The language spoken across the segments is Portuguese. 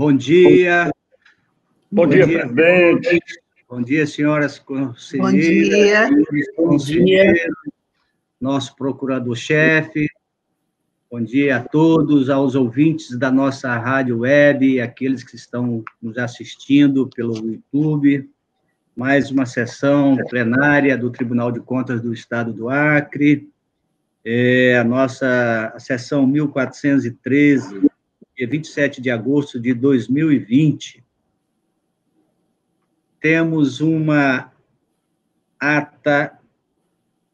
Bom dia. Bom, Bom dia, dia, presidente. Bom dia, senhoras conselheiras. Bom dia. Nosso procurador-chefe. Bom dia a todos, aos ouvintes da nossa rádio web, aqueles que estão nos assistindo pelo YouTube. Mais uma sessão plenária do Tribunal de Contas do Estado do Acre. É a nossa a sessão 1413, dia 27 de agosto de 2020 temos uma ata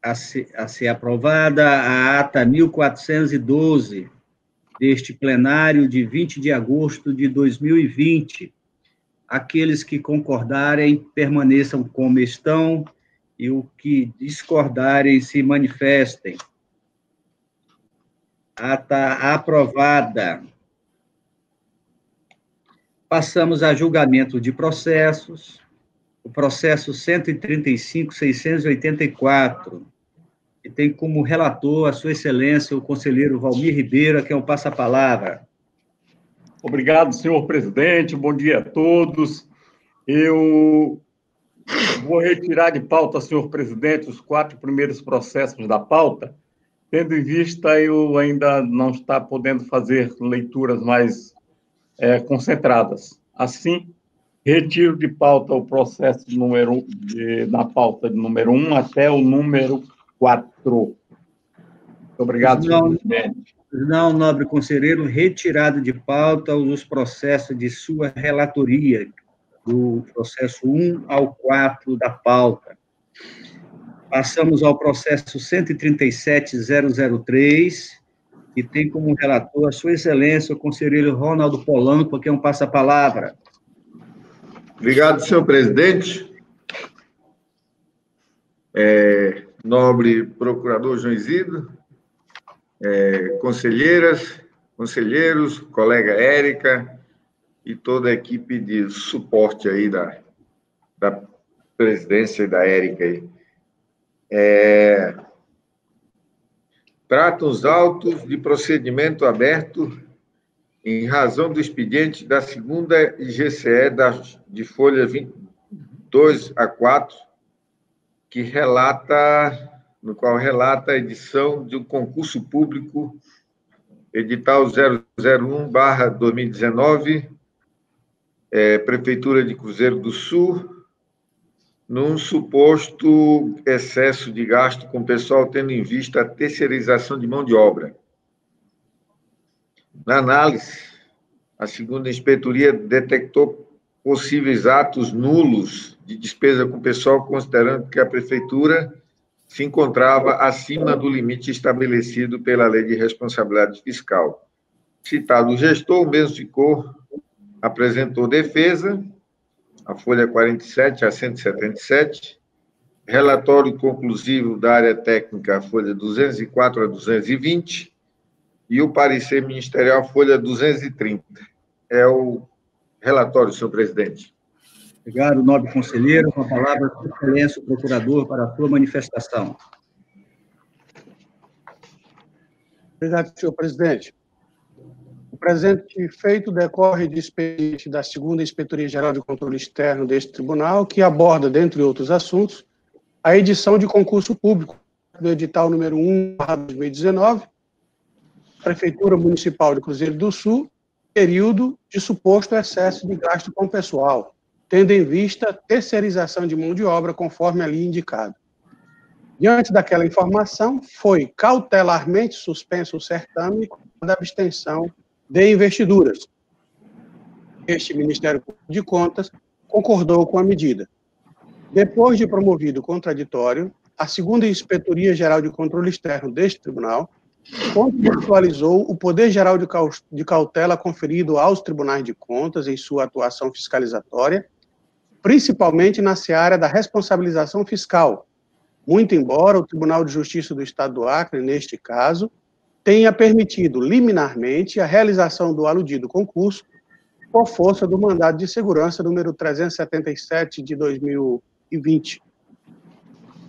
a ser, a ser aprovada, a ata 1412 deste plenário de 20 de agosto de 2020. Aqueles que concordarem permaneçam como estão e o que discordarem se manifestem. Ata aprovada. Passamos a julgamento de processos o processo 135.684, que tem como relator a sua excelência o conselheiro Valmir Ribeiro, a quem eu passo a palavra. Obrigado, senhor presidente, bom dia a todos. Eu vou retirar de pauta, senhor presidente, os quatro primeiros processos da pauta, tendo em vista eu ainda não estar podendo fazer leituras mais é, concentradas. Assim, Retiro de pauta o processo de número de, na pauta de número 1 até o número 4. Muito obrigado, não, senhor presidente. Não, nobre conselheiro, retirado de pauta os processos de sua relatoria, do processo 1 ao 4 da pauta. Passamos ao processo 137003, que tem como relator a sua excelência, o conselheiro Ronaldo Polanco, a quem eu passo a palavra. Obrigado, senhor presidente. É, nobre procurador João Isidro, é, conselheiras, conselheiros, colega Érica e toda a equipe de suporte aí da, da presidência e da Érica aí. É, trata os autos de procedimento aberto em razão do expediente da segunda IGCE da, de folha 2 a 4, que relata, no qual relata a edição de um concurso público, edital 001-2019, é, Prefeitura de Cruzeiro do Sul, num suposto excesso de gasto com o pessoal, tendo em vista a terceirização de mão de obra. Na análise, a segunda inspetoria detectou possíveis atos nulos de despesa com o pessoal, considerando que a prefeitura se encontrava acima do limite estabelecido pela Lei de Responsabilidade Fiscal. Citado o gestor, o mesmo ficou, apresentou defesa, a folha 47 a 177, relatório conclusivo da área técnica, a folha 204 a 220, e o parecer ministerial, folha 230. É o relatório, senhor presidente. Obrigado, nobre conselheiro. Com a palavra, excelência, procurador, para a sua manifestação. Obrigado, senhor presidente. O presente feito decorre de expediente da segunda Inspetoria Geral de Controle Externo deste tribunal, que aborda, dentre outros assuntos, a edição de concurso público do edital número 1, 2019, Prefeitura Municipal de Cruzeiro do Sul, período de suposto excesso de gasto com pessoal, tendo em vista terceirização de mão de obra, conforme ali indicado. Diante daquela informação, foi cautelarmente suspenso o certame da abstenção de investiduras. Este Ministério de Contas concordou com a medida. Depois de promovido o contraditório, a segunda Inspetoria Geral de Controle Externo deste tribunal contextualizou o poder geral de cautela conferido aos tribunais de contas em sua atuação fiscalizatória, principalmente na seara da responsabilização fiscal, muito embora o Tribunal de Justiça do Estado do Acre, neste caso, tenha permitido liminarmente a realização do aludido concurso por força do mandado de segurança número 377 de 2020.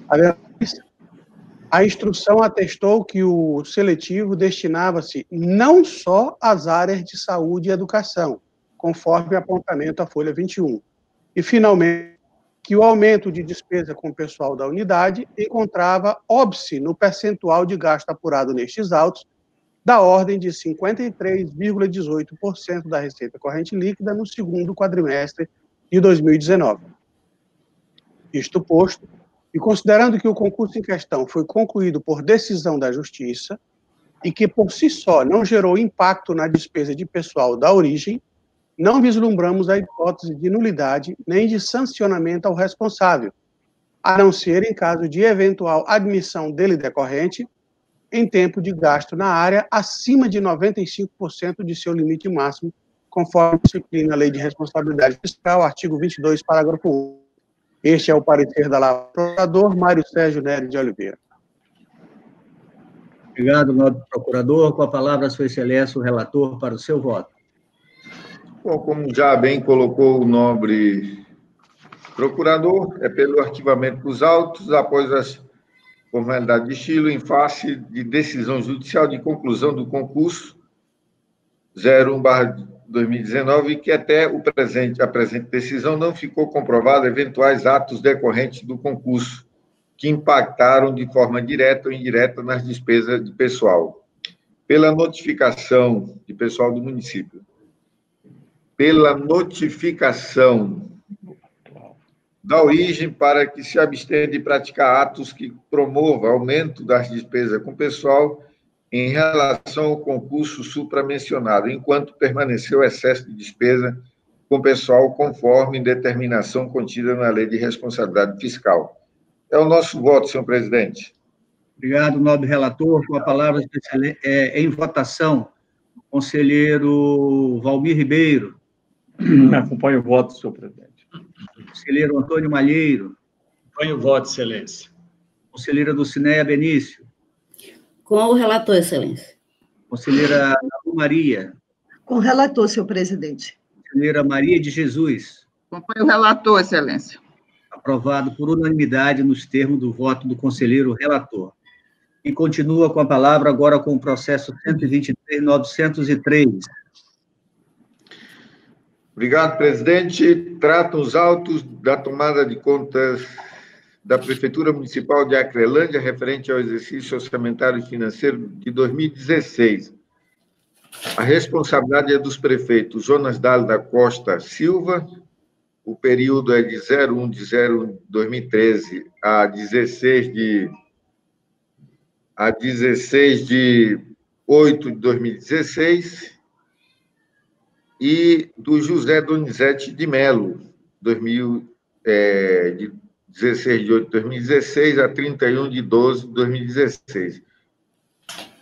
Aliás, a instrução atestou que o seletivo destinava-se não só às áreas de saúde e educação, conforme apontamento à folha 21. E, finalmente, que o aumento de despesa com o pessoal da unidade encontrava óbice no percentual de gasto apurado nestes autos, da ordem de 53,18% da receita corrente líquida no segundo quadrimestre de 2019. Isto posto, e considerando que o concurso em questão foi concluído por decisão da Justiça e que por si só não gerou impacto na despesa de pessoal da origem, não vislumbramos a hipótese de nulidade nem de sancionamento ao responsável, a não ser em caso de eventual admissão dele decorrente em tempo de gasto na área acima de 95% de seu limite máximo, conforme disciplina a Lei de Responsabilidade Fiscal, artigo 22, parágrafo 1. Este é o parecer da Procurador Mário Sérgio Nery de Oliveira. Obrigado, nobre procurador. Com a palavra, Sua Excelência, o relator, para o seu voto. Bom, como já bem colocou o nobre procurador, é pelo arquivamento dos autos após as formalidades de estilo em face de decisão judicial de conclusão do concurso 01/2019 que até o presente a presente decisão não ficou comprovado eventuais atos decorrentes do concurso que impactaram de forma direta ou indireta nas despesas de pessoal. Pela notificação de pessoal do município pela notificação da origem para que se abstenha de praticar atos que promovam aumento das despesas com pessoal em relação ao concurso supramencionado, enquanto permaneceu excesso de despesa com pessoal conforme determinação contida na Lei de Responsabilidade Fiscal. É o nosso voto, senhor presidente. Obrigado, nobre relator. Com a palavra é, em votação, conselheiro Valmir Ribeiro. Acompanho o voto, senhor presidente. Conselheiro Antônio Malheiro. Acompanho o voto, excelência. Conselheira Dulcinéia Benício. Com o relator, excelência. Conselheira Maria. Com o relator, senhor presidente. Conselheira Maria de Jesus. Acompanho o relator, excelência. Aprovado por unanimidade nos termos do voto do conselheiro relator. E continua com a palavra agora com o processo 123.903, Obrigado, presidente. Tratam os autos da tomada de contas da Prefeitura Municipal de Acrelândia referente ao exercício orçamentário e financeiro de 2016. A responsabilidade é dos prefeitos Jonas Dali da Costa Silva, o período é de 01 de 0 2013 a 16 de a 16 de 8 de 2016 e do José Donizete de Melo, 2000, é, de 16 de 8 de 2016 a 31 de 12 de 2016.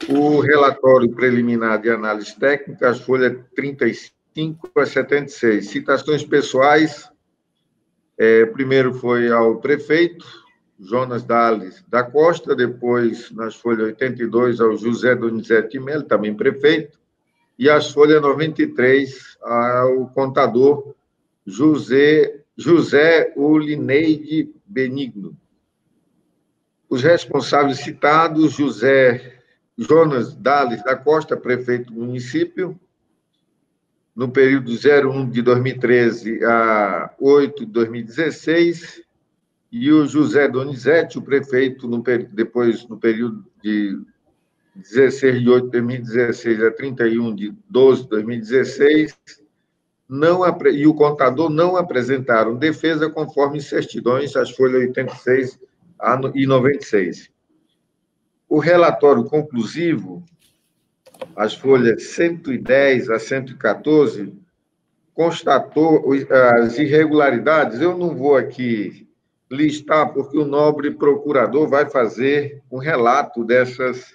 O relatório preliminar de análise técnica, as folhas 35 a 76. Citações pessoais, é, primeiro foi ao prefeito, Jonas Dales da Costa, depois, nas folhas 82, ao José Donizete Melo, também prefeito, e as folhas 93 ao contador José, José Ulineide Benigno. Os responsáveis citados, José Jonas Dales da Costa, prefeito do município, no período 01 de 2013 a 8 de 2016, e o José Donizete, o prefeito, no, depois, no período de 16 de 8 de 2016 a 31 de 12 de 2016, não, e o contador não apresentaram defesa conforme certidões, as folhas 86 e 96. O relatório conclusivo, as folhas 110 a 114, constatou as irregularidades. Eu não vou aqui listar, porque o nobre procurador vai fazer um relato dessas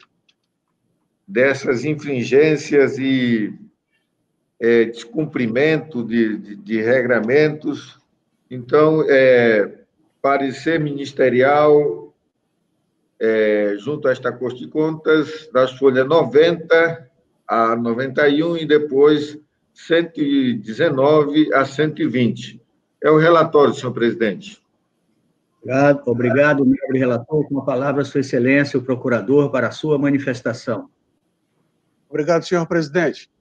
dessas infringências e é, descumprimento de, de, de, regramentos. Então, é, parecer ministerial, é, junto a esta Corte de Contas, das folhas 90 a 91 e depois 119 a 120. É o relatório, senhor presidente. Obrigado, obrigado, nobre relator. Com a palavra, Sua Excelência, o procurador, para a sua manifestação. Obrigado, senhor presidente.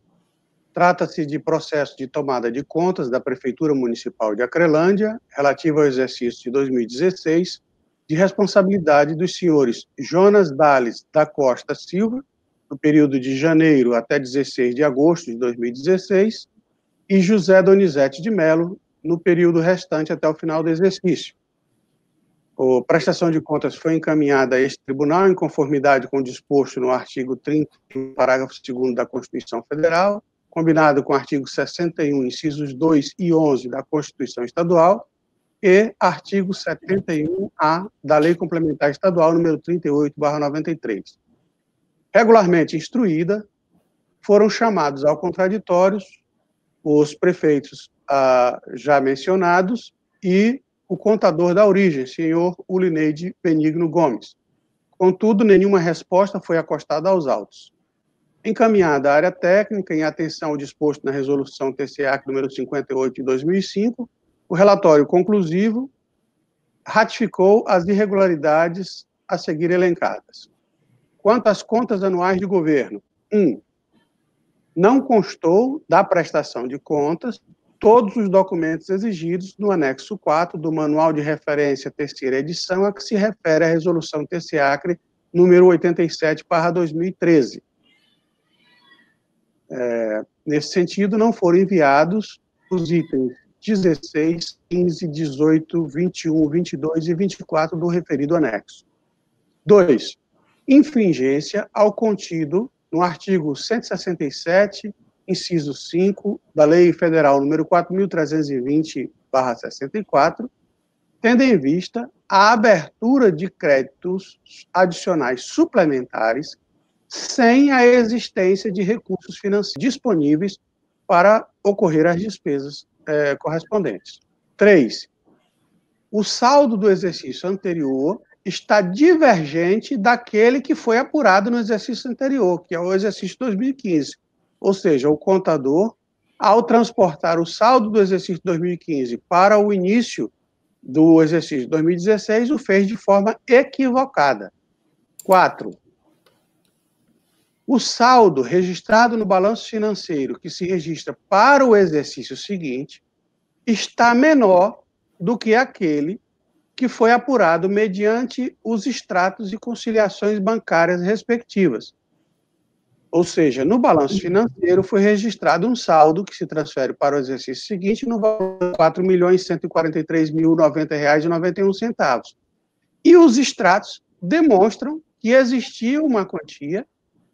Trata-se de processo de tomada de contas da Prefeitura Municipal de Acrelândia, relativo ao exercício de 2016, de responsabilidade dos senhores Jonas Dales da Costa Silva, no período de janeiro até 16 de agosto de 2016, e José Donizete de Melo, no período restante até o final do exercício. A prestação de contas foi encaminhada a este tribunal em conformidade com o disposto no artigo 30, parágrafo 2 da Constituição Federal, combinado com o artigo 61, incisos 2 e 11 da Constituição Estadual, e artigo 71A da Lei Complementar Estadual número 38/93. Regularmente instruída, foram chamados ao contraditório os prefeitos ah, já mencionados e o contador da origem, senhor Ulineide Benigno Gomes. Contudo, nenhuma resposta foi acostada aos autos. Encaminhada à área técnica, em atenção ao disposto na resolução TCA número 58 de 2005, o relatório conclusivo ratificou as irregularidades a seguir elencadas. Quanto às contas anuais de governo, 1. Um, não constou da prestação de contas todos os documentos exigidos no anexo 4 do Manual de Referência Terceira Edição, a que se refere a Resolução TCACRE número 87, 2013. É, nesse sentido, não foram enviados os itens 16, 15, 18, 21, 22 e 24 do referido anexo. 2. Infringência ao contido no artigo 167, inciso 5 da Lei Federal número 4320/64, tendo em vista a abertura de créditos adicionais suplementares sem a existência de recursos financeiros disponíveis para ocorrer as despesas é, correspondentes. Três, o saldo do exercício anterior está divergente daquele que foi apurado no exercício anterior, que é o exercício 2015. Ou seja, o contador, ao transportar o saldo do exercício 2015 para o início do exercício 2016, o fez de forma equivocada. Quatro, o saldo registrado no balanço financeiro que se registra para o exercício seguinte está menor do que aquele que foi apurado mediante os extratos e conciliações bancárias respectivas. Ou seja, no balanço financeiro foi registrado um saldo que se transfere para o exercício seguinte no valor de R$ 4.143.090,91. E os extratos demonstram que existia uma quantia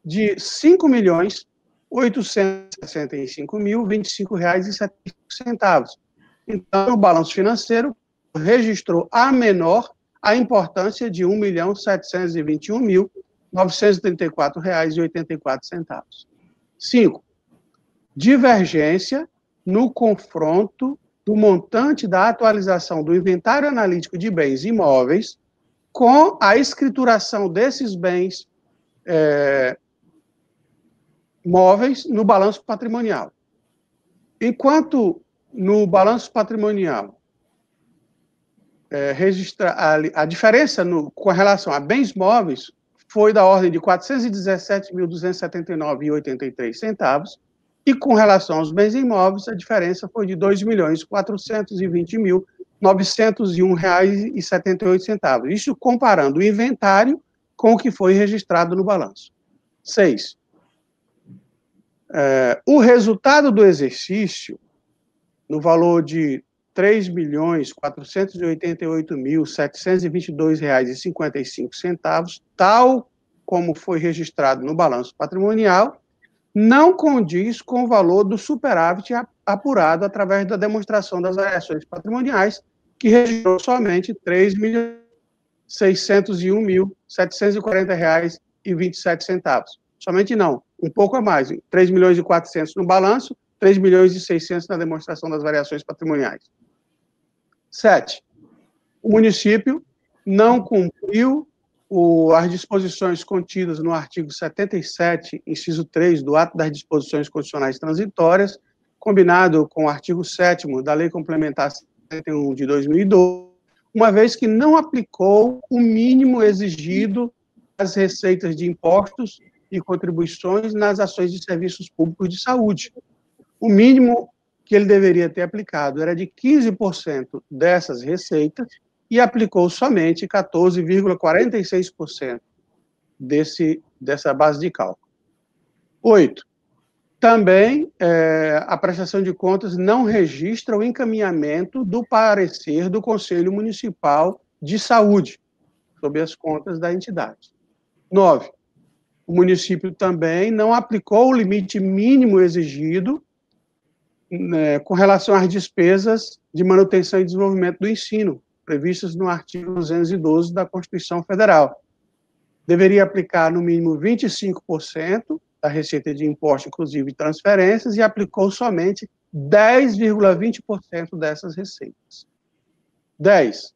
de R$ 5.865.025,25,75. Então, o balanço financeiro registrou a menor a importância de R$ 1.721.934,84. Cinco, divergência no confronto do montante da atualização do inventário analítico de bens imóveis com a escrituração desses bens é, móveis no balanço patrimonial. Enquanto no balanço patrimonial é, registra a, a diferença no, com relação a bens móveis foi da ordem de R$ 417.279,83 centavos, e com relação aos bens imóveis, a diferença foi de R$ 2.420.901,78. Isso comparando o inventário com o que foi registrado no balanço. Seis, é, o resultado do exercício, no valor de R$ 3.488.722,55, tal como foi registrado no balanço patrimonial, não condiz com o valor do superávit apurado através da demonstração das variações patrimoniais, que registrou somente R$ 3.601.740,27. Somente não, um pouco a mais, 3 milhões e 400 no balanço, 3 milhões e 600 na demonstração das variações patrimoniais. Sete, o município não cumpriu o, as disposições contidas no artigo 77, inciso 3 do Ato das Disposições Constitucionais Transitórias, combinado com o artigo 7 da Lei Complementar 71 de 2012, uma vez que não aplicou o mínimo exigido às receitas de impostos e contribuições nas ações de serviços públicos de saúde, o mínimo que ele deveria ter aplicado era de 15% dessas receitas e aplicou somente 14,46% desse, dessa base de cálculo. Oito, também é, a prestação de contas não registra o encaminhamento do parecer do Conselho Municipal de Saúde sobre as contas da entidade. Nove, o município também não aplicou o limite mínimo exigido né, com relação às despesas de manutenção e desenvolvimento do ensino, previstas no artigo 212 da Constituição Federal. Deveria aplicar no mínimo 25% da receita de imposto, inclusive transferências, e aplicou somente 10,20% dessas receitas. 10.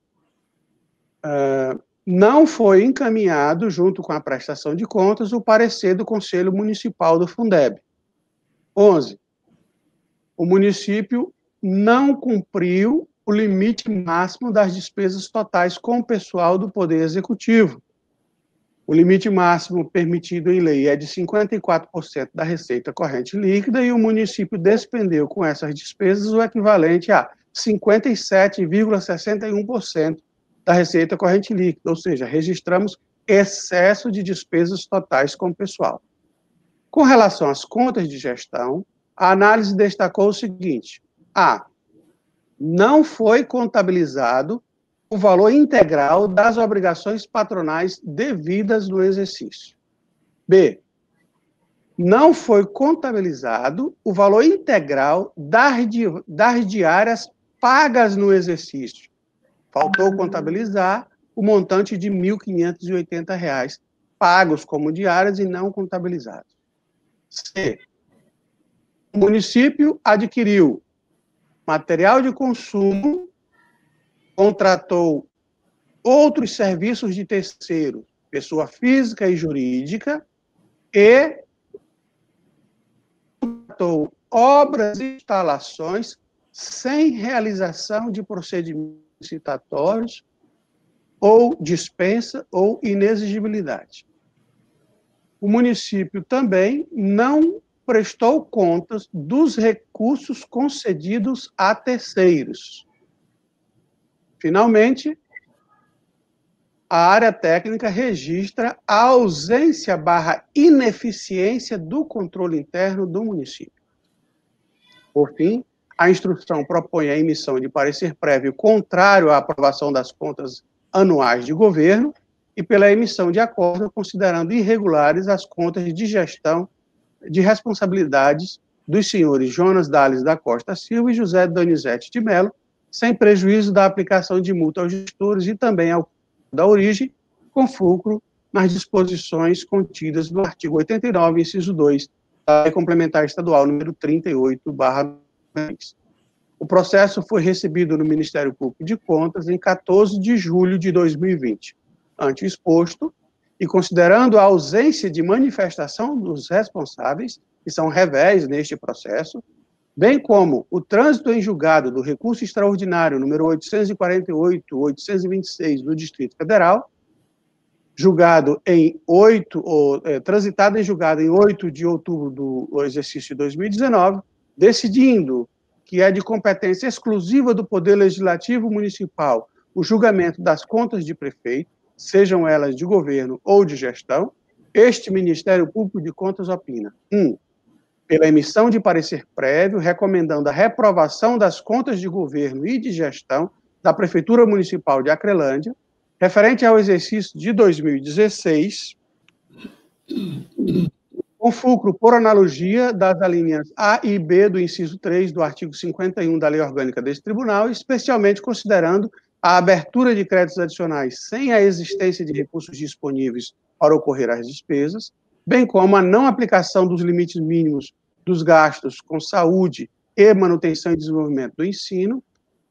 Uh, não foi encaminhado, junto com a prestação de contas, o parecer do Conselho Municipal do Fundeb. 11 o município não cumpriu o limite máximo das despesas totais com o pessoal do Poder Executivo. O limite máximo permitido em lei é de 54% da receita corrente líquida e o município despendeu com essas despesas o equivalente a 57,61% da receita corrente líquida, ou seja, registramos excesso de despesas totais com o pessoal. Com relação às contas de gestão, a análise destacou o seguinte: A. Não foi contabilizado o valor integral das obrigações patronais devidas no exercício. B. Não foi contabilizado o valor integral das, diárias pagas no exercício. Faltou contabilizar o montante de R$ 1.580 pagos como diárias e não contabilizados. C o município adquiriu material de consumo, contratou outros serviços de terceiro, pessoa física e jurídica, e contratou obras e instalações sem realização de procedimentos citatórios ou dispensa ou inexigibilidade. O município também não prestou contas dos recursos concedidos a terceiros. Finalmente, a área técnica registra a ausência barra ineficiência do controle interno do município. Por fim, a instrução propõe a emissão de parecer prévio contrário à aprovação das contas anuais de governo e pela emissão de acordo considerando irregulares as contas de gestão de responsabilidades dos senhores Jonas Dales da Costa Silva e José Donizete de Mello, sem prejuízo da aplicação de multa aos gestores e também ao da origem, com fulcro nas disposições contidas no artigo 89, inciso 2, da Lei Complementar Estadual número 38, barra O processo foi recebido no Ministério Público de Contas em 14 de julho de 2020. Ante exposto, e considerando a ausência de manifestação dos responsáveis, que são revés neste processo, bem como o trânsito em julgado do recurso extraordinário número 848-826 do Distrito Federal, julgado em 8, ou, é, transitado em julgado em 8 de outubro do exercício de 2019, decidindo que é de competência exclusiva do Poder Legislativo Municipal o julgamento das contas de prefeito, sejam elas de governo ou de gestão, este Ministério Público de Contas opina: 1. Um, pela emissão de parecer prévio recomendando a reprovação das contas de governo e de gestão da Prefeitura Municipal de Acrelândia, referente ao exercício de 2016, com fulcro por analogia das alíneas A e B do inciso 3 do artigo 51 da Lei Orgânica deste Tribunal, especialmente considerando a abertura de créditos adicionais sem a existência de recursos disponíveis para ocorrer as despesas, bem como a não aplicação dos limites mínimos dos gastos com saúde e manutenção e desenvolvimento do ensino,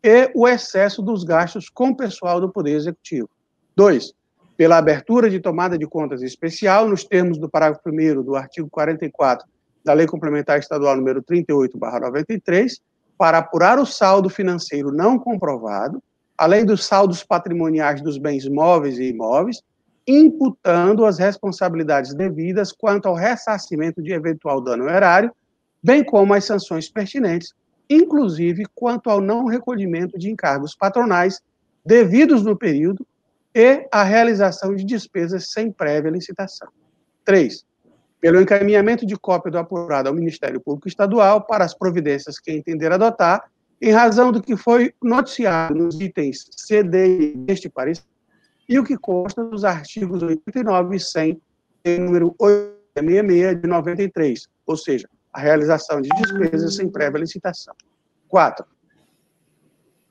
e o excesso dos gastos com pessoal do Poder Executivo. Dois, pela abertura de tomada de contas especial, nos termos do parágrafo 1 do artigo 44 da Lei Complementar Estadual número 38/93, para apurar o saldo financeiro não comprovado além dos saldos patrimoniais dos bens móveis e imóveis, imputando as responsabilidades devidas quanto ao ressarcimento de eventual dano erário bem como as sanções pertinentes, inclusive quanto ao não recolhimento de encargos patronais devidos no período e a realização de despesas sem prévia licitação. 3. Pelo encaminhamento de cópia do apurado ao Ministério Público Estadual para as providências que entender adotar, em razão do que foi noticiado nos itens C, D deste parecer, e o que consta dos artigos 89 e 100, em número 866 de 93, ou seja, a realização de despesas sem prévia licitação. 4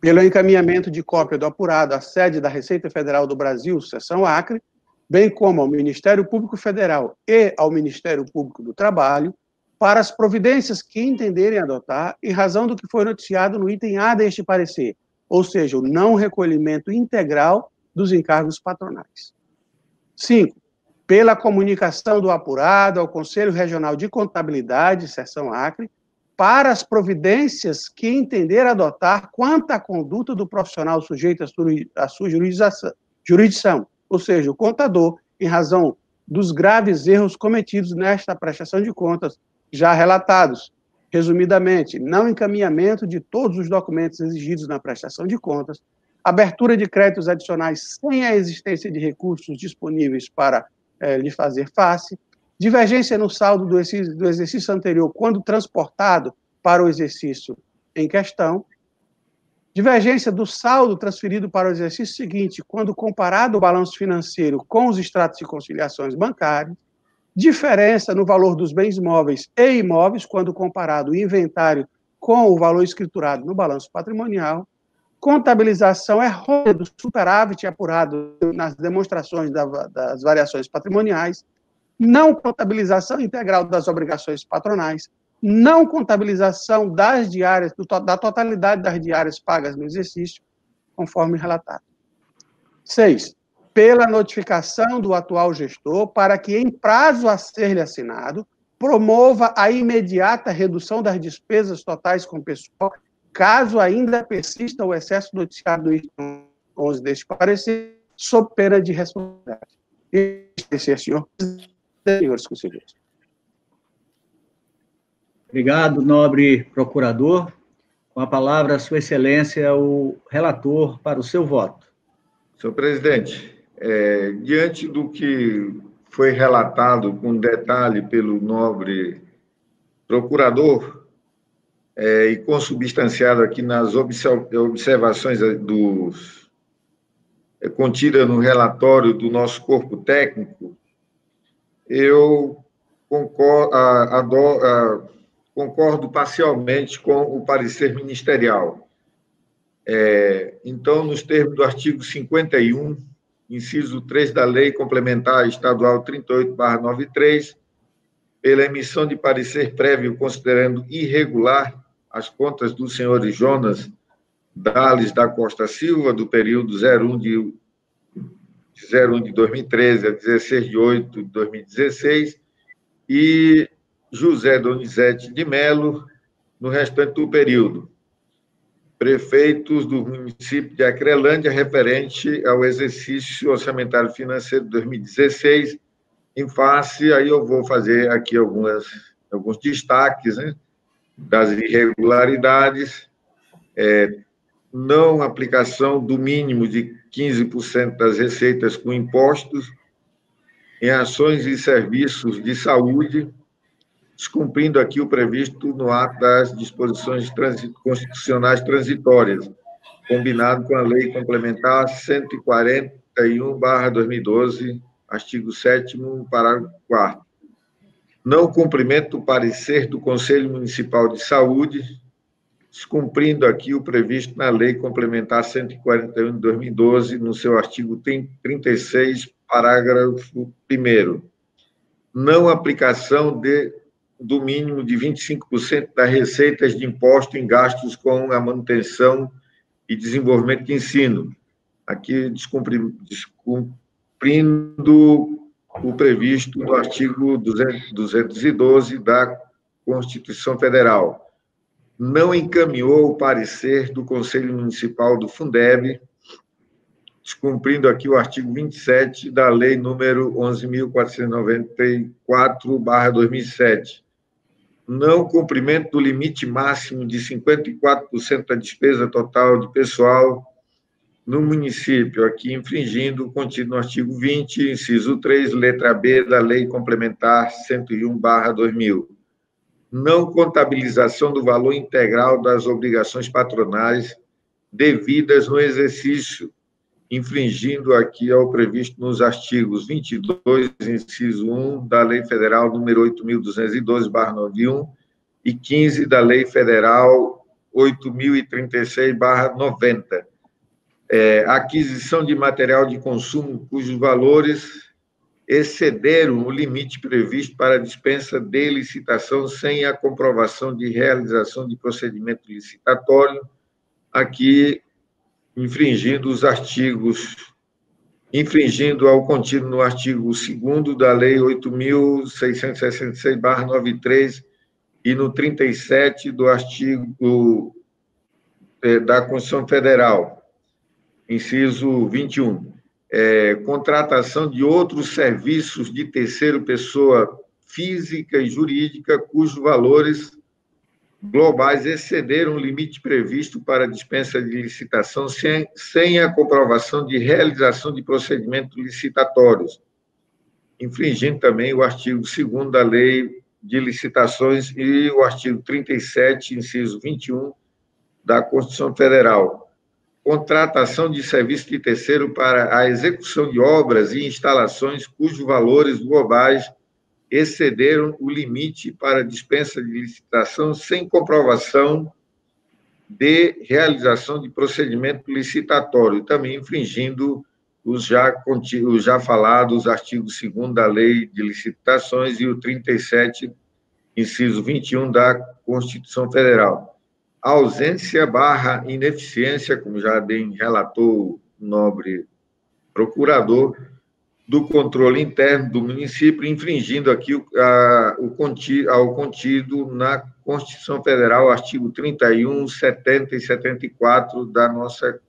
pelo encaminhamento de cópia do apurado à sede da Receita Federal do Brasil, seção Acre, bem como ao Ministério Público Federal e ao Ministério Público do Trabalho, para as providências que entenderem adotar, em razão do que foi noticiado no item A deste parecer, ou seja, o não recolhimento integral dos encargos patronais. 5. Pela comunicação do apurado ao Conselho Regional de Contabilidade, seção Acre, para as providências que entender adotar quanto à conduta do profissional sujeito à sua jurisdição, ou seja, o contador, em razão dos graves erros cometidos nesta prestação de contas já relatados. Resumidamente, não encaminhamento de todos os documentos exigidos na prestação de contas, abertura de créditos adicionais sem a existência de recursos disponíveis para eh, lhe fazer face, Divergência no saldo do exercício, do exercício anterior, quando transportado para o exercício em questão. Divergência do saldo transferido para o exercício seguinte, quando comparado o balanço financeiro com os extratos de conciliações bancárias. Diferença no valor dos bens móveis e imóveis, quando comparado o inventário com o valor escriturado no balanço patrimonial. Contabilização errônea do superávit apurado nas demonstrações das variações patrimoniais não contabilização integral das obrigações patronais, não contabilização das diárias, da totalidade das diárias pagas no exercício, conforme relatado. Seis, pela notificação do atual gestor para que, em prazo a ser-lhe assinado, promova a imediata redução das despesas totais com o pessoal, caso ainda persista o excesso noticiado no item 11 deste parecer, sob pena de responsabilidade. Esse é, senhor senhores conselheiros. Obrigado, nobre procurador. Com a palavra, Sua Excelência, o relator, para o seu voto. Senhor presidente, é, diante do que foi relatado com detalhe pelo nobre procurador é, e consubstanciado aqui nas observações dos é, contida no relatório do nosso corpo técnico, eu concordo, adoro, concordo parcialmente com o parecer ministerial. É, então, nos termos do artigo 51, inciso 3 da Lei Complementar Estadual 38/93, pela emissão de parecer prévio considerando irregular as contas do senhor Jonas Dales da Costa Silva, do período 01 de 01 de 2013 a 16 de 8 de 2016, e José Donizete de Melo, no restante do período. Prefeitos do município de Acrelândia, referente ao exercício orçamentário financeiro de 2016, em face, aí eu vou fazer aqui algumas, alguns destaques né, das irregularidades, é, não aplicação do mínimo de 15% das receitas com impostos em ações e serviços de saúde, descumprindo aqui o previsto no ato das disposições constitucionais transitórias, combinado com a Lei Complementar 141/2012, artigo 7 parágrafo 4 Não cumprimento do parecer do Conselho Municipal de Saúde descumprindo aqui o previsto na Lei Complementar 141 de 2012, no seu artigo 36, parágrafo 1. Não aplicação de, do mínimo de 25% das receitas de imposto em gastos com a manutenção e desenvolvimento de ensino. Aqui, descumprindo o previsto no artigo 212 da Constituição Federal não encaminhou o parecer do Conselho Municipal do Fundeb, descumprindo aqui o artigo 27 da Lei número 11.494/2007, não cumprimento do limite máximo de 54% da despesa total de pessoal no município, aqui infringindo o contido no artigo 20, inciso 3, letra B da Lei Complementar 101/2000. Não contabilização do valor integral das obrigações patronais devidas no exercício, infringindo aqui ao previsto nos artigos 22, inciso 1 da Lei Federal número 8212/91 e 15 da Lei Federal 8036/90 é, aquisição de material de consumo cujos valores excederam o limite previsto para dispensa de licitação sem a comprovação de realização de procedimento licitatório, aqui infringindo os artigos, infringindo ao contido no artigo 2 da Lei 8.666-93 e no 37 do artigo é, da Constituição Federal, inciso 21, é, contratação de outros serviços de terceiro pessoa física e jurídica cujos valores globais excederam o limite previsto para dispensa de licitação sem, sem a comprovação de realização de procedimentos licitatórios, infringindo também o artigo 2 da Lei de Licitações e o artigo 37, inciso 21 da Constituição Federal, contratação de serviço de terceiro para a execução de obras e instalações cujos valores globais excederam o limite para dispensa de licitação sem comprovação de realização de procedimento licitatório, também infringindo os já, os já falados artigos 2 da Lei de Licitações e o 37, inciso 21 da Constituição Federal. Ausência barra ineficiência, como já bem relatou o nobre procurador, do controle interno do município, infringindo aqui o, a, o contido, ao contido na Constituição Federal, artigo 31, 70 e 74 da nossa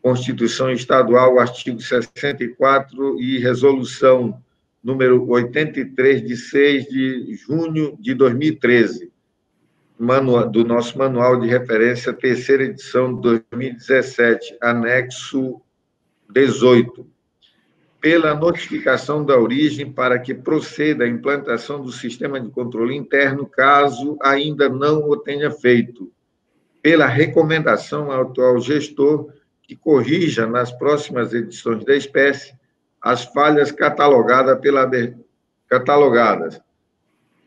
Constituição Estadual, artigo 64 e resolução número 83 de 6 de junho de 2013 manual, do nosso manual de referência, terceira edição de 2017, anexo 18, pela notificação da origem para que proceda a implantação do sistema de controle interno, caso ainda não o tenha feito, pela recomendação ao atual gestor que corrija nas próximas edições da espécie as falhas catalogadas pela catalogadas.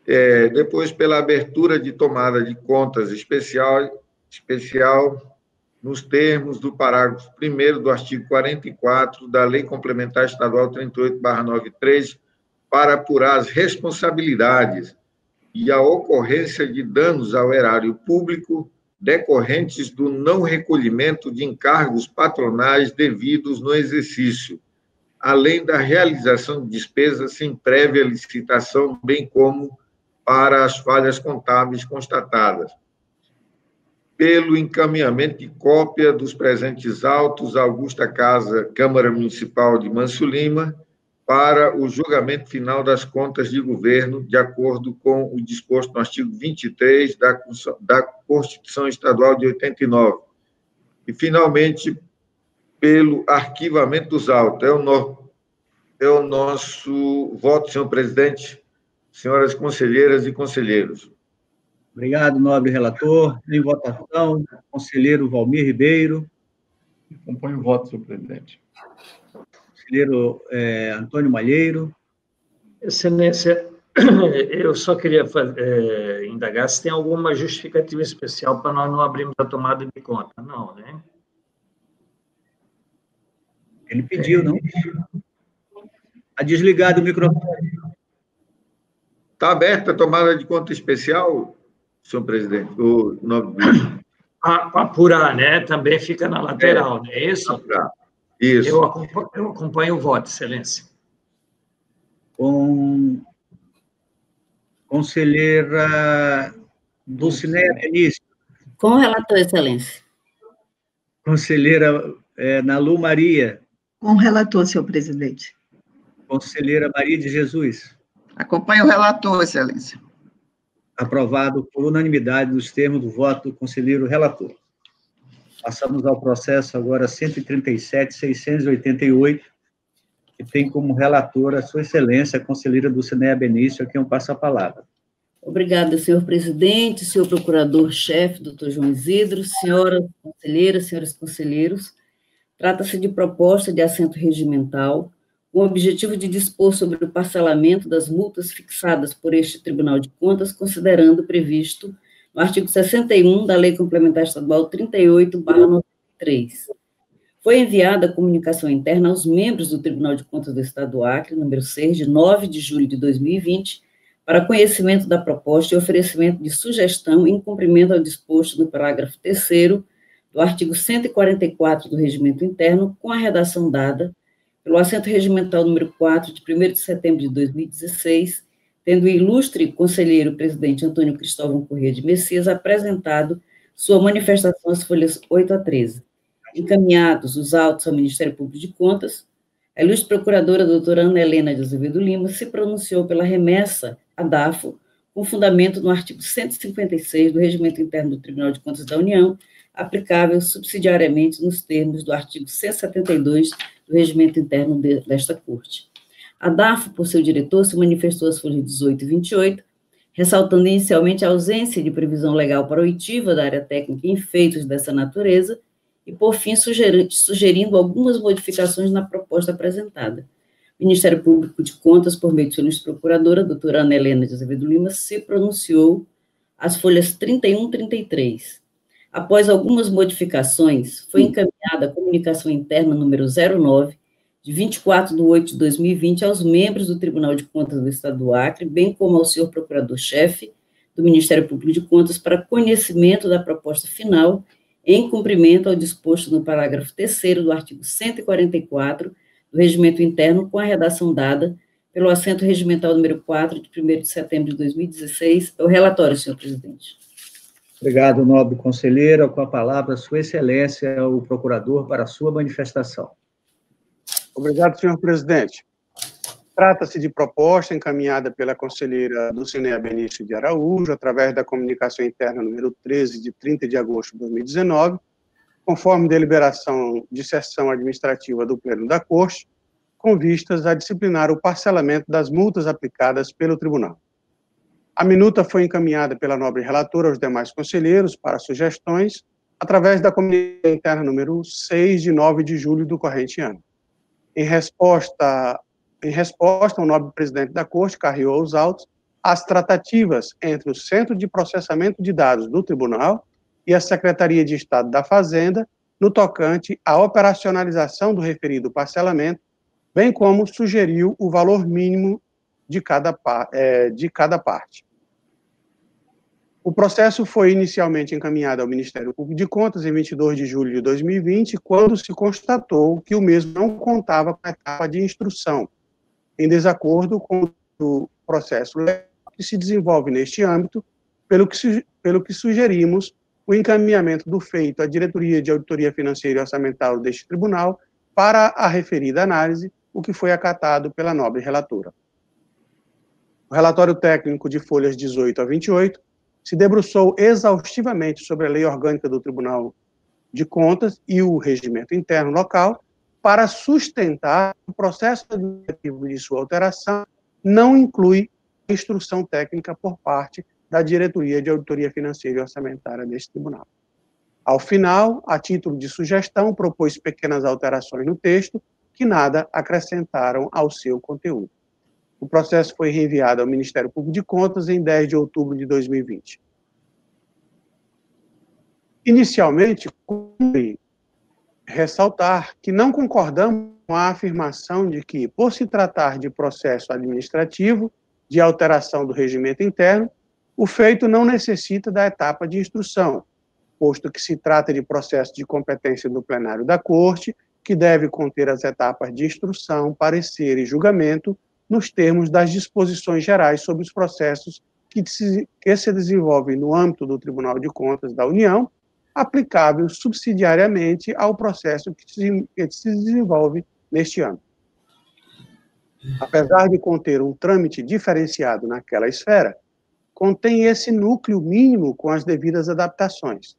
É, depois, pela abertura de tomada de contas especial, especial nos termos do parágrafo 1 do artigo 44 da Lei Complementar Estadual 38-93, para apurar as responsabilidades e a ocorrência de danos ao erário público decorrentes do não recolhimento de encargos patronais devidos no exercício, além da realização de despesas sem prévia licitação, bem como para as falhas contábeis constatadas. Pelo encaminhamento de cópia dos presentes autos à Augusta Casa, Câmara Municipal de Manso Lima, para o julgamento final das contas de governo, de acordo com o disposto no artigo 23 da, da Constituição Estadual de 89. E, finalmente, pelo arquivamento dos autos. É o, no, é o nosso voto, senhor presidente senhoras conselheiras e conselheiros. Obrigado, nobre relator. Em votação, conselheiro Valmir Ribeiro. Acompanho o voto, senhor presidente. Conselheiro é, Antônio Malheiro. Excelência, eu só queria é, indagar se tem alguma justificativa especial para nós não abrirmos a tomada de conta. Não, né? Ele pediu, não? Está desligado o microfone. Está aberta a tomada de conta especial, senhor presidente? O nome Para apurar, né? Também fica na lateral, é, não é isso? Apurar. Isso. Eu acompanho, eu acompanho o voto, excelência. Com conselheira Dulcineia Benício. Com o relator, excelência. Conselheira é, Nalu Maria. Com o relator, senhor presidente. Conselheira Maria de Jesus. Acompanhe o relator, excelência. Aprovado por unanimidade nos termos do voto do conselheiro relator. Passamos ao processo agora 137.688, que tem como relatora a Sua Excelência, a conselheira Dulcinea Benício, a quem eu passo a palavra. Obrigada, senhor presidente, senhor procurador-chefe, doutor João Isidro, senhoras conselheiras, senhores conselheiros. Trata-se de proposta de assento regimental, com o objetivo de dispor sobre o parcelamento das multas fixadas por este Tribunal de Contas, considerando previsto no artigo 61 da Lei Complementar Estadual 38/93. Foi enviada a comunicação interna aos membros do Tribunal de Contas do Estado do Acre, número 6, de 9 de julho de 2020, para conhecimento da proposta e oferecimento de sugestão em cumprimento ao disposto no parágrafo 3 do artigo 144 do Regimento Interno, com a redação dada pelo assento regimental número 4, de 1 de setembro de 2016, tendo o ilustre conselheiro presidente Antônio Cristóvão Corrêa de Messias apresentado sua manifestação às folhas 8 a 13. Encaminhados os autos ao Ministério Público de Contas, a ilustre procuradora doutora Ana Helena de Azevedo Lima se pronunciou pela remessa à DAFO, com fundamento no artigo 156 do Regimento Interno do Tribunal de Contas da União, aplicável subsidiariamente nos termos do artigo 172 do regimento interno de, desta Corte. A DAFO, por seu diretor, se manifestou às folhas 18 e 28, ressaltando inicialmente a ausência de previsão legal para oitiva da área técnica em feitos dessa natureza e, por fim, sugerindo, sugerindo algumas modificações na proposta apresentada. O Ministério Público de Contas, por meio de sua procuradora, doutora Ana Helena de Azevedo Lima, se pronunciou às folhas 31 e 33, Após algumas modificações, foi encaminhada a comunicação interna número 09, de 24 de 8 de 2020, aos membros do Tribunal de Contas do Estado do Acre, bem como ao senhor procurador-chefe do Ministério Público de Contas, para conhecimento da proposta final, em cumprimento ao disposto no parágrafo 3 do artigo 144 do Regimento Interno, com a redação dada pelo assento regimental número 4, de 1 de setembro de 2016. É o relatório, senhor presidente. Obrigado, nobre conselheira. Com a palavra, Sua Excelência, o procurador, para a sua manifestação. Obrigado, senhor presidente. Trata-se de proposta encaminhada pela conselheira Lucinéia Benício de Araújo, através da comunicação interna número 13, de 30 de agosto de 2019, conforme deliberação de sessão administrativa do Pleno da Corte, com vistas a disciplinar o parcelamento das multas aplicadas pelo Tribunal. A minuta foi encaminhada pela nobre relatora aos demais conselheiros para sugestões através da comunicação interna número 6 de 9 de julho do corrente ano. Em resposta, em resposta, o nobre presidente da Corte carreou aos autos as tratativas entre o Centro de Processamento de Dados do Tribunal e a Secretaria de Estado da Fazenda no tocante à operacionalização do referido parcelamento, bem como sugeriu o valor mínimo de cada, é, de cada parte. O processo foi inicialmente encaminhado ao Ministério Público de Contas em 22 de julho de 2020, quando se constatou que o mesmo não contava com a etapa de instrução, em desacordo com o processo que se desenvolve neste âmbito, pelo que, pelo que sugerimos o encaminhamento do feito à Diretoria de Auditoria Financeira e Orçamental deste tribunal para a referida análise, o que foi acatado pela nobre relatora. O relatório técnico de folhas 18 a 28 se debruçou exaustivamente sobre a lei orgânica do Tribunal de Contas e o regimento interno local para sustentar o processo administrativo de sua alteração não inclui instrução técnica por parte da Diretoria de Auditoria Financeira e Orçamentária deste tribunal. Ao final, a título de sugestão, propôs pequenas alterações no texto que nada acrescentaram ao seu conteúdo. O processo foi reenviado ao Ministério Público de Contas em 10 de outubro de 2020. Inicialmente, cumpre ressaltar que não concordamos com a afirmação de que, por se tratar de processo administrativo de alteração do regimento interno, o feito não necessita da etapa de instrução, posto que se trata de processo de competência do plenário da Corte, que deve conter as etapas de instrução, parecer e julgamento nos termos das disposições gerais sobre os processos que se, que se desenvolvem no âmbito do Tribunal de Contas da União, aplicável subsidiariamente ao processo que se, que se desenvolve neste ano. Apesar de conter um trâmite diferenciado naquela esfera, contém esse núcleo mínimo com as devidas adaptações.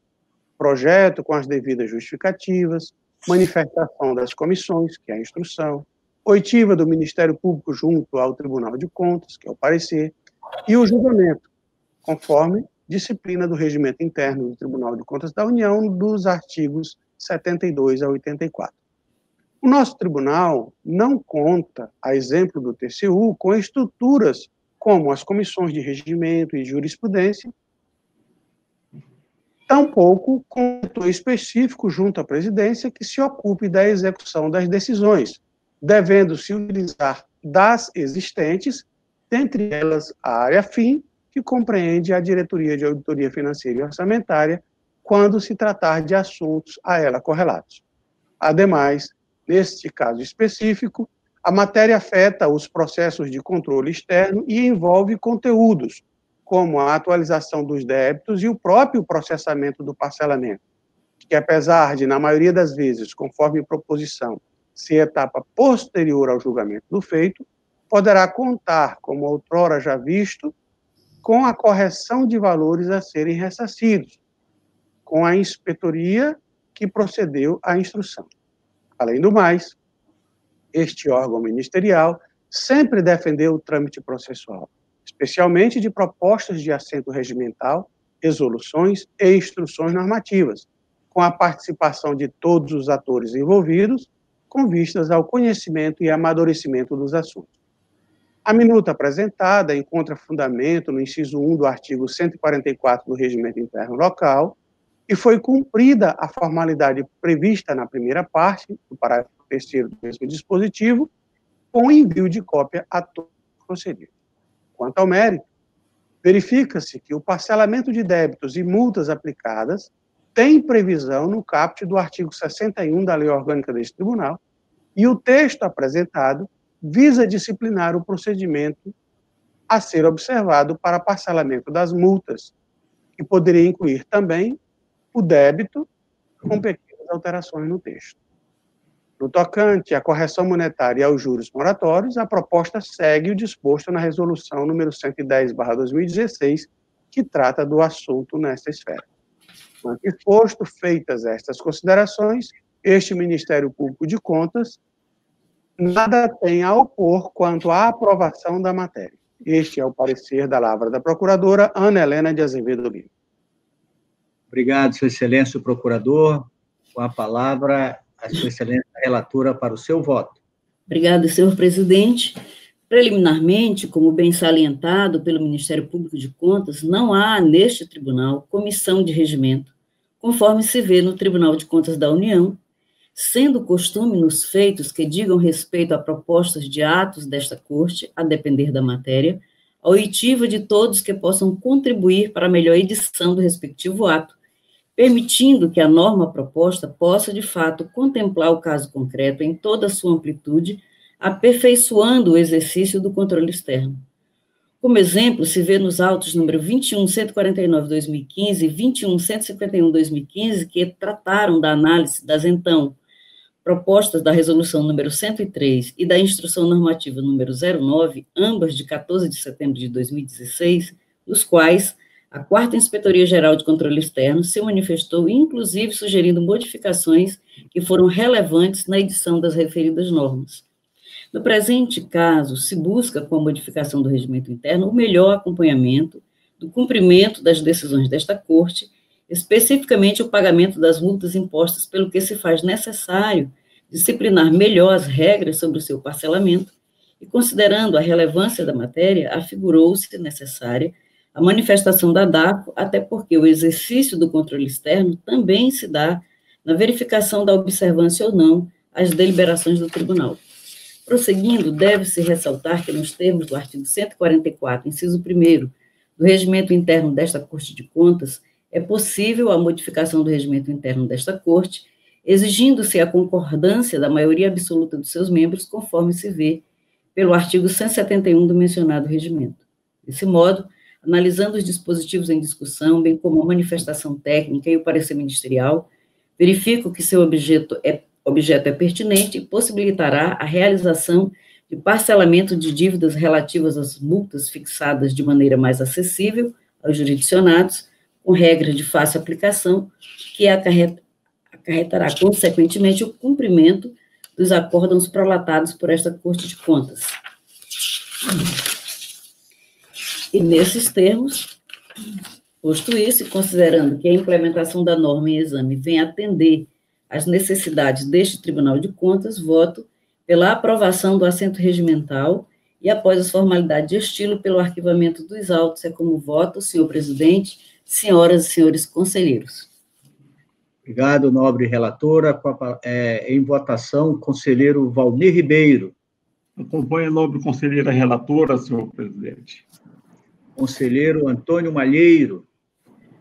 Projeto com as devidas justificativas, manifestação das comissões, que é a instrução, oitiva do Ministério Público junto ao Tribunal de Contas, que é o parecer, e o julgamento, conforme disciplina do regimento interno do Tribunal de Contas da União, dos artigos 72 a 84. O nosso tribunal não conta, a exemplo do TCU, com estruturas como as comissões de regimento e jurisprudência, tampouco com um específico junto à presidência que se ocupe da execução das decisões, devendo-se utilizar das existentes, dentre elas a área FIM, que compreende a Diretoria de Auditoria Financeira e Orçamentária, quando se tratar de assuntos a ela correlatos. Ademais, neste caso específico, a matéria afeta os processos de controle externo e envolve conteúdos, como a atualização dos débitos e o próprio processamento do parcelamento, que apesar de, na maioria das vezes, conforme proposição, ser etapa posterior ao julgamento do feito, poderá contar, como outrora já visto, com a correção de valores a serem ressarcidos, com a inspetoria que procedeu à instrução. Além do mais, este órgão ministerial sempre defendeu o trâmite processual, especialmente de propostas de assento regimental, resoluções e instruções normativas, com a participação de todos os atores envolvidos, com vistas ao conhecimento e amadurecimento dos assuntos. A minuta apresentada encontra fundamento no inciso 1 do artigo 144 do Regimento Interno Local e foi cumprida a formalidade prevista na primeira parte do parágrafo terceiro do mesmo dispositivo, com envio de cópia a todos os procedidos. Quanto ao mérito, verifica-se que o parcelamento de débitos e multas aplicadas tem previsão no caput do artigo 61 da Lei Orgânica deste Tribunal, e o texto apresentado visa disciplinar o procedimento a ser observado para parcelamento das multas, que poderia incluir também o débito com pequenas alterações no texto. No tocante à correção monetária e aos juros moratórios, a proposta segue o disposto na resolução número 110/2016, que trata do assunto nesta esfera. Quanto exposto, feitas estas considerações, este Ministério Público de Contas nada tem a opor quanto à aprovação da matéria. Este é o parecer da Lavra da Procuradora Ana Helena de Azevedo Lima. Obrigado, Sua Excelência, o Procurador. Com a palavra, a Sua Excelência relatora para o seu voto. Obrigada, senhor presidente. Preliminarmente, como bem salientado pelo Ministério Público de Contas, não há neste tribunal comissão de regimento, conforme se vê no Tribunal de Contas da União, sendo costume nos feitos que digam respeito a propostas de atos desta Corte, a depender da matéria, a oitiva de todos que possam contribuir para a melhor edição do respectivo ato, permitindo que a norma proposta possa, de fato, contemplar o caso concreto em toda a sua amplitude, aperfeiçoando o exercício do controle externo. Como exemplo, se vê nos autos número 21.149-2015 e 21.151-2015, que trataram da análise das, então, propostas da resolução número 103 e da instrução normativa número 09, ambas de 14 de setembro de 2016, nos quais a quarta Inspetoria Geral de Controle Externo se manifestou, inclusive sugerindo modificações que foram relevantes na edição das referidas normas. No presente caso, se busca, com a modificação do regimento interno, o melhor acompanhamento do cumprimento das decisões desta Corte, especificamente o pagamento das multas impostas, pelo que se faz necessário disciplinar melhor as regras sobre o seu parcelamento, e considerando a relevância da matéria, afigurou-se necessária a manifestação da DACO, até porque o exercício do controle externo também se dá na verificação da observância ou não às deliberações do tribunal. Prosseguindo, deve-se ressaltar que, nos termos do artigo 144, inciso 1 do regimento interno desta Corte de Contas, é possível a modificação do regimento interno desta Corte, exigindo-se a concordância da maioria absoluta dos seus membros, conforme se vê pelo artigo 171 do mencionado regimento. Desse modo, analisando os dispositivos em discussão, bem como a manifestação técnica e o parecer ministerial, verifico que seu objeto é, objeto é pertinente possibilitará a realização de parcelamento de dívidas relativas às multas fixadas de maneira mais acessível aos jurisdicionados, com regras de fácil aplicação, que acarretará, consequentemente, o cumprimento dos acórdãos prolatados por esta Corte de Contas. E nesses termos, posto isso, considerando que a implementação da norma em exame vem atender às necessidades deste Tribunal de Contas, voto pela aprovação do assento regimental e, após as formalidades de estilo, pelo arquivamento dos autos. É como voto, senhor presidente, senhoras e senhores conselheiros. Obrigado, nobre relatora. É, em votação, conselheiro Valmir Ribeiro. Acompanha a nobre conselheira relatora, senhor presidente. Conselheiro Antônio Malheiro.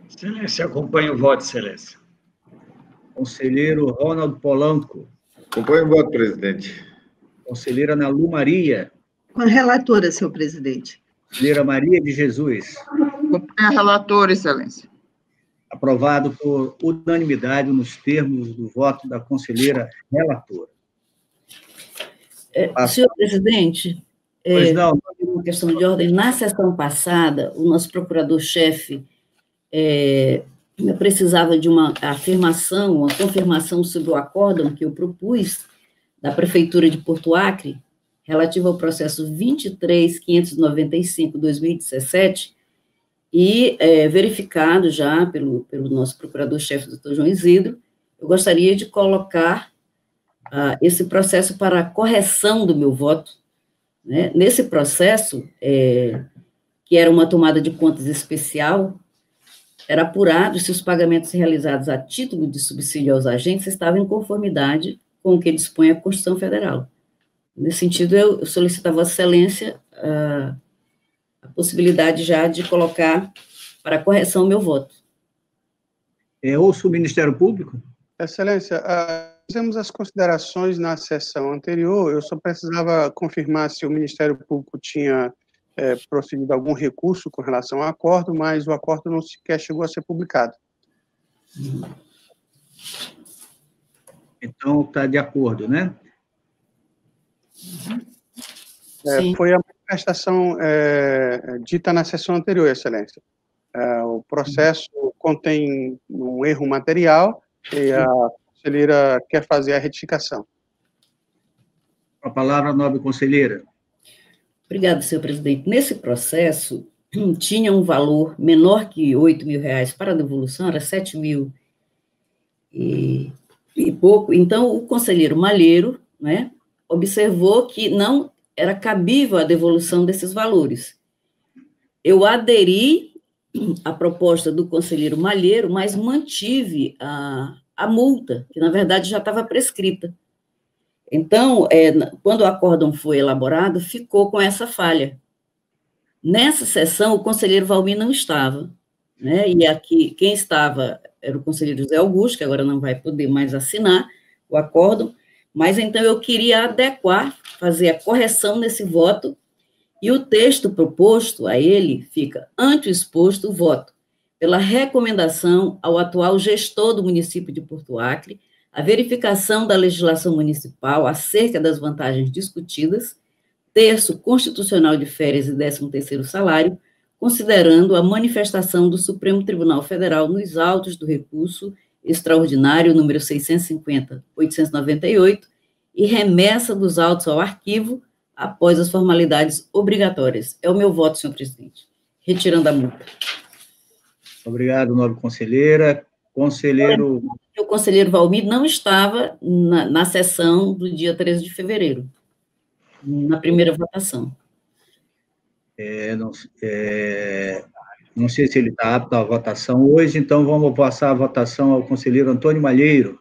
Excelência, acompanha o voto, excelência. Conselheiro Ronald Polanco. Acompanha o voto, presidente. Conselheira Nalu Maria. Com a relatora, senhor presidente. Conselheira Maria de Jesus. Acompanha a relatora, excelência. Aprovado por unanimidade nos termos do voto da conselheira relatora. É, senhor presidente, pois é, não. uma questão de ordem. Na sessão passada, o nosso procurador-chefe é, precisava de uma afirmação, uma confirmação sobre o acórdão que eu propus da Prefeitura de Porto Acre, relativo ao processo 23.595-2017, e é, verificado já pelo, pelo nosso procurador-chefe, doutor João Isidro, eu gostaria de colocar ah, esse processo para a correção do meu voto. Né? Nesse processo, é, que era uma tomada de contas especial, era apurado se os pagamentos realizados a título de subsídio aos agentes estavam em conformidade com o que dispõe a Constituição Federal. Nesse sentido, eu solicito a Vossa Excelência a, a possibilidade já de colocar para correção o meu voto. É, ouço o Ministério Público. Excelência, uh, fizemos as considerações na sessão anterior, eu só precisava confirmar se o Ministério Público tinha é, procedido algum recurso com relação ao acordo, mas o acordo não sequer chegou a ser publicado. Então, está de acordo, né? É, foi a manifestação é, dita na sessão anterior, Excelência. É, o processo contém um erro material e a conselheira quer fazer a retificação. A palavra, nobre conselheira. Obrigada, senhor presidente. Nesse processo, tinha um valor menor que 8 mil reais para a devolução, era 7 mil e, e pouco. Então, o conselheiro Malheiro né, observou que não era cabível a devolução desses valores. Eu aderi à proposta do conselheiro Malheiro, mas mantive a, a multa, que na verdade já estava prescrita. Então, é, quando o acórdão foi elaborado, ficou com essa falha. Nessa sessão, o conselheiro Valmir não estava, né? E aqui, quem estava era o conselheiro José Augusto, que agora não vai poder mais assinar o acórdão, mas então eu queria adequar, fazer a correção nesse voto, e o texto proposto a ele fica, ante o exposto, o voto pela recomendação ao atual gestor do município de Porto Acre, a verificação da legislação municipal acerca das vantagens discutidas, terço constitucional de férias e décimo terceiro salário, considerando a manifestação do Supremo Tribunal Federal nos autos do recurso extraordinário número 650-898 e remessa dos autos ao arquivo após as formalidades obrigatórias. É o meu voto, senhor presidente. Retirando a multa. Obrigado, nobre conselheira. Conselheiro. O conselheiro Valmir não estava na, na sessão do dia 13 de fevereiro, na primeira votação. É, não, é, não sei se ele está apto à votação hoje, então vamos passar a votação ao conselheiro Antônio Malheiro.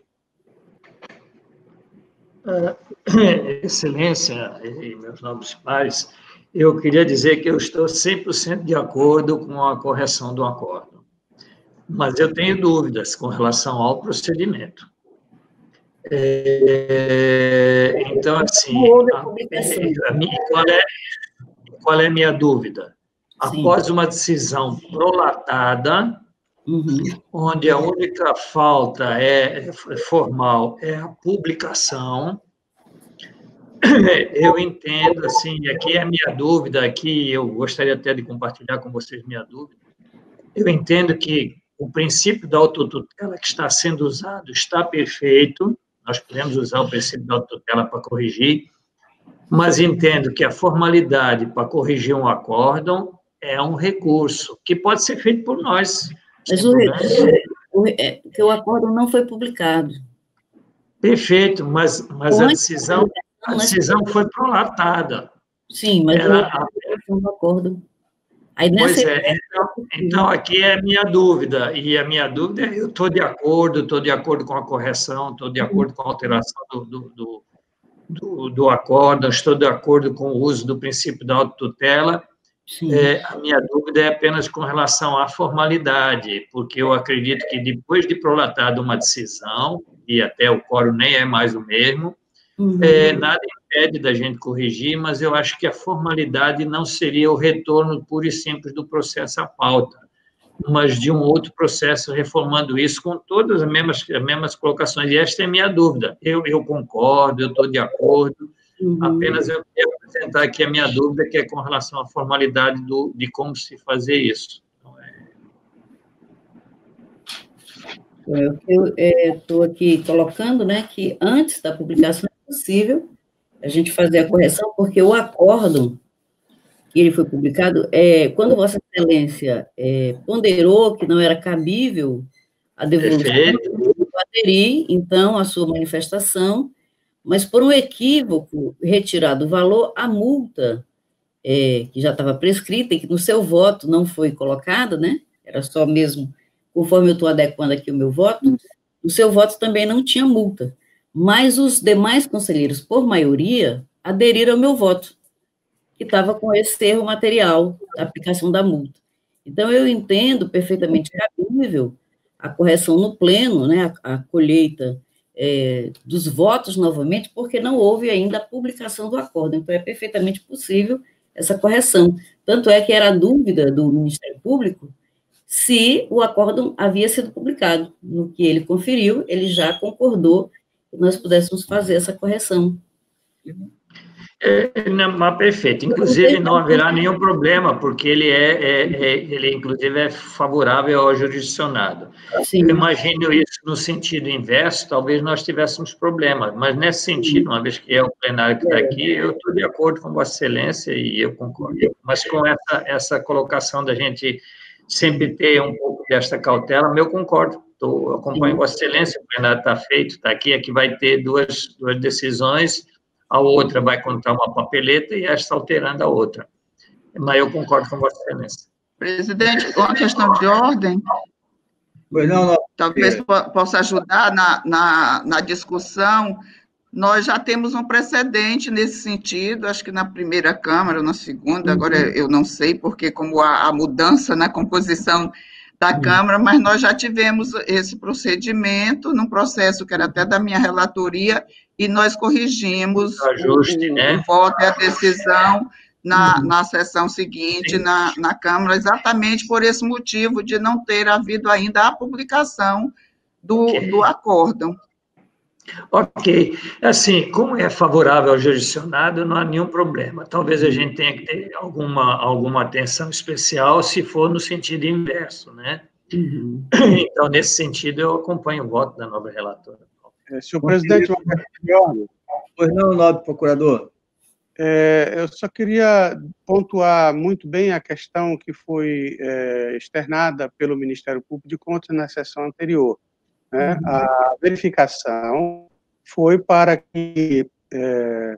Uh, excelência e meus nobres pares, eu queria dizer que eu estou 100% de acordo com a correção do acordo mas eu tenho dúvidas com relação ao procedimento. É, então, assim, a, a minha, qual, é, qual é a minha dúvida? Após uma decisão prolatada, uhum. onde a única falta é, é formal é a publicação, Eu entendo, assim, aqui é a minha dúvida, aqui eu gostaria até de compartilhar com vocês minha dúvida. Eu entendo que o princípio da autotutela que está sendo usado está perfeito, nós podemos usar o princípio da autotutela para corrigir, mas entendo que a formalidade para corrigir um acórdão é um recurso que pode ser feito por nós. Mas o, o, é, o acórdão não foi publicado. Perfeito, mas, mas a decisão, a decisão foi prolatada. Sim, mas Ela, não acordo. Aí pois é, então, então, aqui é a minha dúvida, e a minha dúvida é, eu estou de acordo, estou de acordo com a correção, estou de acordo com a alteração do, do, do, do, do acordo, estou de acordo com o uso do princípio da autotutela, é, a minha dúvida é apenas com relação à formalidade, porque eu acredito que depois de prolatada uma decisão, e até o quórum nem é mais o mesmo, uhum. é, nada impede da gente corrigir, mas eu acho que a formalidade não seria o retorno puro e simples do processo à pauta, mas de um outro processo reformando isso com todas as mesmas, as mesmas colocações. E esta é a minha dúvida. Eu, eu concordo, eu estou de acordo, Uhum. Apenas eu quero apresentar aqui a minha dúvida, que é com relação à formalidade do, de como se fazer isso. Então, é... Eu estou é, aqui colocando né, que antes da publicação é possível a gente fazer a correção, porque o acordo que ele foi publicado, é, quando Vossa Excelência é, ponderou que não era cabível a devolução, eu aderi, então, à sua manifestação, mas por um equívoco retirado o valor, a multa, é, que já estava prescrita e que no seu voto não foi colocada, né? Era só mesmo, conforme eu estou adequando aqui o meu voto, o seu voto também não tinha multa. Mas os demais conselheiros, por maioria, aderiram ao meu voto, que estava com esse erro material, da aplicação da multa. Então, eu entendo perfeitamente cabível a correção no pleno, né, a, a colheita é, dos votos novamente, porque não houve ainda a publicação do acordo. Então, é perfeitamente possível essa correção. Tanto é que era a dúvida do Ministério Público se o acordo havia sido publicado. No que ele conferiu, ele já concordou que nós pudéssemos fazer essa correção. É, não, perfeito. Inclusive, não haverá nenhum problema, porque ele é, é, é, ele, inclusive, é favorável ao jurisdicionado. Sim. Eu imagino isso no sentido inverso, talvez nós tivéssemos problemas, mas nesse sentido, uma vez que é o plenário que está aqui, eu estou de acordo com Vossa Excelência e eu concordo. Mas com essa, essa colocação da gente sempre ter um pouco desta cautela, eu concordo. Tô, acompanho Vossa Excelência, o plenário está feito, está aqui, aqui vai ter duas, duas decisões a outra vai contar uma papeleta e esta alterando a outra. Mas eu concordo com Vossa Excelência. Presidente, uma questão de ordem. Pois não, não. Talvez possa ajudar na, na, na discussão. Nós já temos um precedente nesse sentido, acho que na primeira Câmara, na segunda, uhum. agora eu não sei, porque como a, a mudança na composição da uhum. Câmara, mas nós já tivemos esse procedimento num processo que era até da minha relatoria, e nós corrigimos Ajuste, o, né? o voto e a decisão na, uhum. na sessão seguinte, na, na Câmara, exatamente por esse motivo de não ter havido ainda a publicação do, okay. do acórdão. Ok. Assim, como é favorável ao jurisdicionado, não há nenhum problema. Talvez a gente tenha que ter alguma, alguma atenção especial se for no sentido inverso, né? Uhum. Então, nesse sentido, eu acompanho o voto da nova relatora. É, senhor presidente, pois não, nobre procurador. É, eu só queria pontuar muito bem a questão que foi é, externada pelo Ministério Público de Contas na sessão anterior. Né? A verificação foi para que é,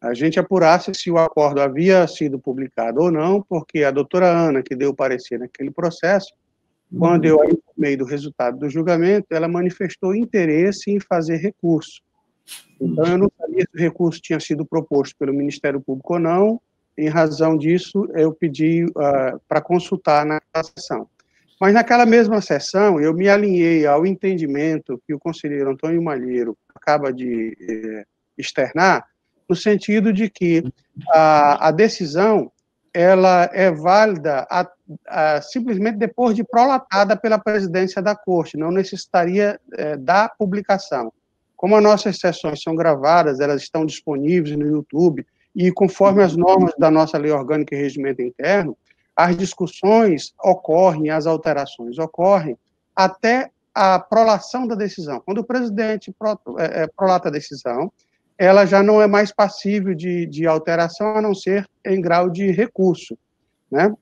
a gente apurasse se o acordo havia sido publicado ou não, porque a doutora Ana, que deu parecer naquele processo, quando eu informei do resultado do julgamento, ela manifestou interesse em fazer recurso. Então, eu não sabia se o recurso tinha sido proposto pelo Ministério Público ou não. Em razão disso, eu pedi uh, para consultar na sessão. Mas naquela mesma sessão, eu me alinhei ao entendimento que o conselheiro Antônio Malheiro acaba de eh, externar, no sentido de que a, a decisão ela é válida a, a, simplesmente depois de prolatada pela presidência da corte, não necessitaria é, da publicação. como as nossas sessões são gravadas, elas estão disponíveis no YouTube, e conforme as normas da nossa lei orgânica e regimento interno, as discussões ocorrem, as alterações ocorrem até a prolação da decisão. Quando o presidente é, é, prolata a decisão, ela já não é mais passível de, de alteração, a não ser em grau de recurso. Né?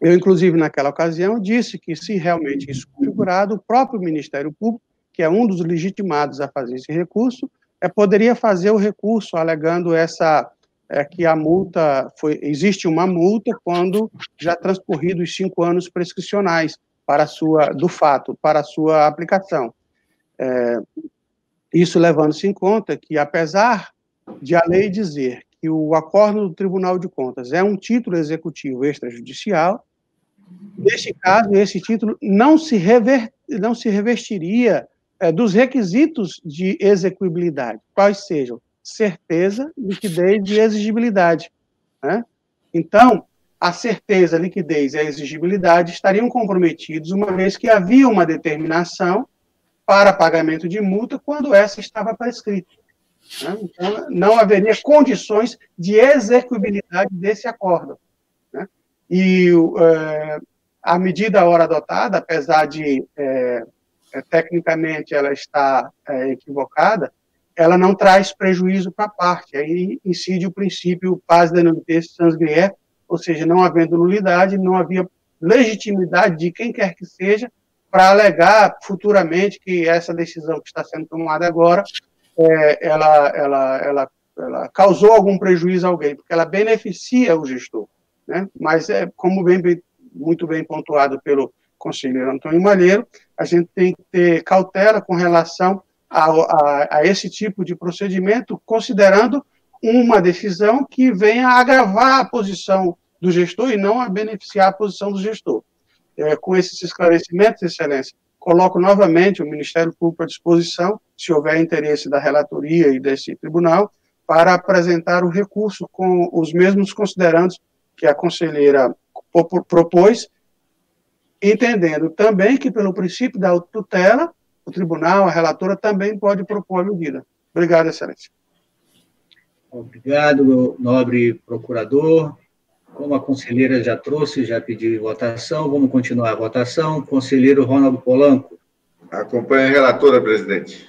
Eu, inclusive, naquela ocasião, disse que, se realmente isso configurado, o próprio Ministério Público, que é um dos legitimados a fazer esse recurso, é, poderia fazer o recurso alegando essa é, que a multa foi existe uma multa quando já transcorridos cinco anos prescricionais para sua do fato para sua aplicação. É, isso levando-se em conta que, apesar de a lei dizer que o acordo do Tribunal de Contas é um título executivo extrajudicial, neste caso, esse título não se, rever, não se revestiria é, dos requisitos de execuibilidade, quais sejam certeza, liquidez e exigibilidade. Né? Então, a certeza, a liquidez e a exigibilidade estariam comprometidos, uma vez que havia uma determinação para pagamento de multa quando essa estava prescrita. Né? Então, não haveria condições de execuibilidade desse acordo. Né? E é, a medida hora adotada, apesar de é, é, tecnicamente ela estar equivocada, ela não traz prejuízo para a parte. Aí incide o princípio paz de nullité sans grief, ou seja, não havendo nulidade, não havia legitimidade de quem quer que seja para alegar futuramente que essa decisão que está sendo tomada agora, é, ela, ela, ela, ela causou algum prejuízo a alguém, porque ela beneficia o gestor. Né? Mas, é, como bem, muito bem pontuado pelo conselheiro Antônio Malheiro, a gente tem que ter cautela com relação a, a, a esse tipo de procedimento, considerando uma decisão que venha agravar a posição do gestor e não a beneficiar a posição do gestor. É, com esses esclarecimentos, Excelência, coloco novamente o Ministério Público à disposição, se houver interesse da relatoria e desse tribunal, para apresentar o recurso com os mesmos considerandos que a conselheira propôs, entendendo também que, pelo princípio da tutela, o tribunal, a relatora, também pode propor a medida. Obrigado, Excelência. Obrigado, nobre procurador. Como a conselheira já trouxe, já pediu votação, vamos continuar a votação. Conselheiro Ronaldo Polanco. Acompanha a relatora, presidente.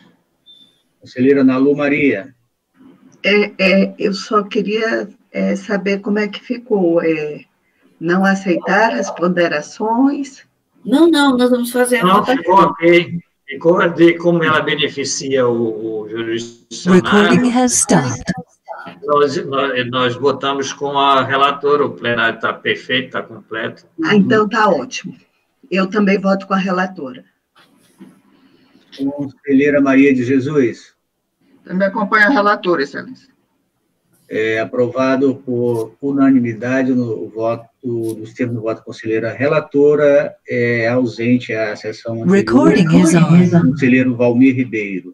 Conselheira Nalu Maria. É, é, eu só queria é, saber como é que ficou. É, não aceitar as ponderações? Não, não, nós vamos fazer a não, votação. Ficou ok. Ficou de como ela beneficia o, o jurisdicionário. Recording has stopped nós, nós, nós votamos com a relatora, o plenário está perfeito, está completo. Ah, então está ótimo. Eu também voto com a relatora. Conselheira Maria de Jesus. Também acompanha a relatora, excelência. É aprovado por unanimidade no voto, dos termos do voto conselheira relatora, é ausente a sessão anterior. Recording is on. Conselheiro Valmir Ribeiro.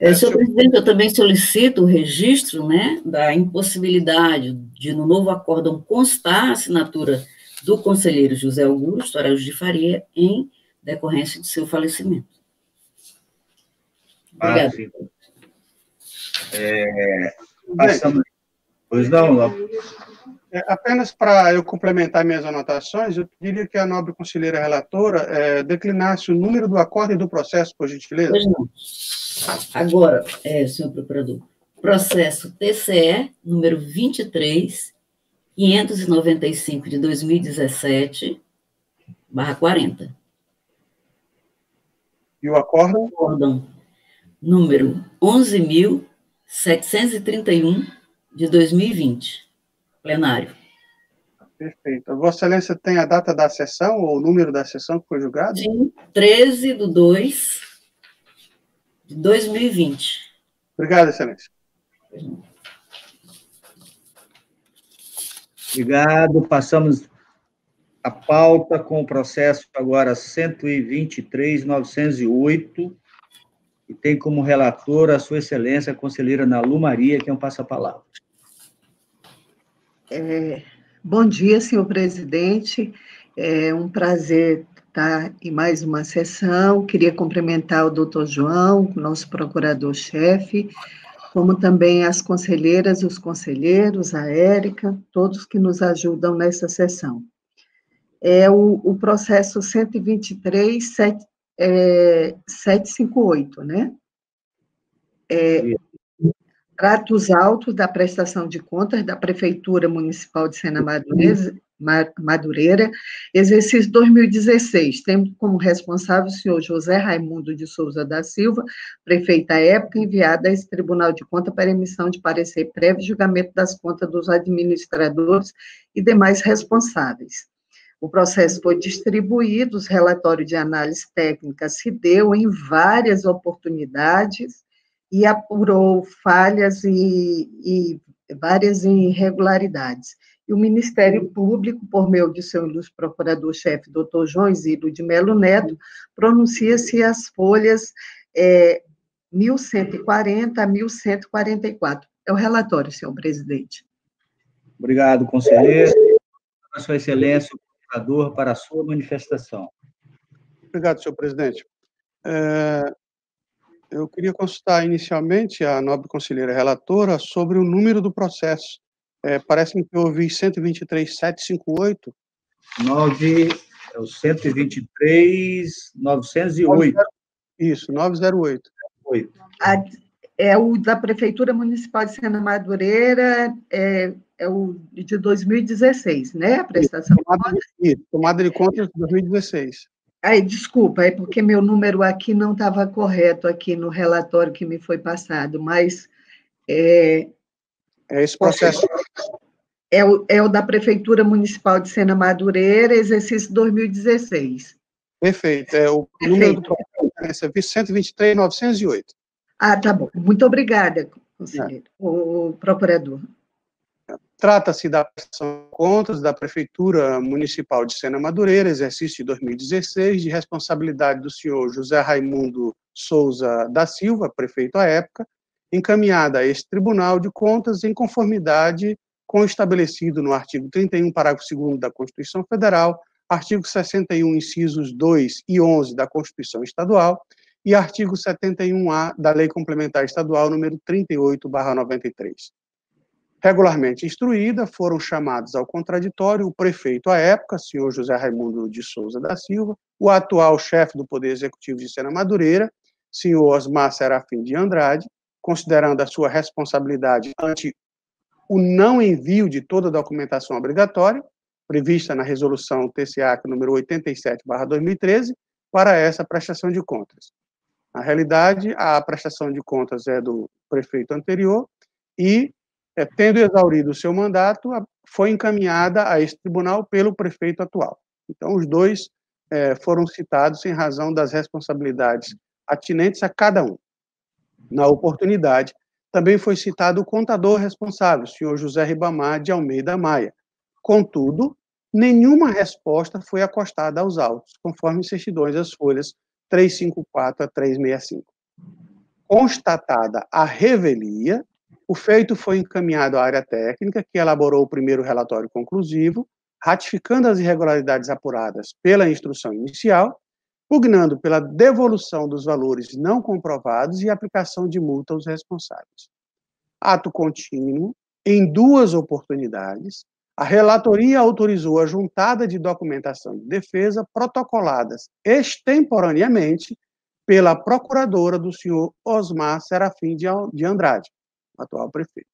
É, senhor presidente, eu também solicito o registro né, da impossibilidade de, no novo acórdão, constar a assinatura do conselheiro José Augusto Araújo de Faria em decorrência de seu falecimento. Ah, é, passamos... Pois não, é, apenas para eu complementar minhas anotações, eu pediria que a nobre conselheira relatora é, declinasse o número do acórdão e do processo, por gentileza. Pois não. Agora, é, senhor procurador, processo TCE número 23, 595 de 2017, barra 40. E o acórdão? Acórdão número 11.731 de 2020, plenário. Perfeito. Vossa Excelência tem a data da sessão ou o número da sessão que foi julgado? Sim, 13 do 2 de 2020. Obrigado, Excelência. Obrigado. Passamos a pauta com o processo agora 123.908, e tem como relatora a Sua Excelência, a conselheira Nalu Maria, que é um passa-palavra. É, bom dia, senhor presidente. É um prazer estar em mais uma sessão. Queria cumprimentar o doutor João, nosso procurador-chefe, como também as conselheiras os conselheiros, a Érica, todos que nos ajudam nessa sessão. É o, o processo 123 7, é, 758, né? É, tratos autos da prestação de contas da Prefeitura Municipal de Sena Madureira, exercício 2016, tendo como responsável o senhor José Raimundo de Souza da Silva, prefeito à época, enviado a esse Tribunal de Contas para emissão de parecer prévio julgamento das contas dos administradores e demais responsáveis. O processo foi distribuído, os relatórios de análise técnica se deu em várias oportunidades e apurou falhas e, e várias irregularidades e o Ministério Público, por meio de seu ilustre procurador-chefe, doutor João Isidro de Melo Neto, pronuncia-se as folhas é, 1140 a 1144. É o relatório, senhor presidente. Obrigado, conselheiro. A sua excelência, o procurador, para a sua manifestação. Obrigado, senhor presidente. É, eu queria consultar inicialmente a nobre conselheira relatora sobre o número do processo é, parece que eu ouvi 123,758. 9, é o 123, 908. Isso, 908. 8. É o da Prefeitura Municipal de Sena Madureira, é, é o de 2016, né? A prestação. Tomada, de, tomada de contas de 2016. Aí, desculpa, é porque meu número aqui não estava correto aqui no relatório que me foi passado, mas é, é esse processo. É o, é o da Prefeitura Municipal de Sena Madureira, exercício 2016. Perfeito. É o Perfeito. número do processo é 123.908. Ah, tá bom. Muito obrigada, conselheiro, é. o procurador. Trata-se da prestação de contas da Prefeitura Municipal de Sena Madureira, exercício de 2016, de responsabilidade do senhor José Raimundo Souza da Silva, prefeito à época, encaminhada a este Tribunal de Contas em conformidade com o estabelecido no artigo 31, parágrafo 2 da Constituição Federal, artigo 61, incisos 2 e 11 da Constituição Estadual e artigo 71A da Lei Complementar Estadual número 38/93. Regularmente instruída, foram chamados ao contraditório o prefeito à época, senhor José Raimundo de Souza da Silva, o atual chefe do Poder Executivo de Sena Madureira, senhor Osmar Serafim de Andrade, considerando a sua responsabilidade ante o não envio de toda a documentação obrigatória, prevista na resolução TCA número 87/2013, para essa prestação de contas. Na realidade, a prestação de contas é do prefeito anterior e, é, tendo exaurido o seu mandato, foi encaminhada a esse tribunal pelo prefeito atual. Então, os dois é, foram citados em razão das responsabilidades atinentes a cada um. Na oportunidade, também foi citado o contador responsável, o senhor José Ribamar de Almeida Maia. Contudo, nenhuma resposta foi acostada aos autos, conforme certidões das folhas 354 a 365. Constatada a revelia, o feito foi encaminhado à área técnica, que elaborou o primeiro relatório conclusivo, ratificando as irregularidades apuradas pela instrução inicial pugnando pela devolução dos valores não comprovados e aplicação de multa aos responsáveis. Ato contínuo, em duas oportunidades, a relatoria autorizou a juntada de documentação de defesa protocoladas extemporaneamente pela procuradora do senhor Osmar Serafim de Andrade, atual prefeito.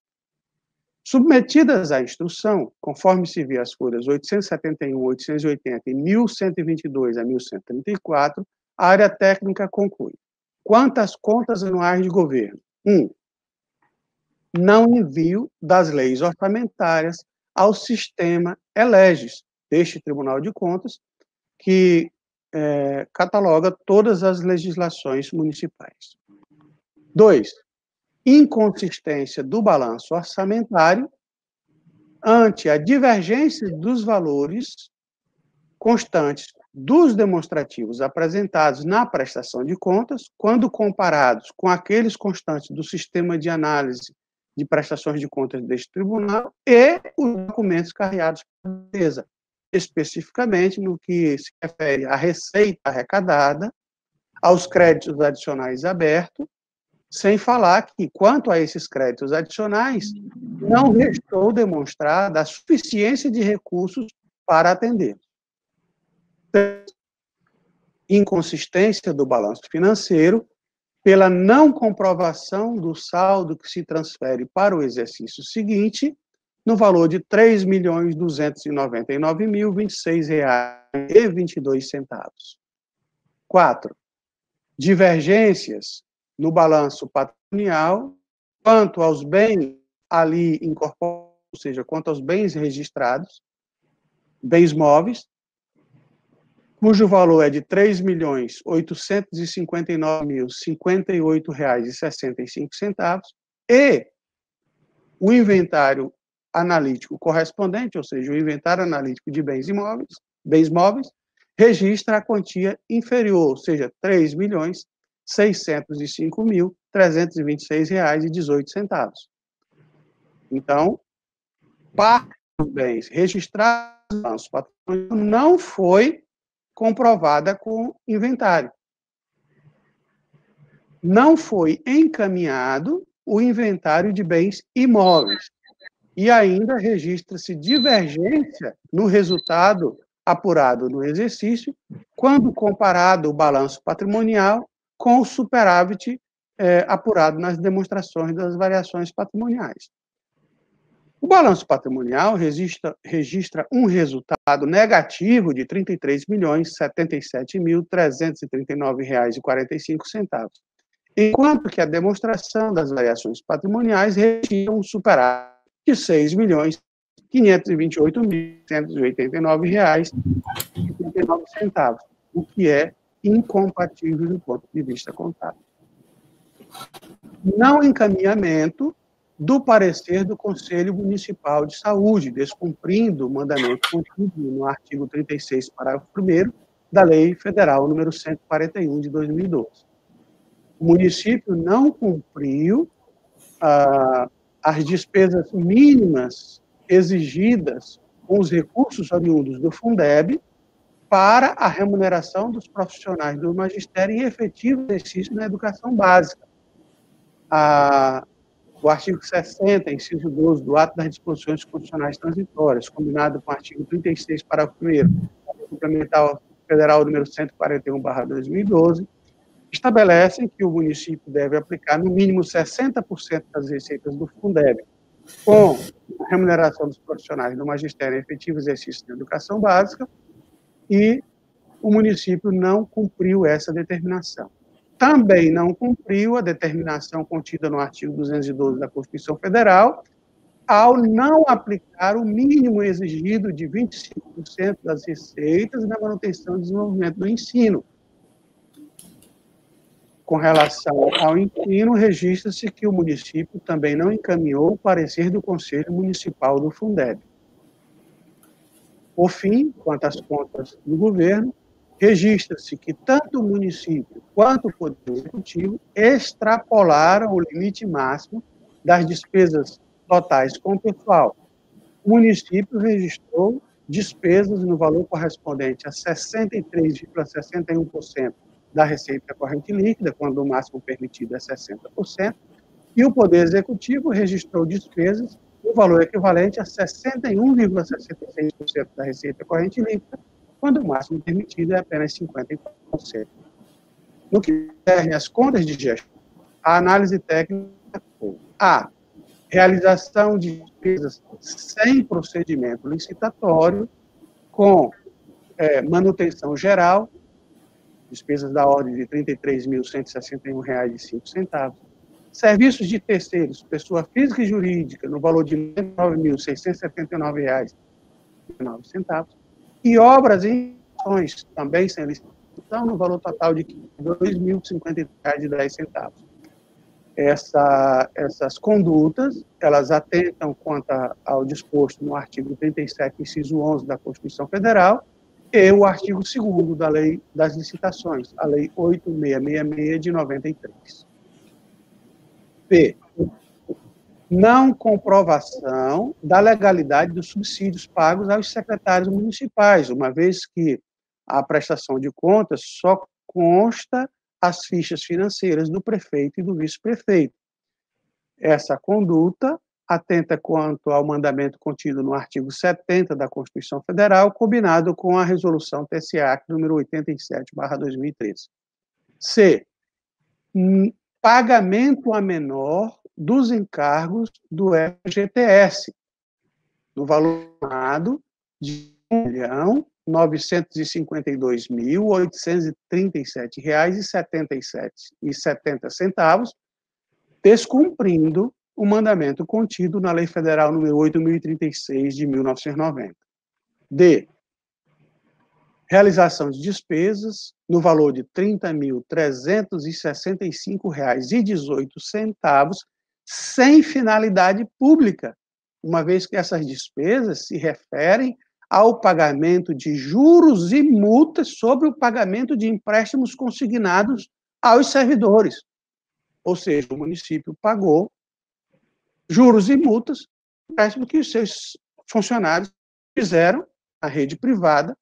Submetidas à instrução, conforme se vê as folhas 871, 880 e 1122 a 1134, a área técnica conclui. Quanto às contas anuais de governo? 1. Um, não envio das leis orçamentárias ao sistema eleges deste Tribunal de Contas, que é, cataloga todas as legislações municipais. 2 inconsistência do balanço orçamentário ante a divergência dos valores constantes dos demonstrativos apresentados na prestação de contas, quando comparados com aqueles constantes do sistema de análise de prestações de contas deste tribunal e os documentos carreados pela empresa, especificamente no que se refere à receita arrecadada, aos créditos adicionais abertos, sem falar que, quanto a esses créditos adicionais, não restou demonstrada a suficiência de recursos para atender. Inconsistência do balanço financeiro pela não comprovação do saldo que se transfere para o exercício seguinte, no valor de R$ 3.299.026,22. 4. Divergências no balanço patrimonial quanto aos bens ali incorporados, ou seja, quanto aos bens registrados, bens móveis, cujo valor é de R$ 3.859.058,65, e o inventário analítico correspondente, ou seja, o inventário analítico de bens imóveis, bens móveis, registra a quantia inferior, ou seja, R$ 3.605.326,18. Então, parte dos bens registrados no patrimônio não foi comprovada com inventário. Não foi encaminhado o inventário de bens imóveis. E ainda registra-se divergência no resultado apurado no exercício, quando comparado o balanço patrimonial com o superávit é, apurado nas demonstrações das variações patrimoniais. O balanço patrimonial registra, registra um resultado negativo de R$ 33.077.339,45, enquanto que a demonstração das variações patrimoniais registra um superávit de R$ 6.528.189,39, o que é incompatível do ponto de vista contábil. Não encaminhamento do parecer do Conselho Municipal de Saúde, descumprindo o mandamento contido no artigo 36, parágrafo 1 da Lei Federal número 141 de 2012. O município não cumpriu ah, as despesas mínimas exigidas com os recursos oriundos do Fundeb para a remuneração dos profissionais do magistério em efetivo exercício na educação básica. A, o artigo 60, inciso 12 do ato das disposições constitucionais transitórias, combinado com o artigo 36, parágrafo 1 complementar federal número 141/2012, estabelecem que o município deve aplicar no mínimo 60% das receitas do Fundeb com a remuneração dos profissionais do magistério em efetivo exercício da educação básica e o município não cumpriu essa determinação também não cumpriu a determinação contida no artigo 212 da Constituição Federal, ao não aplicar o mínimo exigido de 25% das receitas na manutenção e desenvolvimento do ensino. Com relação ao ensino, registra-se que o município também não encaminhou o parecer do Conselho Municipal do Fundeb. Por fim, quanto às contas do governo, registra-se que tanto o município quanto o Poder Executivo extrapolaram o limite máximo das despesas totais com o pessoal. O município registrou despesas no valor correspondente a 63,61% da receita corrente líquida, quando o máximo permitido é 60%, e o Poder Executivo registrou despesas no valor equivalente a 61,66% da receita corrente líquida, quando o máximo permitido é apenas 54%. No que concerne as contas de gestão, a análise técnica foi a realização de despesas sem procedimento licitatório, com é, manutenção geral, despesas da ordem de R$ 33.161,05, serviços de terceiros, pessoa física e jurídica, no valor de R$ 99.679,09, e obras em ações também sem licitação, no valor total de R$ 2.050,10. Essa, essas condutas, elas atentam quanto ao disposto no artigo 37, inciso 11 da Constituição Federal, e o artigo 2 da Lei das Licitações, a Lei 8666 de 93. P. não comprovação da legalidade dos subsídios pagos aos secretários municipais, uma vez que a prestação de contas só consta as fichas financeiras do prefeito e do vice-prefeito. Essa conduta atenta quanto ao mandamento contido no artigo 70 da Constituição Federal, combinado com a resolução TSA número 87/2013. C. Pagamento a menor dos encargos do FGTS, no valor de R$ 1.952.837,70, descumprindo o mandamento contido na Lei Federal nº 8.036, de 1990. D. Realização de despesas no valor de R$ 30.365,18, sem finalidade pública, uma vez que essas despesas se referem ao pagamento de juros e multas sobre o pagamento de empréstimos consignados aos servidores. Ou seja, o município pagou juros e multas, empréstimos que os seus funcionários fizeram à rede privada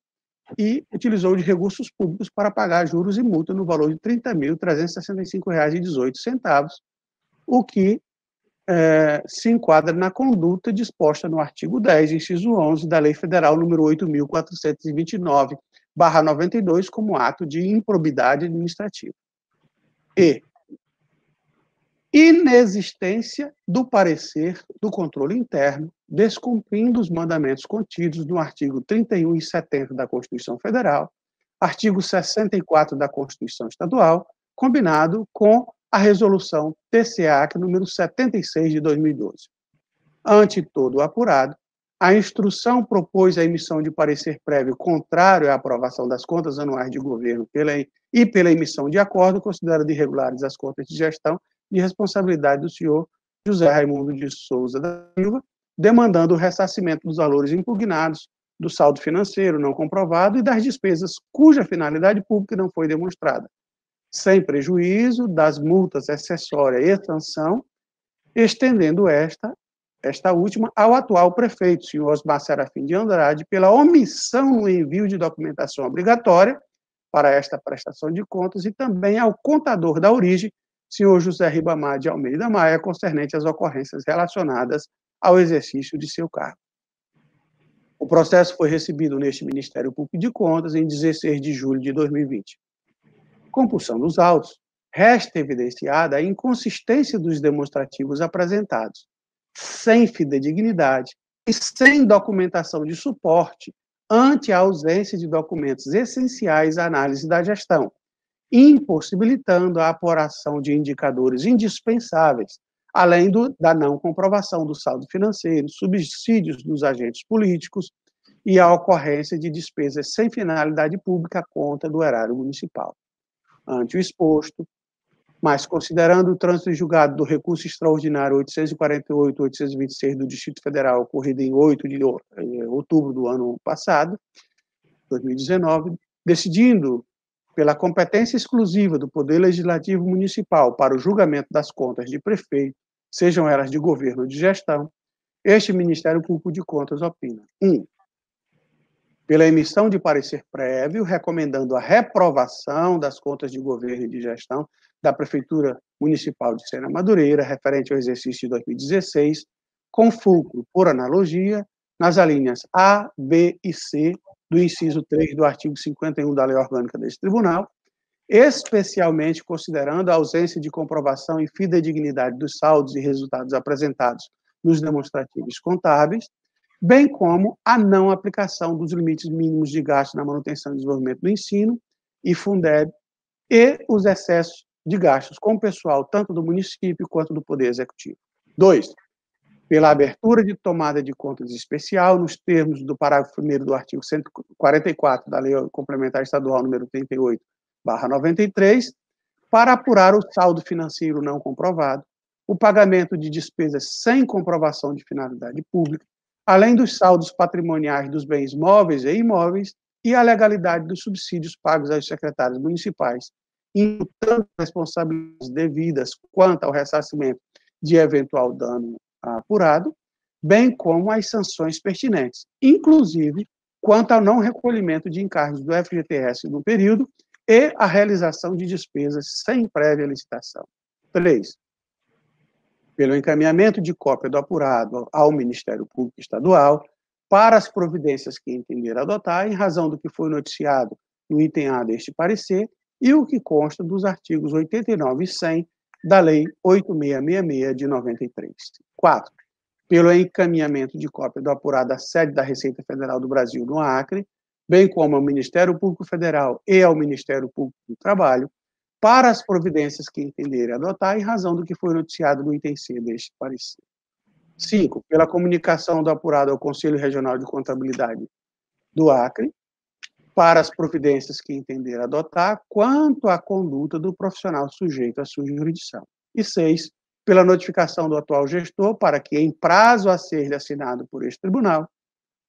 e utilizou de recursos públicos para pagar juros e multa no valor de R$ 30.365,18, o que é, se enquadra na conduta disposta no artigo 10, inciso 11 da Lei Federal número 8.429, barra 92, como ato de improbidade administrativa. E inexistência do parecer do controle interno, descumprindo os mandamentos contidos no artigo 31 e 70 da Constituição Federal, artigo 64 da Constituição Estadual, combinado com a resolução TCAC número 76 de 2012. Ante todo apurado, a instrução propôs a emissão de parecer prévio contrário à aprovação das contas anuais de governo pela, e pela emissão de acordo considerando irregulares as contas de gestão de responsabilidade do senhor José Raimundo de Souza da Silva, demandando o ressarcimento dos valores impugnados, do saldo financeiro não comprovado e das despesas cuja finalidade pública não foi demonstrada, sem prejuízo das multas acessória e sanção, estendendo esta, esta última ao atual prefeito, senhor Osmar Serafim de Andrade, pela omissão no envio de documentação obrigatória para esta prestação de contas e também ao contador da origem, senhor José Ribamar de Almeida Maia, concernente às ocorrências relacionadas ao exercício de seu cargo. O processo foi recebido neste Ministério Público de Contas em 16 de julho de 2020 compulsão dos autos, resta evidenciada a inconsistência dos demonstrativos apresentados, sem fidedignidade e sem documentação de suporte ante a ausência de documentos essenciais à análise da gestão, impossibilitando a apuração de indicadores indispensáveis, além do, da não comprovação do saldo financeiro, subsídios dos agentes políticos e a ocorrência de despesas sem finalidade pública à conta do erário municipal ante o exposto, mas considerando o trânsito julgado do recurso extraordinário 848-826 do Distrito Federal, ocorrido em 8 de outubro do ano passado, 2019, decidindo pela competência exclusiva do Poder Legislativo Municipal para o julgamento das contas de prefeito, sejam elas de governo ou de gestão, este Ministério Público de Contas opina. 1. Um, pela emissão de parecer prévio, recomendando a reprovação das contas de governo e de gestão da Prefeitura Municipal de Sena Madureira, referente ao exercício de 2016, com fulcro, por analogia, nas alíneas A, B e C do inciso 3 do artigo 51 da Lei Orgânica deste Tribunal, especialmente considerando a ausência de comprovação e fidedignidade dos saldos e resultados apresentados nos demonstrativos contábeis, bem como a não aplicação dos limites mínimos de gasto na manutenção e desenvolvimento do ensino e Fundeb e os excessos de gastos com o pessoal tanto do município quanto do Poder Executivo. Dois, pela abertura de tomada de contas especial nos termos do parágrafo 1 do artigo 144 da Lei Complementar Estadual número 38, barra 93, para apurar o saldo financeiro não comprovado, o pagamento de despesas sem comprovação de finalidade pública, além dos saldos patrimoniais dos bens móveis e imóveis e a legalidade dos subsídios pagos aos secretários municipais, imputando responsabilidades devidas quanto ao ressarcimento de eventual dano apurado, bem como as sanções pertinentes, inclusive quanto ao não recolhimento de encargos do FGTS no período e a realização de despesas sem prévia licitação. 3. Pelo encaminhamento de cópia do apurado ao Ministério Público Estadual para as providências que entender adotar, em razão do que foi noticiado no item A deste parecer e o que consta dos artigos 89 e 100 da Lei 8666 de 93. 4 pelo encaminhamento de cópia do apurado à sede da Receita Federal do Brasil no Acre, bem como ao Ministério Público Federal e ao Ministério Público do Trabalho, para as providências que entenderem adotar em razão do que foi noticiado no item C deste parecer. 5. Pela comunicação do apurado ao Conselho Regional de Contabilidade do Acre, para as providências que entender adotar quanto à conduta do profissional sujeito à sua jurisdição. E 6 pela notificação do atual gestor para que, em prazo a ser assinado por este tribunal,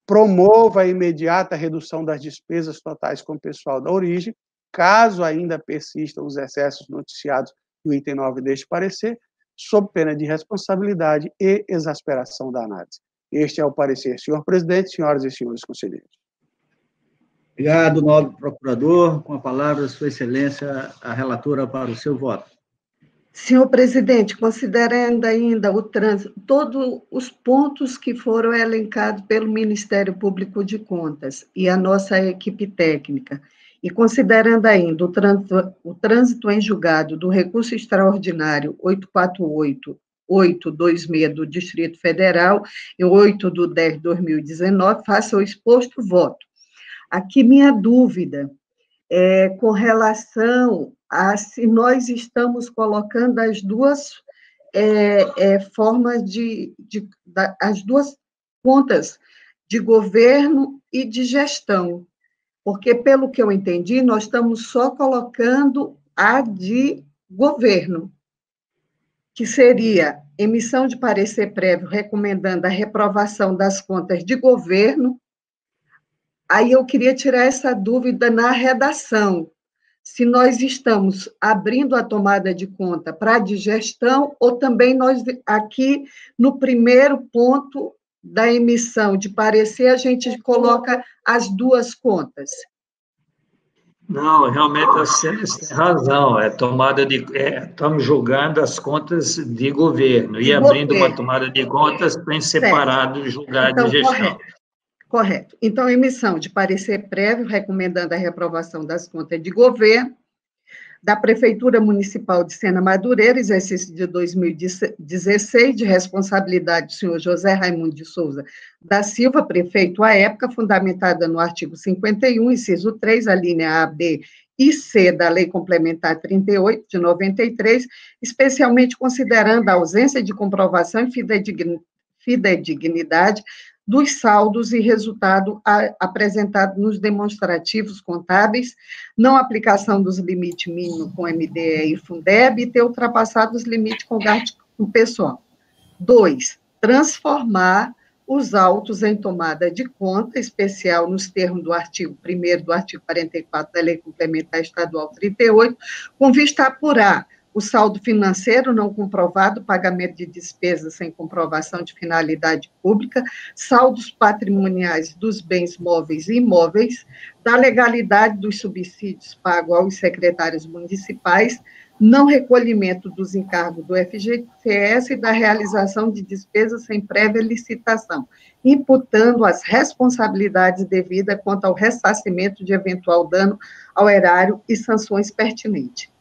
promova a imediata redução das despesas totais com o pessoal da origem, caso ainda persistam os excessos noticiados no item 9 deste parecer, sob pena de responsabilidade e exasperação da análise. Este é o parecer, senhor presidente, senhoras e senhores conselheiros. Obrigado, nobre procurador. Com a palavra, Sua Excelência, a relatora para o seu voto. Senhor presidente, considerando ainda o trânsito, todos os pontos que foram elencados pelo Ministério Público de Contas e a nossa equipe técnica, e considerando ainda o trânsito, o trânsito em julgado do recurso extraordinário 848 826 do Distrito Federal e 8 do 10 de 2019, faça o exposto voto. Aqui minha dúvida é com relação se nós estamos colocando as duas é, é, formas de, de da, as duas contas de governo e de gestão, porque pelo que eu entendi, nós estamos só colocando a de governo, que seria emissão de parecer prévio recomendando a reprovação das contas de governo. Aí eu queria tirar essa dúvida na redação, se nós estamos abrindo a tomada de conta para a digestão, ou também nós, aqui no primeiro ponto da emissão de parecer, a gente coloca as duas contas. Não, realmente você tem razão. É tomada de, é, estamos julgando as contas de governo de e governo. abrindo uma tomada de contas bem separado julgar então, de gestão. Correto. Correto. Então, emissão de parecer prévio recomendando a reprovação das contas de governo da Prefeitura Municipal de Sena Madureira, exercício de 2016, de responsabilidade do senhor José Raimundo de Souza da Silva, prefeito à época, fundamentada no artigo 51, inciso 3, a linha A, B e C da Lei Complementar 38, de 93, especialmente considerando a ausência de comprovação e fidedignidade dos saldos e resultado apresentado nos demonstrativos contábeis, não aplicação dos limites mínimos com MDE e Fundeb e ter ultrapassado os limites com gasto pessoal. Dois, transformar os autos em tomada de conta especial nos termos do artigo 1 do artigo 44 da Lei Complementar Estadual 38, com vista a apurar o saldo financeiro não comprovado, pagamento de despesas sem comprovação de finalidade pública, saldos patrimoniais dos bens móveis e imóveis, da legalidade dos subsídios pagos aos secretários municipais, não recolhimento dos encargos do FGTS e da realização de despesas sem prévia licitação, imputando as responsabilidades devidas quanto ao ressarcimento de eventual dano ao erário e sanções pertinentes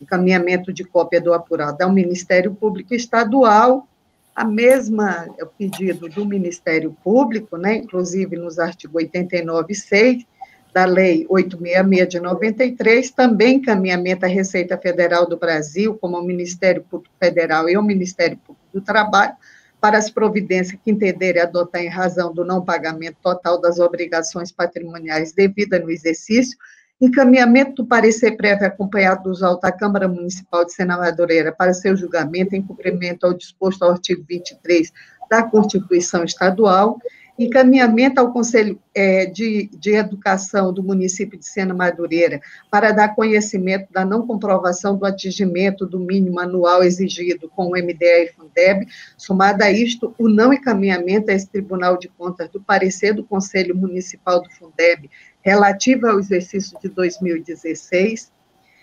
encaminhamento de cópia do apurado ao Ministério Público Estadual, a mesma é pedido do Ministério Público, né, inclusive nos artigos 89 e 6 da Lei 866 de 93, também encaminhamento à Receita Federal do Brasil, como ao Ministério Público Federal e ao Ministério Público do Trabalho, para as providências que entenderem adotar em razão do não pagamento total das obrigações patrimoniais devidas no exercício encaminhamento do parecer prévio acompanhado dos autos Câmara Municipal de Sena Madureira para seu julgamento em cumprimento ao disposto ao artigo 23 da Constituição Estadual, encaminhamento ao Conselho é, de, de Educação do município de Sena Madureira para dar conhecimento da não comprovação do atingimento do mínimo anual exigido com o MDE e Fundeb, somado a isto, o não encaminhamento a esse Tribunal de Contas do parecer do Conselho Municipal do Fundeb relativo ao exercício de 2016,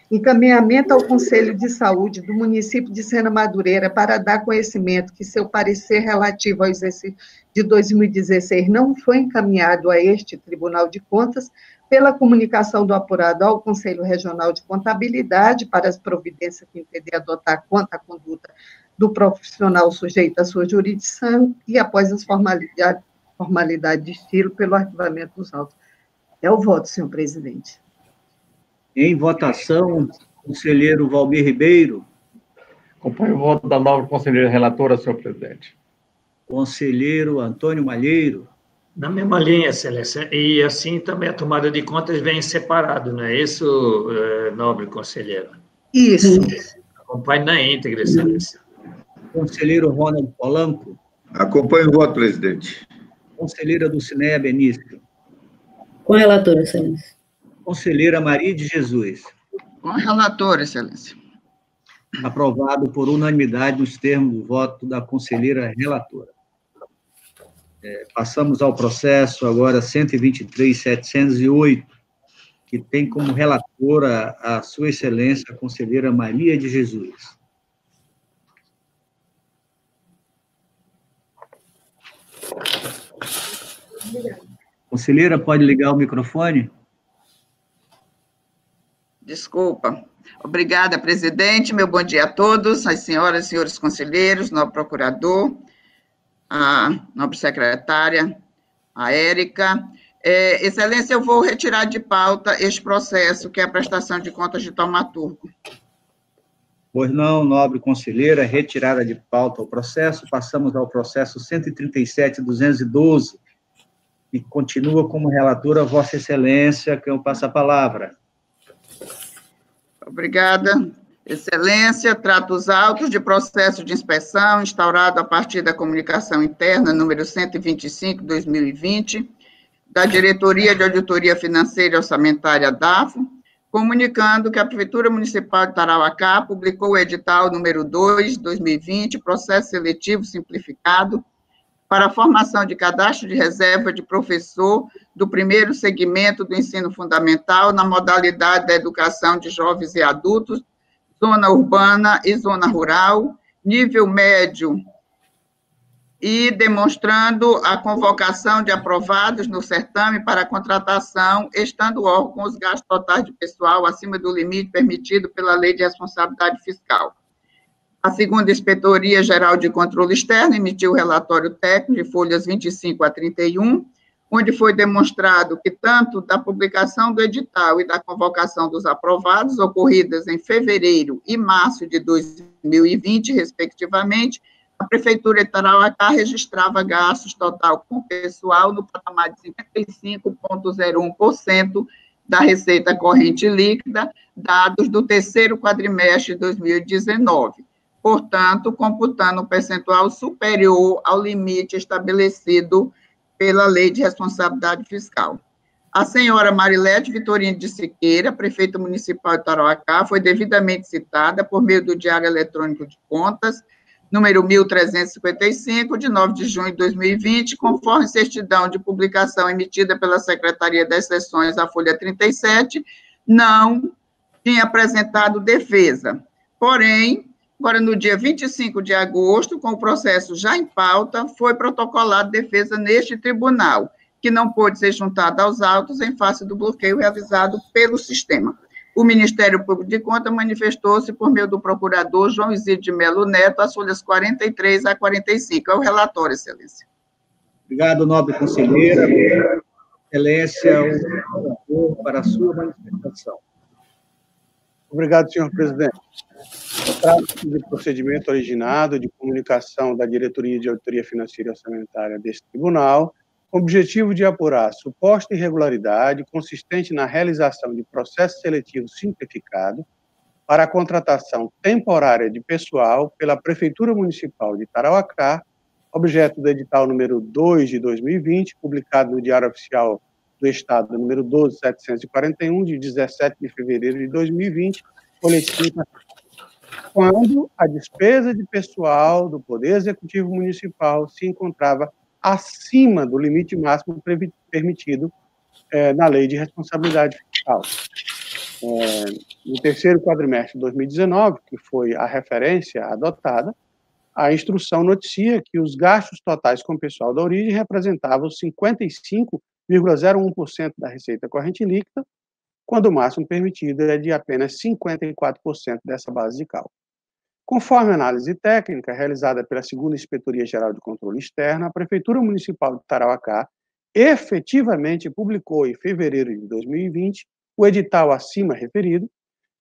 encaminhamento ao Conselho de Saúde do município de Sena Madureira para dar conhecimento que seu parecer relativo ao exercício de 2016 não foi encaminhado a este Tribunal de Contas pela comunicação do apurado ao Conselho Regional de Contabilidade para as providências que entender adotar conta a conduta do profissional sujeito à sua jurisdição e após as formalidades formalidade de estilo pelo arquivamento dos autos. É o voto, senhor presidente. Em votação, conselheiro Valmir Ribeiro. Acompanho o voto da nova conselheira relatora, senhor presidente. Conselheiro Antônio Malheiro. Na mesma linha, excelência. E assim também a tomada de contas vem separado, não é isso, eh, nobre conselheiro? Isso. Acompanhe na íntegra, excelência. Conselheiro Ronald Polanco. Acompanho o voto, presidente. Conselheira do Cineia Benício. Com relator, excelência. Conselheira Maria de Jesus. Com relator, excelência. Aprovado por unanimidade nos termos do voto da conselheira relatora. É, passamos ao processo agora 123.708, que tem como relatora a sua excelência, a conselheira Maria de Jesus. Conselheira, pode ligar o microfone? Desculpa. Obrigada, presidente. Meu bom dia a todos, as senhoras e senhores conselheiros, novo procurador, a nobre secretária, a Érica. É, excelência, eu vou retirar de pauta este processo, que é a prestação de contas de Tomaturgo. Pois não, nobre conselheira, retirada de pauta o processo, passamos ao processo 137.212, e continua como relatora Vossa Excelência, que eu passo a palavra. Obrigada. Excelência, trata os autos de processo de inspeção instaurado a partir da comunicação interna número 125/2020 da Diretoria de Auditoria Financeira e Orçamentária DAFO, comunicando que a Prefeitura Municipal de Tarauacá publicou o edital número 2 2020, processo seletivo simplificado para a formação de cadastro de reserva de professor do primeiro segmento do ensino fundamental na modalidade da educação de jovens e adultos, zona urbana e zona rural, nível médio, e demonstrando a convocação de aprovados no certame para contratação, estando órgão os gastos totais de pessoal acima do limite permitido pela Lei de Responsabilidade Fiscal. A segunda Inspetoria Geral de Controle Externo emitiu relatório técnico de folhas 25 a 31, onde foi demonstrado que tanto da publicação do edital e da convocação dos aprovados, ocorridas em fevereiro e março de 2020, respectivamente, a Prefeitura de Tarauacá registrava gastos total com pessoal no patamar de 55,01% da receita corrente líquida, dados do terceiro quadrimestre de 2019 portanto, computando um percentual superior ao limite estabelecido pela Lei de Responsabilidade Fiscal. A senhora Marilete Vitorino de Siqueira, prefeita municipal de Tarauacá, foi devidamente citada por meio do Diário Eletrônico de Contas, número 1355, de 9 de junho de 2020, conforme certidão de publicação emitida pela Secretaria das Sessões, a folha 37, não tinha apresentado defesa. Porém, Agora, no dia 25 de agosto, com o processo já em pauta, foi protocolado defesa neste tribunal, que não pôde ser juntado aos autos em face do bloqueio realizado pelo sistema. O Ministério Público de Contas manifestou-se por meio do procurador João Isidro de Melo Neto, as folhas 43 a 45. É o relatório, excelência. Obrigado, nobre conselheira. Excelência, o para a sua manifestação. Obrigado, senhor presidente. Trata-se de procedimento originado de comunicação da Diretoria de Auditoria Financeira e Orçamentária deste tribunal, com o objetivo de apurar suposta irregularidade consistente na realização de processo seletivo simplificado para a contratação temporária de pessoal pela Prefeitura Municipal de Tarauacá objeto do edital número 2 de 2020, publicado no Diário Oficial do Estado, número 12741, de 17 de fevereiro de 2020, boletim quando a despesa de pessoal do Poder Executivo Municipal se encontrava acima do limite máximo permitido é, na Lei de Responsabilidade Fiscal. É, no terceiro quadrimestre de 2019, que foi a referência adotada, a instrução noticia que os gastos totais com o pessoal da origem representavam 55,01% da receita corrente líquida, quando o máximo permitido é de apenas 54% dessa base de cálculo. Conforme a análise técnica realizada pela segunda Inspetoria Geral de Controle Externo, a Prefeitura Municipal de Tarauacá efetivamente publicou em fevereiro de 2020 o edital acima referido,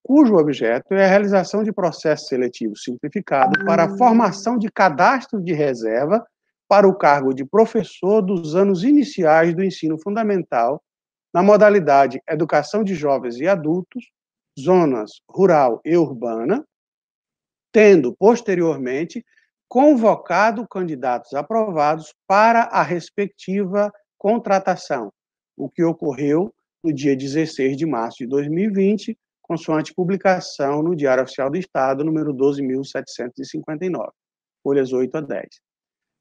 cujo objeto é a realização de processo seletivo simplificado para a formação de cadastro de reserva para o cargo de professor dos anos iniciais do ensino fundamental, na modalidade Educação de Jovens e Adultos, zonas rural e urbana, tendo, posteriormente, convocado candidatos aprovados para a respectiva contratação, o que ocorreu no dia 16 de março de 2020, consoante publicação no Diário Oficial do Estado, número 12.759, folhas 8 a 10.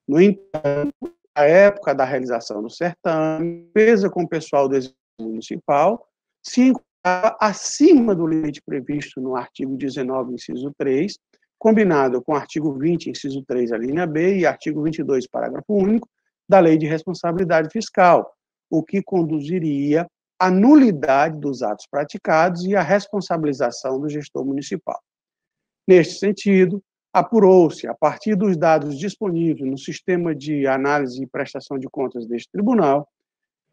No entanto, a época da realização do certame, pesa com o pessoal do Municipal, se encontrava acima do limite previsto no artigo 19, inciso 3, combinado com o artigo 20, inciso 3, a linha B, e artigo 22, parágrafo único, da Lei de Responsabilidade Fiscal, o que conduziria a nulidade dos atos praticados e a responsabilização do gestor municipal. Neste sentido, apurou-se, a partir dos dados disponíveis no sistema de análise e prestação de contas deste tribunal,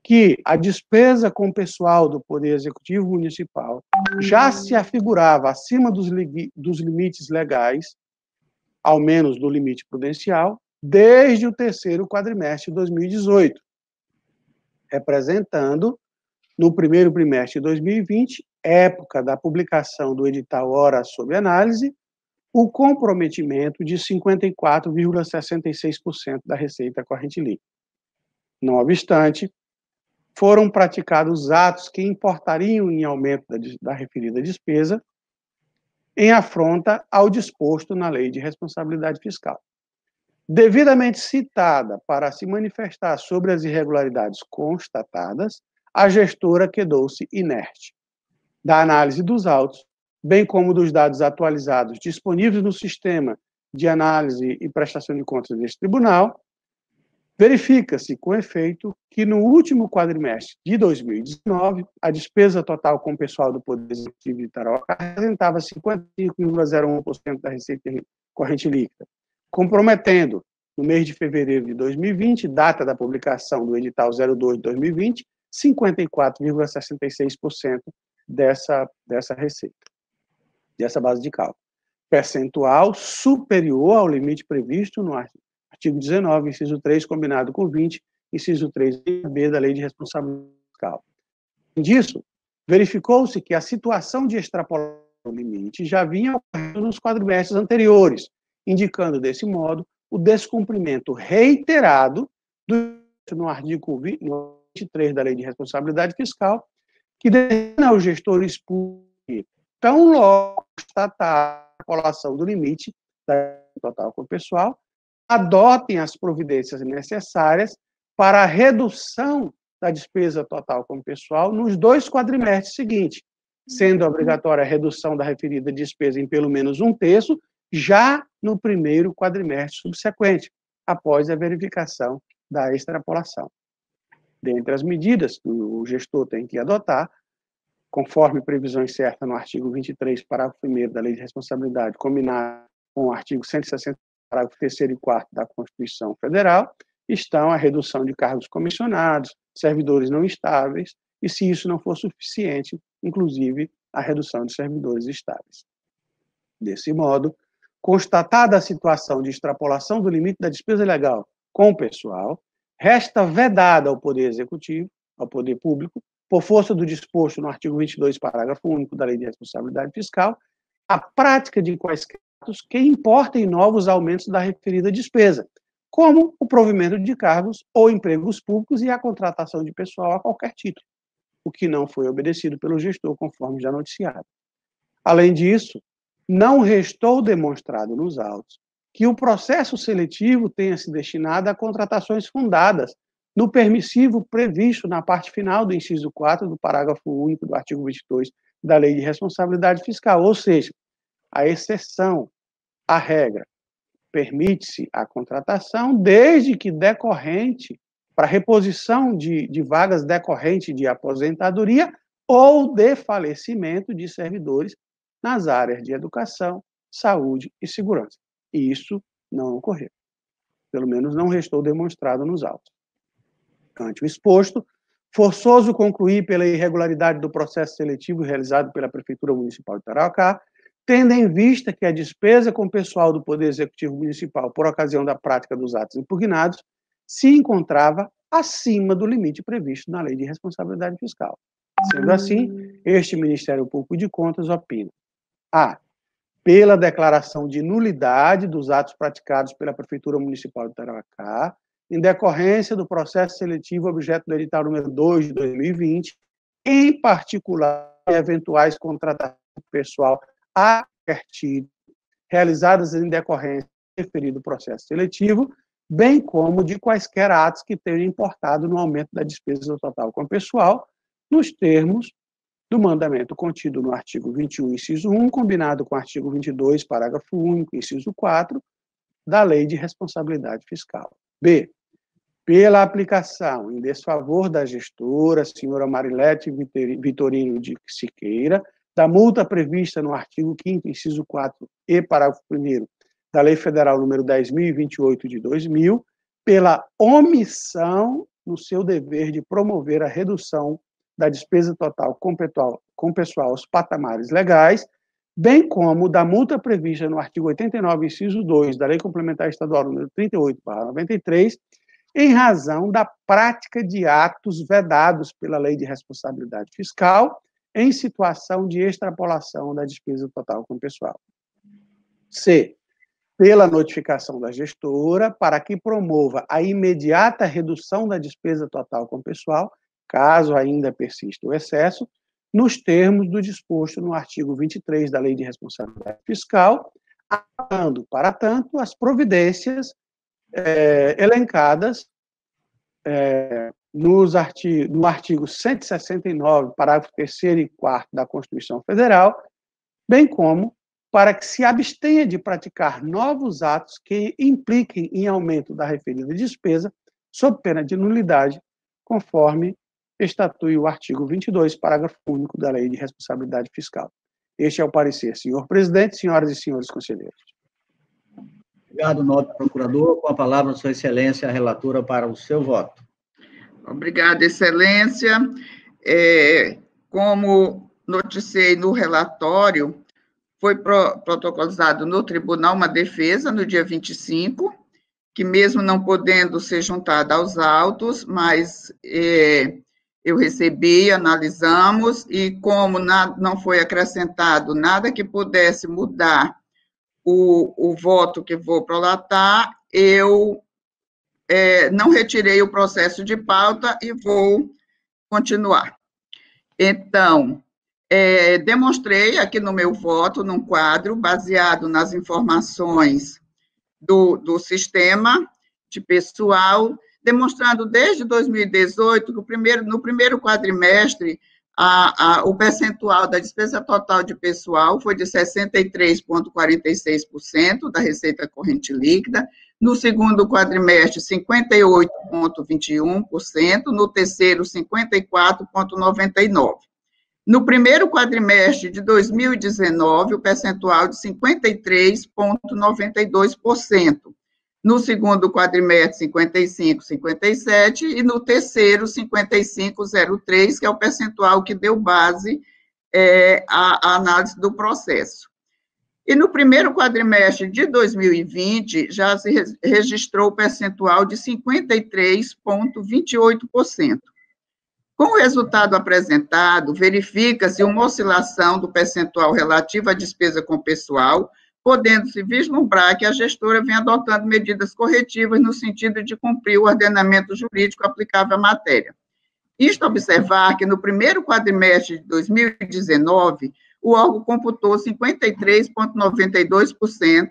que a despesa com pessoal do Poder Executivo Municipal já se afigurava acima dos, dos limites legais, ao menos do limite prudencial, desde o terceiro quadrimestre de 2018, representando no primeiro trimestre de 2020, época da publicação do edital Hora sob Análise, o comprometimento de 54,66% da receita corrente líquida. Não obstante, foram praticados atos que importariam em aumento da, da referida despesa, em afronta ao disposto na Lei de Responsabilidade Fiscal. Devidamente citada para se manifestar sobre as irregularidades constatadas, a gestora quedou-se inerte. Da análise dos autos, bem como dos dados atualizados disponíveis no sistema de análise e prestação de contas deste tribunal, verifica-se, com efeito, que no último quadrimestre de 2019, a despesa total com o pessoal do Poder Executivo de Tarauacá representava 55,01% da receita corrente líquida, comprometendo, no mês de fevereiro de 2020, data da publicação do edital 02 de 2020, 54,66% dessa, dessa receita, dessa base de cálculo. Percentual superior ao limite previsto no artigo 19, inciso 3, combinado com 20, inciso 3b da Lei de Responsabilidade Fiscal. Disso, verificou-se que a situação de extrapolação do limite já vinha ocorrendo nos quadrimestres anteriores, indicando, desse modo, o descumprimento reiterado do, no artigo 20, no 23 da Lei de Responsabilidade Fiscal, que determina aos gestores públicos, tão logo constatar a colação do limite da total com o pessoal, adotem as providências necessárias para a redução da despesa total com o pessoal nos dois quadrimestres seguintes, sendo obrigatória a redução da referida despesa em pelo menos um terço, já no primeiro quadrimestre subsequente, após a verificação da extrapolação. Dentre as medidas que o gestor tem que adotar, conforme previsões certas no artigo 23, parágrafo 1 da Lei de Responsabilidade, combinado com o artigo 160, parágrafo 3 e 4 da Constituição Federal, estão a redução de cargos comissionados, servidores não estáveis, e se isso não for suficiente, inclusive a redução de servidores estáveis. Desse modo, constatada a situação de extrapolação do limite da despesa legal com o pessoal, resta vedada ao Poder Executivo, ao Poder Público, por força do disposto no artigo 22, parágrafo único da Lei de Responsabilidade Fiscal, a prática de quaisquer que importem novos aumentos da referida despesa, como o provimento de cargos ou empregos públicos e a contratação de pessoal a qualquer título, o que não foi obedecido pelo gestor, conforme já noticiado. Além disso, não restou demonstrado nos autos que o processo seletivo tenha se destinado a contratações fundadas no permissivo previsto na parte final do inciso 4 do parágrafo único do artigo 22 da Lei de Responsabilidade Fiscal, ou seja, a exceção à regra permite-se a contratação desde que decorrente para reposição de, de vagas decorrente de aposentadoria ou de falecimento de servidores nas áreas de educação, saúde e segurança. E isso não ocorreu. Pelo menos não restou demonstrado nos autos. Ante o exposto, forçoso concluir pela irregularidade do processo seletivo realizado pela Prefeitura Municipal de Tarauacá, tendo em vista que a despesa com pessoal do Poder Executivo Municipal por ocasião da prática dos atos impugnados se encontrava acima do limite previsto na Lei de Responsabilidade Fiscal. Sendo assim, este Ministério Público de Contas opina: a. Pela declaração de nulidade dos atos praticados pela Prefeitura Municipal de Tarauacá, em decorrência do processo seletivo objeto do edital número 2 de 2020, em particular eventuais contratações pessoal a título, realizadas em decorrência do referido processo seletivo, bem como de quaisquer atos que tenham importado no aumento da despesa total com pessoal, nos termos do mandamento contido no artigo 21, inciso 1, combinado com o artigo 22, parágrafo único, inciso 4, da Lei de Responsabilidade Fiscal. B. Pela aplicação em desfavor da gestora, senhora Marilete Vitorino de Siqueira, da multa prevista no artigo 5 inciso 4 e parágrafo 1 da Lei Federal número 10.028 de 2000, pela omissão no seu dever de promover a redução da despesa total com pessoal, aos patamares legais, bem como da multa prevista no artigo 89, inciso 2 da Lei Complementar Estadual número 38, 93, em razão da prática de atos vedados pela Lei de Responsabilidade Fiscal em situação de extrapolação da despesa total com pessoal. C. Pela notificação da gestora para que promova a imediata redução da despesa total com pessoal caso ainda persista o excesso, nos termos do disposto no artigo 23 da Lei de Responsabilidade Fiscal, aplicando, para tanto, as providências é, elencadas é, nos artigo, no artigo 169, parágrafo 3 e 4 da Constituição Federal, bem como para que se abstenha de praticar novos atos que impliquem em aumento da referida despesa, sob pena de nulidade, conforme estatui o artigo 22, parágrafo único da Lei de Responsabilidade Fiscal. Este é o parecer, senhor presidente, senhoras e senhores conselheiros. Obrigado, nobre procurador. Com a palavra, Sua Excelência, a relatora, para o seu voto. Obrigada, Excelência. É, como noticiei no relatório, foi pro, protocolizado no tribunal uma defesa no dia 25, que mesmo não podendo ser juntada aos autos, mas é, eu recebi, analisamos, e como na, não foi acrescentado nada que pudesse mudar o, o voto que vou prolatar, eu é, não retirei o processo de pauta e vou continuar. Então, é, demonstrei aqui no meu voto, num quadro, baseado nas informações do, do sistema de pessoal, demonstrando desde 2018 que o primeiro, no primeiro quadrimestre a, a, o percentual da despesa total de pessoal foi de 63,46% da receita corrente líquida, no segundo quadrimestre, 58,21%, no terceiro, 54,99%. No primeiro quadrimestre de 2019, o percentual de 53,92% no segundo quadrimestre 55, 57 e no terceiro 55,03, que é o percentual que deu base é, à análise do processo. E no primeiro quadrimestre de 2020 já se registrou o percentual de 53,28%. Com o resultado apresentado, verifica-se uma oscilação do percentual relativo à despesa com pessoal podendo-se vislumbrar que a gestora vem adotando medidas corretivas no sentido de cumprir o ordenamento jurídico aplicável à matéria. Isto observar que no primeiro quadrimestre de 2019, o órgão computou 53,92%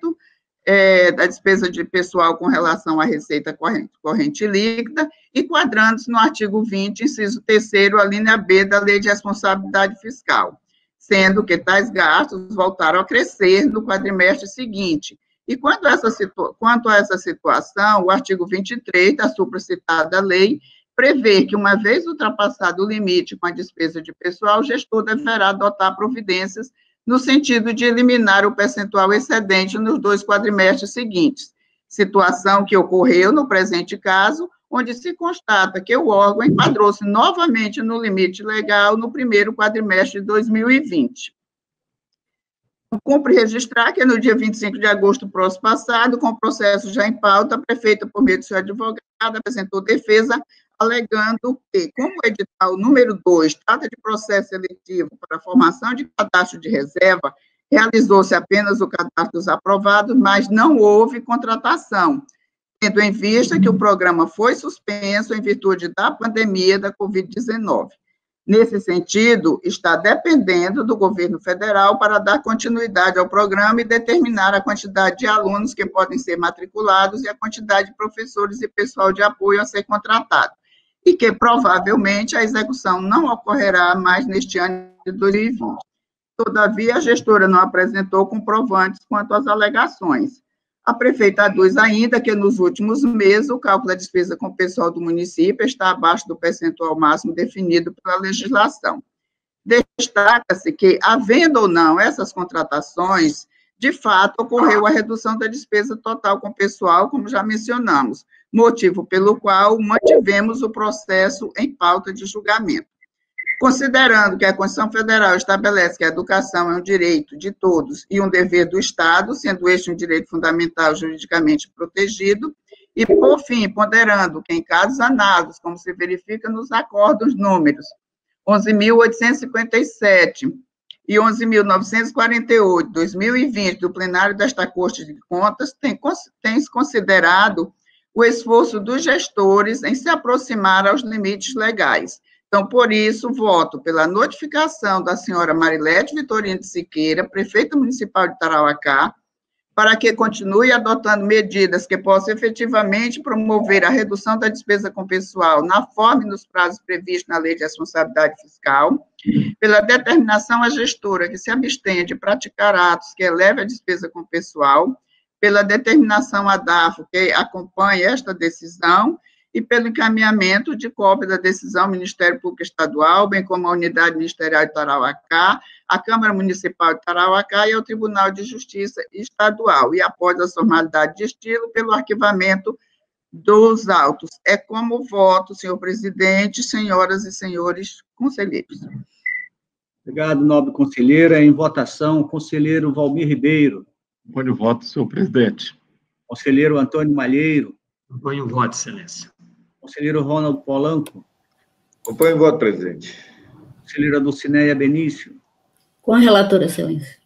é, da despesa de pessoal com relação à receita corrente, corrente líquida, enquadrando-se no artigo 20, inciso 3 a linha B da Lei de Responsabilidade Fiscal sendo que tais gastos voltaram a crescer no quadrimestre seguinte. E quanto a essa, quanto a essa situação, o artigo 23 da supracitada lei prevê que, uma vez ultrapassado o limite com a despesa de pessoal, o gestor deverá adotar providências no sentido de eliminar o percentual excedente nos dois quadrimestres seguintes, situação que ocorreu no presente caso, onde se constata que o órgão enquadrou-se novamente no limite legal no primeiro quadrimestre de 2020. Cumpre registrar que no dia 25 de agosto próximo passado, com o processo já em pauta, a prefeita, por meio do seu advogado, apresentou defesa alegando que, como o edital número 2 trata de processo seletivo para formação de cadastro de reserva, realizou-se apenas o cadastro dos aprovados, mas não houve contratação, tendo em vista que o programa foi suspenso em virtude da pandemia da Covid-19. Nesse sentido, está dependendo do governo federal para dar continuidade ao programa e determinar a quantidade de alunos que podem ser matriculados e a quantidade de professores e pessoal de apoio a ser contratado, e que provavelmente a execução não ocorrerá mais neste ano de 2020. Todavia, a gestora não apresentou comprovantes quanto às alegações. A prefeita aduz ainda que nos últimos meses o cálculo da despesa com o pessoal do município está abaixo do percentual máximo definido pela legislação. Destaca-se que, havendo ou não essas contratações, de fato ocorreu a redução da despesa total com o pessoal, como já mencionamos, motivo pelo qual mantivemos o processo em pauta de julgamento. Considerando que a Constituição Federal estabelece que a educação é um direito de todos e um dever do Estado, sendo este um direito fundamental juridicamente protegido, e, por fim, ponderando que, em casos análogos, como se verifica nos acordos números 11.857 e 11.948, 2020, do plenário desta Corte de Contas, tem, tem considerado o esforço dos gestores em se aproximar aos limites legais. Então, por isso, voto pela notificação da senhora Marilete Vitorino de Siqueira, prefeita municipal de Tarauacá, para que continue adotando medidas que possam efetivamente promover a redução da despesa com pessoal na forma e nos prazos previstos na Lei de Responsabilidade Fiscal, pela determinação à gestora que se abstenha de praticar atos que elevem a despesa com pessoal, pela determinação à DAFO que acompanhe esta decisão e pelo encaminhamento de cópia da decisão do Ministério Público Estadual, bem como a Unidade Ministerial de Tarauacá, a Câmara Municipal de Tarauacá e ao Tribunal de Justiça Estadual, e após a formalidade de estilo, pelo arquivamento dos autos. É como voto, senhor presidente, senhoras e senhores conselheiros. Obrigado, nobre conselheira. Em votação, conselheiro Valmir Ribeiro. Acompanho o voto, senhor presidente. Conselheiro Antônio Malheiro. Acompanho o voto, excelência. Conselheiro Ronald Polanco. Acompanho o voto, presidente. Conselheira Dulcinéia Benício. Com a relatora, excelência.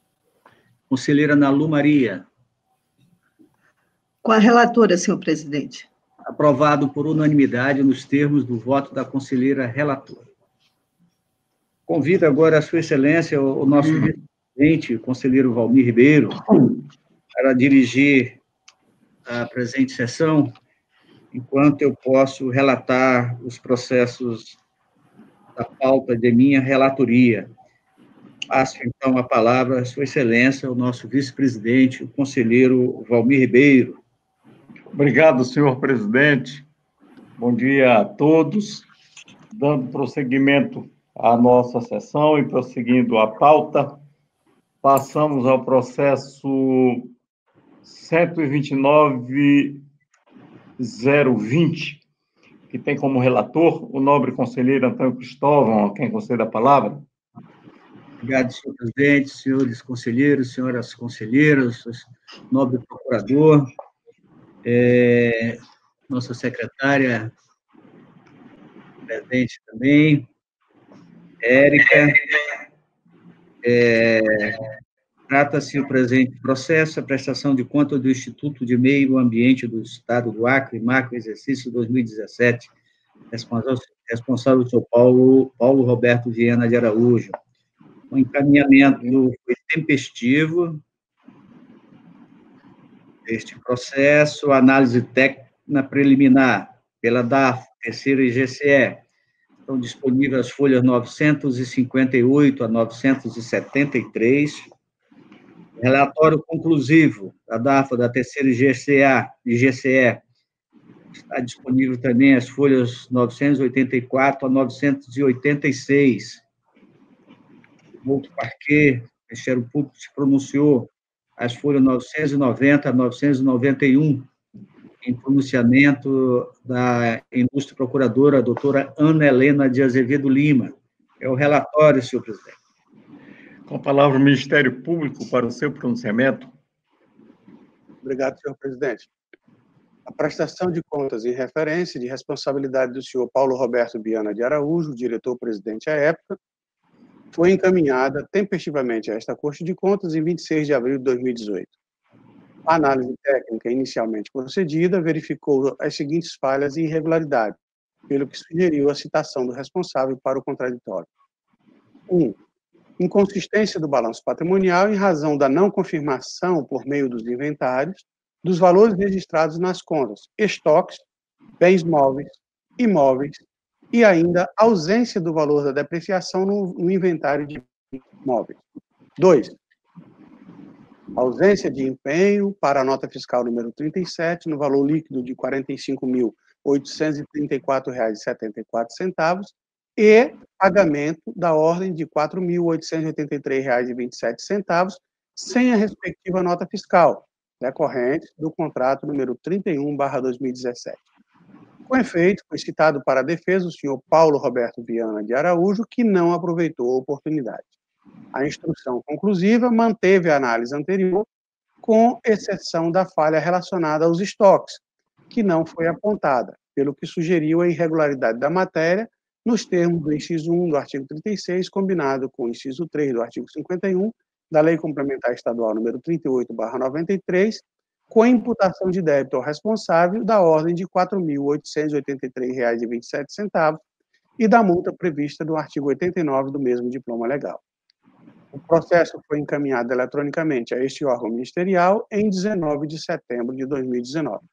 Conselheira Nalu Maria. Com a relatora, senhor presidente. Aprovado por unanimidade nos termos do voto da conselheira relatora. Convido agora a Sua Excelência, o nosso presidente, conselheiro Valmir Ribeiro, para dirigir a presente sessão enquanto eu posso relatar os processos da pauta de minha relatoria. Passo, então, a palavra à Sua Excelência, o nosso vice-presidente, o conselheiro Valmir Ribeiro. Obrigado, senhor presidente. Bom dia a todos. Dando prosseguimento à nossa sessão e prosseguindo a pauta, passamos ao processo 129 020, que tem como relator o nobre conselheiro Antônio Cristóvão, a quem concede a palavra. Obrigado, senhor presidente, senhores conselheiros, senhoras conselheiras, nobre procurador, é, nossa secretária, presidente também, Érica, é, Trata-se o presente processo, a prestação de conta do Instituto de Meio Ambiente do Estado do Acre, marco exercício 2017, responsável, responsável do senhor Paulo, Paulo Roberto Viana de Araújo. O encaminhamento foi tempestivo, este processo, análise técnica preliminar pela DAF, terceira IGCE, estão disponíveis as folhas 958 a 973, Relatório conclusivo da DAFA, da terceira IGCA, IGCE, está disponível também as folhas 984 a 986. O outro parquê, o Ministério Público se pronunciou. As folhas 990 a 991, em pronunciamento da ilustre procuradora, a doutora Ana Helena de Azevedo Lima. É o relatório, senhor presidente. Com a palavra o Ministério Público para o seu pronunciamento. Obrigado, senhor presidente. A prestação de contas em referência de responsabilidade do senhor Paulo Roberto Biana de Araújo, diretor-presidente à época, foi encaminhada tempestivamente a esta Corte de Contas em 26 de abril de 2018. A análise técnica inicialmente procedida verificou as seguintes falhas e irregularidades, pelo que sugeriu a citação do responsável para o contraditório. 1. Um, inconsistência do balanço patrimonial em razão da não confirmação por meio dos inventários dos valores registrados nas contas, estoques, bens móveis, imóveis e ainda ausência do valor da depreciação no, no inventário de imóveis. Dois, ausência de empenho para a nota fiscal número 37 no valor líquido de R$ 45.834,74 e pagamento da ordem de R$ 4.883,27, sem a respectiva nota fiscal, decorrente do contrato número 31/2017. Com efeito, foi citado para a defesa o senhor Paulo Roberto Viana de Araújo, que não aproveitou a oportunidade. A instrução conclusiva manteve a análise anterior, com exceção da falha relacionada aos estoques, que não foi apontada, pelo que sugeriu a irregularidade da matéria nos termos do inciso 1 do artigo 36, combinado com o inciso 3 do artigo 51 da Lei Complementar Estadual número 38/93, com a imputação de débito ao responsável da ordem de R$ 4.883,27 e da multa prevista no artigo 89 do mesmo diploma legal. O processo foi encaminhado eletronicamente a este órgão ministerial em 19 de setembro de 2019.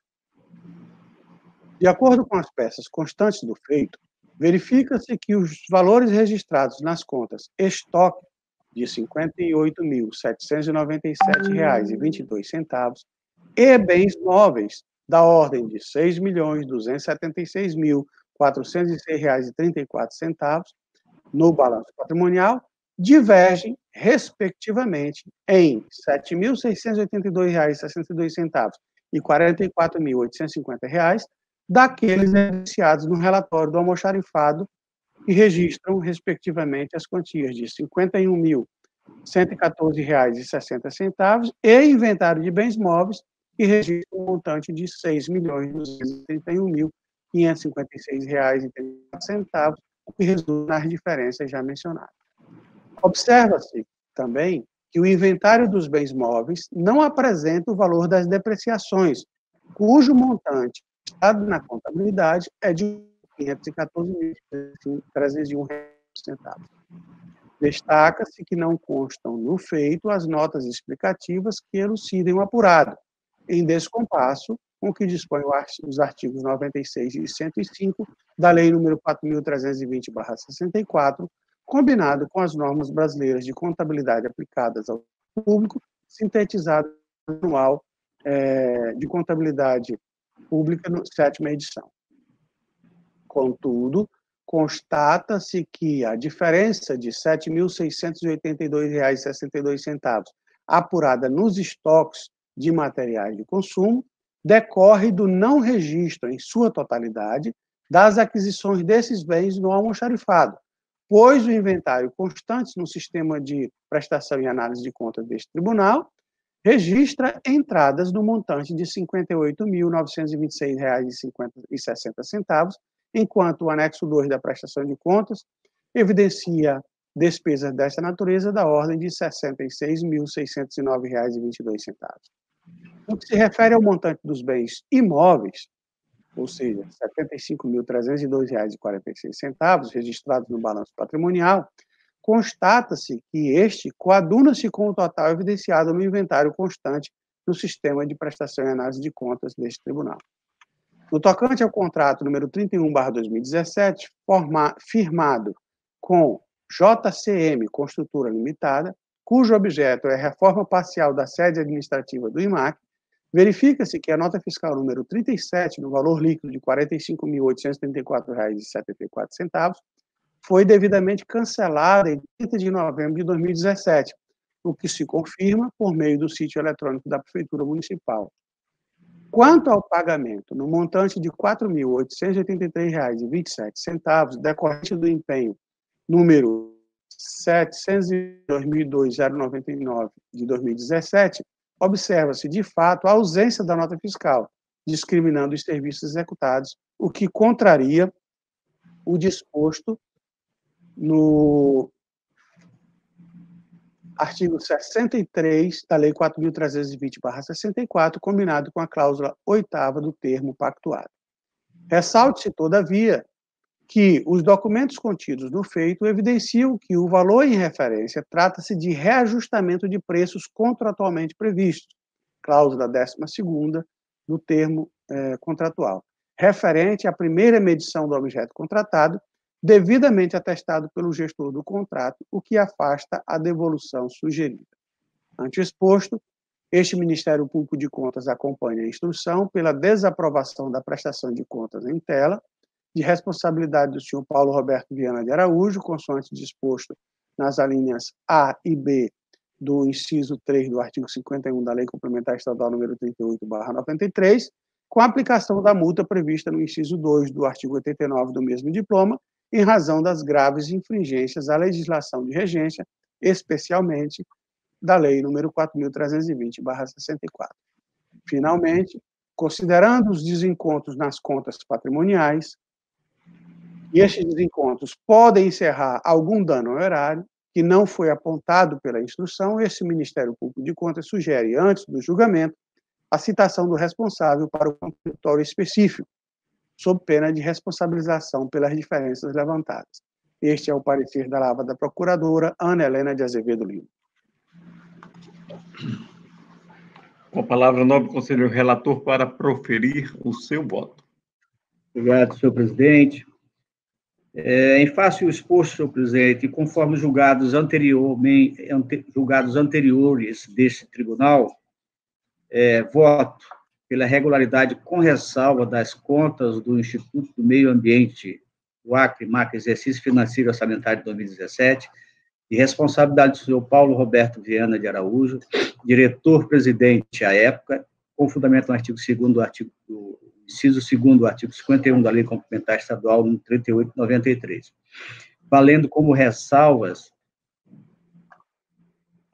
De acordo com as peças constantes do feito, verifica-se que os valores registrados nas contas estoque de R$ 58.797,22 e bens móveis da ordem de R$ 6.276.406,34 no balanço patrimonial divergem, respectivamente, em R$ 7.682,62 e R$ 44.850 daqueles evidenciados no relatório do almoxarifado, que registram, respectivamente, as quantias de R$ 51.114,60 e inventário de bens móveis, que registra um montante de R$ 6.231.556,34, o que resulta nas diferenças já mencionadas. Observa-se também que o inventário dos bens móveis não apresenta o valor das depreciações, cujo montante estado na contabilidade é de R$ 514.301 centavos. Destaca-se que não constam no feito as notas explicativas que elucidem o apurado, em descompasso com o que dispõe os artigos 96 e 105 da Lei nº 4.320-64, combinado com as normas brasileiras de contabilidade aplicadas ao público, sintetizado no Anual é, de Contabilidade Pública, no, sétima edição. Contudo, constata-se que a diferença de R$ 7.682,62 apurada nos estoques de materiais de consumo decorre do não registro, em sua totalidade, das aquisições desses bens no almoxarifado, pois o inventário constante no sistema de prestação e análise de contas deste tribunal registra entradas no montante de R$ 58.926,60, enquanto o anexo 2 da prestação de contas evidencia despesas desta natureza da ordem de R$ 66.609,22. No que se refere ao montante dos bens imóveis, ou seja, R$ 75.302,46, registrados no balanço patrimonial, constata-se que este coaduna-se com o total evidenciado no inventário constante do sistema de prestação e análise de contas deste tribunal. No tocante ao contrato número 31/2017, firmado com JCM Construtora Limitada, cujo objeto é a reforma parcial da sede administrativa do IMAC, verifica-se que a nota fiscal número 37, no valor líquido de R$ 45.834,74, foi devidamente cancelada em 30 de novembro de 2017, o que se confirma por meio do sítio eletrônico da Prefeitura Municipal. Quanto ao pagamento no montante de R$ 4.883,27, decorrente do empenho número 702.099 de 2017, observa-se, de fato, a ausência da nota fiscal, discriminando os serviços executados, o que contraria o disposto no artigo 63 da Lei 4.320-64, combinado com a cláusula oitava do termo pactuado. Ressalte-se, todavia, que os documentos contidos no feito evidenciam que o valor em referência trata-se de reajustamento de preços contratualmente previstos, cláusula 12 do termo eh, contratual, referente à primeira medição do objeto contratado devidamente atestado pelo gestor do contrato, o que afasta a devolução sugerida. Ante exposto, este Ministério Público de Contas acompanha a instrução pela desaprovação da prestação de contas em tela, de responsabilidade do senhor Paulo Roberto Viana de Araújo, consoante disposto nas alíneas A e B do inciso 3 do artigo 51 da Lei Complementar Estadual número 38/93, com a aplicação da multa prevista no inciso 2 do artigo 89 do mesmo diploma, em razão das graves infringências à legislação de regência, especialmente da Lei nº 4.320/64. Finalmente, considerando os desencontros nas contas patrimoniais, e estes desencontros podem encerrar algum dano ao erário que não foi apontado pela instrução, esse Ministério Público de Contas sugere, antes do julgamento, a citação do responsável para o contraditório específico, sob pena de responsabilização pelas diferenças levantadas. Este é o parecer da lava da procuradora Ana Helena de Azevedo Lima. Com a palavra, nobre conselheiro relator, para proferir o seu voto. Obrigado, senhor presidente. É, em face o exposto, senhor presidente, conforme julgados, anteriormente, ante, julgados anteriores deste tribunal, é, voto pela regularidade com ressalva das contas do Instituto do Meio Ambiente, o Acre, MAC, Exercício Financeiro Orçamentário de 2017, de responsabilidade do senhor Paulo Roberto Viana de Araújo, diretor-presidente à época, com fundamento no artigo 2 do artigo do inciso 2 do artigo 51 da Lei Complementar Estadual número 3893, valendo como ressalvas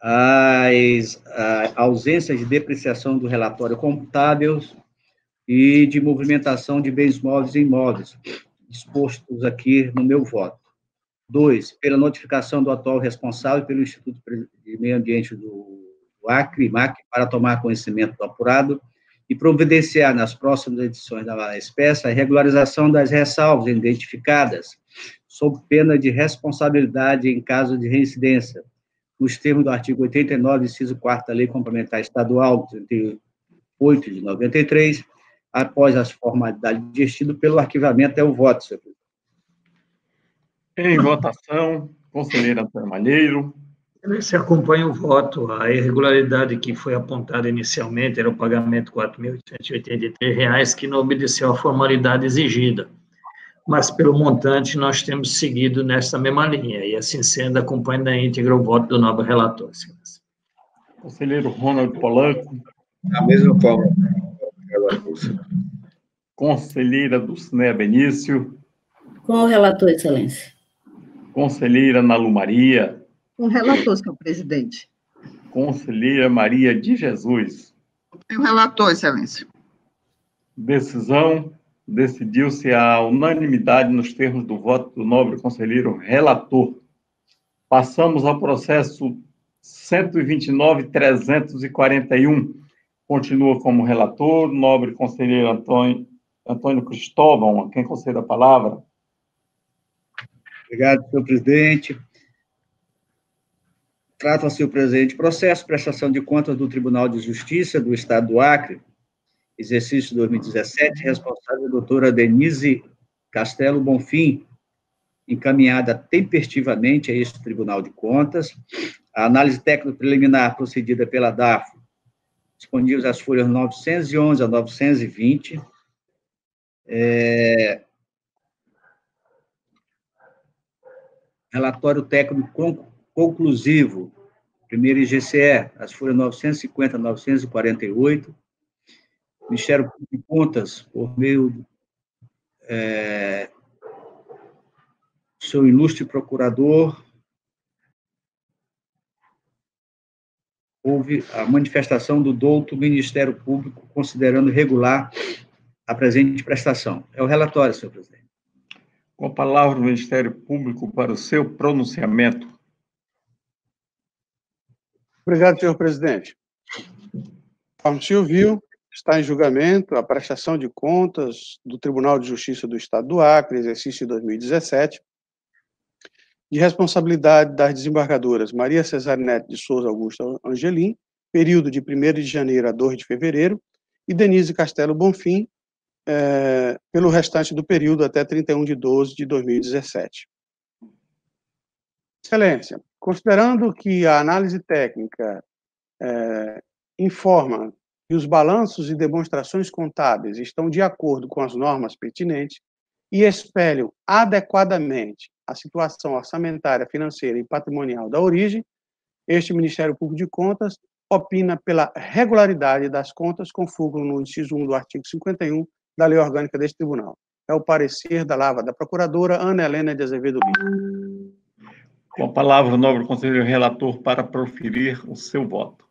as a ausência de depreciação do relatório contábil e de movimentação de bens móveis e imóveis, dispostos aqui no meu voto. Dois, pela notificação do atual responsável pelo Instituto de Meio Ambiente do Acre, MAC, para tomar conhecimento do apurado e providenciar nas próximas edições da espécie a regularização das ressalvas identificadas, sob pena de responsabilidade em caso de reincidência, nos termos do artigo 89, inciso 4 da Lei Complementar Estadual 38 de 93, após as formalidades de pelo arquivamento, é o voto, senhor. Em votação, conselheira Antônio Malheiro. Se acompanha o voto, a irregularidade que foi apontada inicialmente era o pagamento de R$ 4.883, que não obedeceu à formalidade exigida mas pelo montante nós temos seguido nesta mesma linha, e assim sendo, acompanha na íntegra o voto do novo relator. Conselheiro Ronald Polanco. Da mesma forma. Conselheira Dulcinea Benício. Com o relator, excelência. Conselheira Nalu Maria. Com o relator, senhor presidente. Conselheira Maria de Jesus. O relator, excelência. Decisão decidiu-se a unanimidade nos termos do voto do nobre conselheiro relator. Passamos ao processo 129.341. Continua como relator, nobre conselheiro Antônio, Antônio Cristóvão, a quem concede a palavra. Obrigado, senhor presidente. Trata-se o presente processo, prestação de contas do Tribunal de Justiça do Estado do Acre, exercício 2017, responsável a doutora Denise Castelo Bonfim, encaminhada tempestivamente a este Tribunal de Contas. A análise técnica preliminar procedida pela DAF, disponíveis as folhas 911 a 920. É... Relatório técnico conclusivo, primeiro IGCE, as folhas 950 a 948. Ministério de Contas, por meio é, seu ilustre procurador, houve a manifestação do douto Ministério Público considerando regular a presente prestação. É o relatório, senhor presidente. Com a palavra do Ministério Público para o seu pronunciamento. Obrigado, senhor presidente. Como se ouviu, está em julgamento a prestação de contas do Tribunal de Justiça do Estado do Acre, exercício de 2017, de responsabilidade das desembargadoras Maria Cesarinete de Souza Augusta Angelim, período de 1 de janeiro a 2 de fevereiro, e Denise Castelo Bonfim, é, pelo restante do período até 31 de 12 de 2017. Excelência, considerando que a análise técnica é, informa que os balanços e demonstrações contábeis estão de acordo com as normas pertinentes e espelham adequadamente a situação orçamentária, financeira e patrimonial da origem, este Ministério Público de Contas opina pela regularidade das contas com fulcro no inciso 1 do artigo 51 da Lei Orgânica deste Tribunal. É o parecer da lava da procuradora Ana Helena de Azevedo Lima. Com a palavra, o nobre conselheiro relator para proferir o seu voto.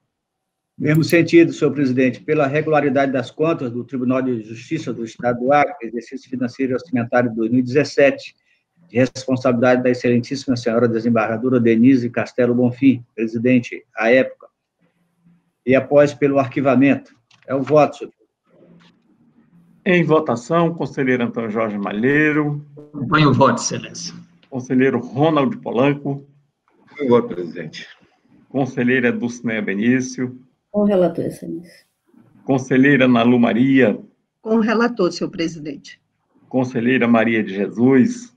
Mesmo sentido, senhor presidente, pela regularidade das contas do Tribunal de Justiça do Estado do Acre, exercício financeiro e orçamentário de 2017, de responsabilidade da excelentíssima senhora desembargadora Denise Castelo Bonfim, presidente à época, e após pelo arquivamento. É o voto, senhor. Em votação, conselheiro Antônio Jorge Malheiro. Acompanho o voto, excelência. Conselheiro Ronald Polanco. Voto, presidente. Conselheira Dulcinea Benício. Com relator, excelência. Conselheira Nalu Maria. Com relator, senhor presidente. Conselheira Maria de Jesus.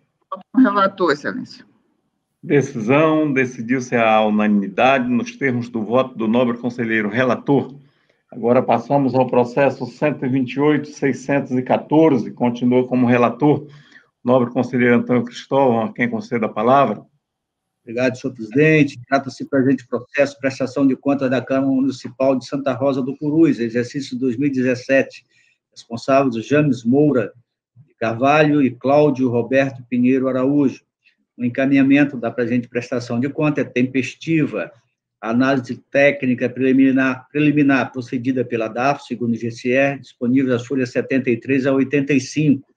Relator, excelência. Decisão, decidiu-se a unanimidade nos termos do voto do nobre conselheiro relator. Agora passamos ao processo 128.614, continua como relator, nobre conselheiro Antônio Cristóvão, a quem conceda a palavra. Obrigado, senhor presidente. Trata-se presente processo prestação de contas da Câmara Municipal de Santa Rosa do Purus, exercício 2017. Responsáveis James Moura Carvalho e Cláudio Roberto Pinheiro Araújo. O encaminhamento da presente prestação de conta é tempestiva. A análise técnica preliminar, preliminar procedida pela DAF, segundo o GCR, disponível nas folhas 73 a 85.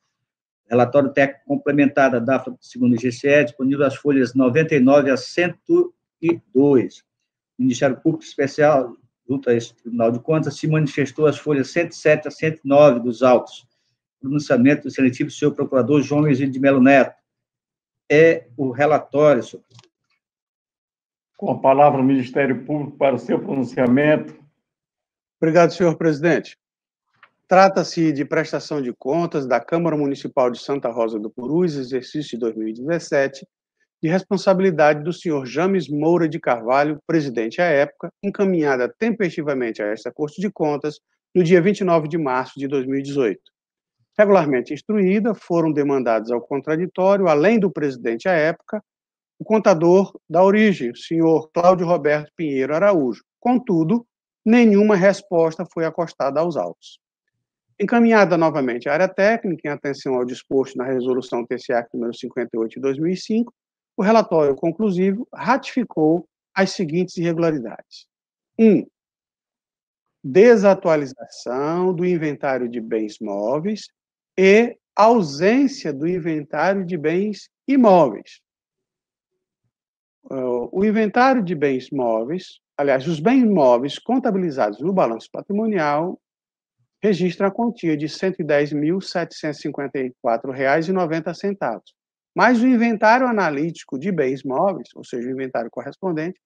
Relatório técnico complementar da DAF, segundo o GCE, disponível nas folhas 99 a 102. O Ministério Público Especial, junto a esse Tribunal de Contas, se manifestou as folhas 107 a 109 dos autos pronunciamento do excelentíssimo senhor procurador João Egídio de Melo Neto. É o relatório, senhor. Com a palavra o Ministério Público para o seu pronunciamento. Obrigado, senhor presidente. Trata-se de prestação de contas da Câmara Municipal de Santa Rosa do Purus, exercício de 2017, de responsabilidade do senhor James Moura de Carvalho, presidente à época, encaminhada tempestivamente a esta Corte de Contas no dia 29 de março de 2018 regularmente instruída, foram demandados ao contraditório, além do presidente à época, o contador da origem, o senhor Cláudio Roberto Pinheiro Araújo. Contudo, nenhuma resposta foi acostada aos autos. Encaminhada novamente à área técnica, em atenção ao disposto na resolução TCA número 58 de 2005, o relatório conclusivo ratificou as seguintes irregularidades. 1. Um, desatualização do inventário de bens móveis e ausência do inventário de bens imóveis. o inventário de bens móveis, aliás, os bens móveis contabilizados no balanço patrimonial registram a quantia de R$ 110.754,90, mas o inventário analítico de bens móveis, ou seja, o inventário correspondente,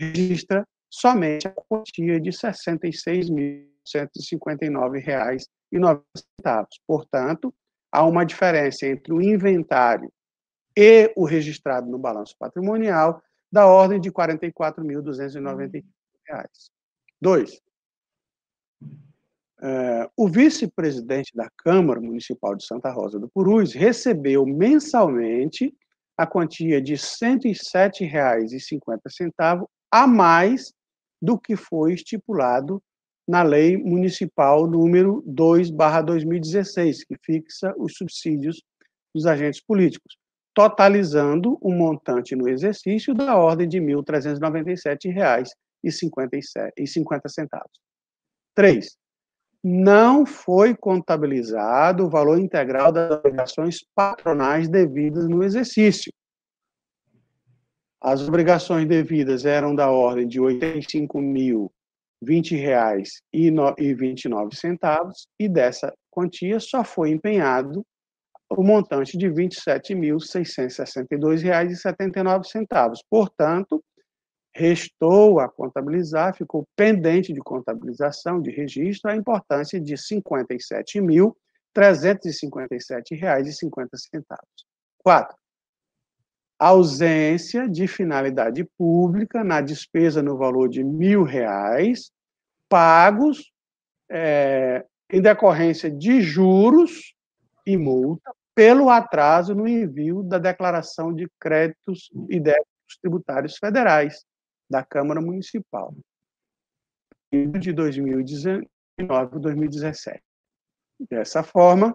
registra somente a quantia de R$ 66.159,90. Portanto, há uma diferença entre o inventário e o registrado no balanço patrimonial da ordem de R$ 44.290. Dois, Uh, o vice-presidente da Câmara Municipal de Santa Rosa do Purus recebeu mensalmente a quantia de R$ 107,50 a mais do que foi estipulado na Lei Municipal número 2/2016, que fixa os subsídios dos agentes políticos, totalizando um montante no exercício da ordem de R$ 1.397,50. Três, não foi contabilizado o valor integral das obrigações patronais devidas no exercício. As obrigações devidas eram da ordem de R$ 85.020,29 e dessa quantia só foi empenhado o montante de R$ 27.662,79. Portanto, restou a contabilizar, ficou pendente de contabilização, de registro, a importância de R$ 57.357,50. Quatro, ausência de finalidade pública na despesa no valor de mil reais, pagos é, em decorrência de juros e multa pelo atraso no envio da declaração de créditos e débitos tributários federais, da Câmara Municipal de 2019 e 2017. Dessa forma,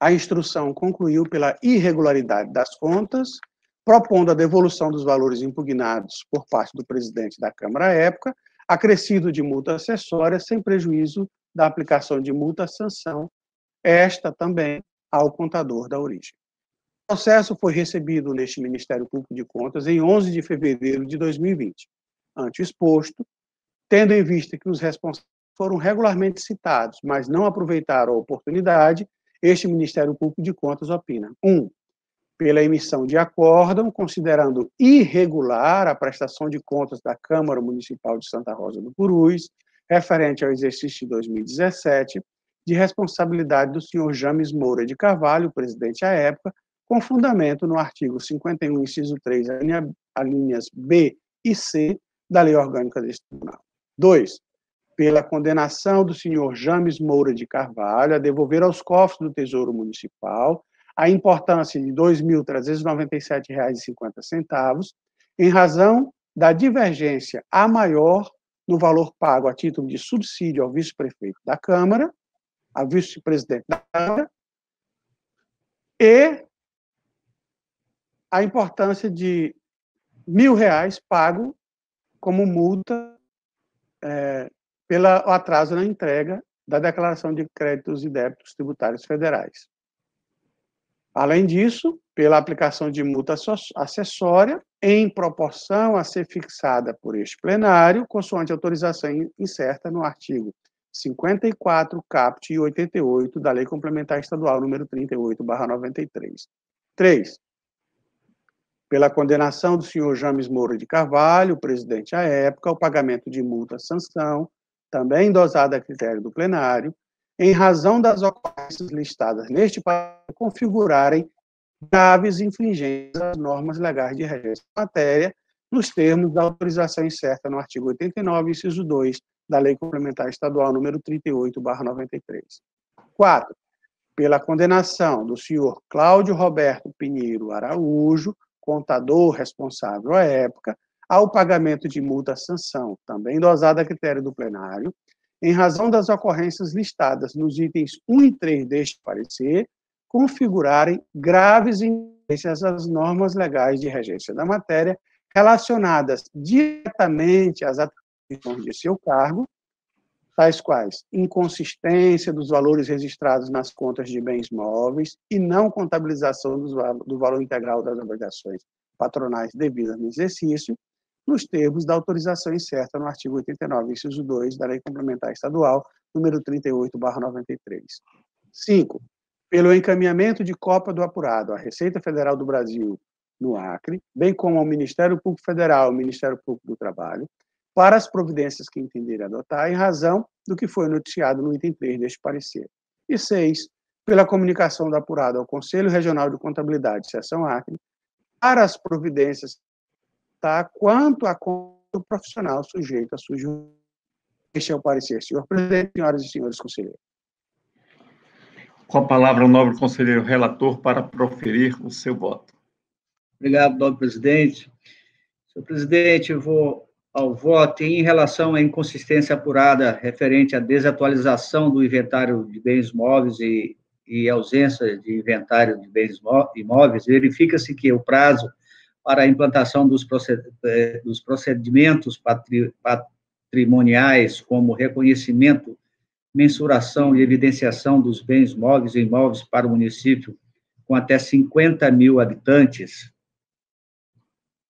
a instrução concluiu pela irregularidade das contas, propondo a devolução dos valores impugnados por parte do presidente da Câmara à época, acrescido de multa acessória, sem prejuízo da aplicação de multa-sanção, esta também ao contador da origem processo foi recebido neste Ministério Público de Contas em 11 de fevereiro de 2020. Ante exposto, tendo em vista que os responsáveis foram regularmente citados, mas não aproveitaram a oportunidade, este Ministério Público de Contas opina: 1. Um, pela emissão de acórdão, considerando irregular a prestação de contas da Câmara Municipal de Santa Rosa do Purus, referente ao exercício de 2017, de responsabilidade do senhor James Moura de Carvalho, presidente à época, com fundamento no artigo 51, inciso 3, a linhas B e C da Lei Orgânica deste Tribunal. 2. Pela condenação do senhor James Moura de Carvalho a devolver aos cofres do Tesouro Municipal a importância de R$ 2.397,50, em razão da divergência a maior no valor pago a título de subsídio ao vice-prefeito da Câmara, a vice-presidente da Câmara, e a importância de mil reais pago como multa é, pelo atraso na entrega da declaração de créditos e débitos tributários federais. Além disso, pela aplicação de multa acessória, em proporção a ser fixada por este plenário, consoante autorização incerta no artigo 54, caput e 88 da Lei Complementar Estadual número 38/93. 3 pela condenação do senhor James Moura de Carvalho, presidente à época, ao pagamento de multa-sanção, também dosada a critério do plenário, em razão das ocorrências listadas neste parágrafo configurarem graves infringências às normas legais de regência da matéria, nos termos da autorização incerta no artigo 89, inciso 2 da Lei Complementar Estadual número 38/93. 4. Pela condenação do senhor Cláudio Roberto Pinheiro Araújo, contador responsável à época, ao pagamento de multa-sanção, também dosada a critério do plenário, em razão das ocorrências listadas nos itens 1 e 3 deste parecer, configurarem graves infringências às normas legais de regência da matéria relacionadas diretamente às atribuições de seu cargo, tais quais inconsistência dos valores registrados nas contas de bens móveis e não contabilização do valor integral das obrigações patronais devidas no exercício, nos termos da autorização incerta no artigo 89, inciso 2 da Lei Complementar Estadual, número 38/93. 5. Pelo encaminhamento de cópia do apurado à Receita Federal do Brasil no Acre, bem como ao Ministério Público Federal e ao Ministério Público do Trabalho, para as providências que entenderem adotar, em razão do que foi noticiado no item 3 deste parecer. E seis, pela comunicação da apurada ao Conselho Regional de Contabilidade, Seção Acre, para as providências tá, quanto a conta profissional sujeito a sua Este é o parecer, senhor presidente, senhoras e senhores conselheiros. Com a palavra o nobre conselheiro relator para proferir o seu voto. Obrigado, nobre presidente. Senhor presidente, eu vou ao voto em relação à inconsistência apurada referente à desatualização do inventário de bens móveis e, e ausência de inventário de bens imóveis, verifica-se que o prazo para a implantação dos, eh, procedimentos patrimoniais, como reconhecimento, mensuração e evidenciação dos bens móveis e imóveis para o município com até 50 mil habitantes,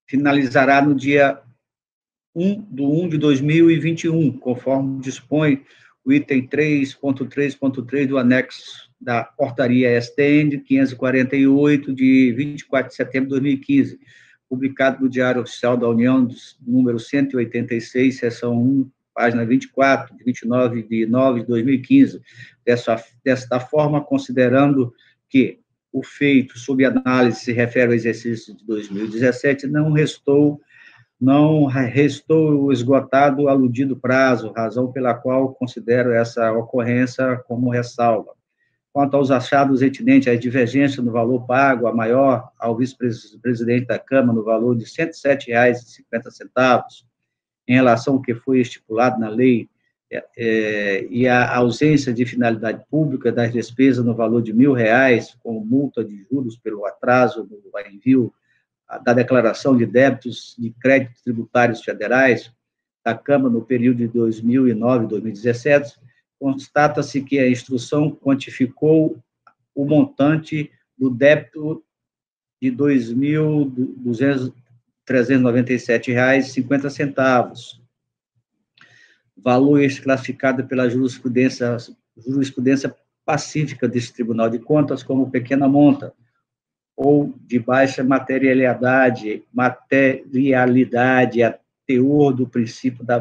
finalizará no dia 1 de 1 de 2021, conforme dispõe o item 3.3.3 do anexo da portaria STN 548 de 24 de setembro de 2015, publicado no Diário Oficial da União, número 186, seção 1, página 24, de 29 de 9 de 2015. Dessa, desta forma, considerando que o feito sob análise se refere ao exercício de 2017, não restou não restou esgotado o aludido prazo, razão pela qual considero essa ocorrência como ressalva. Quanto aos achados retinentes às divergências no valor pago, a maior ao vice-presidente da Câmara no valor de R$ 107,50, em relação ao que foi estipulado na lei, é, é, e a ausência de finalidade pública das despesas no valor de R$ reais, com multa de juros pelo atraso no envio da declaração de débitos de créditos tributários federais da Câmara no período de 2009 e 2017, constata-se que a instrução quantificou o montante do débito de R$ 2.397,50, valor este classificado pela jurisprudência, jurisprudência pacífica desse Tribunal de Contas como pequena monta, ou de baixa materialidade, materialidade, a teor do princípio da,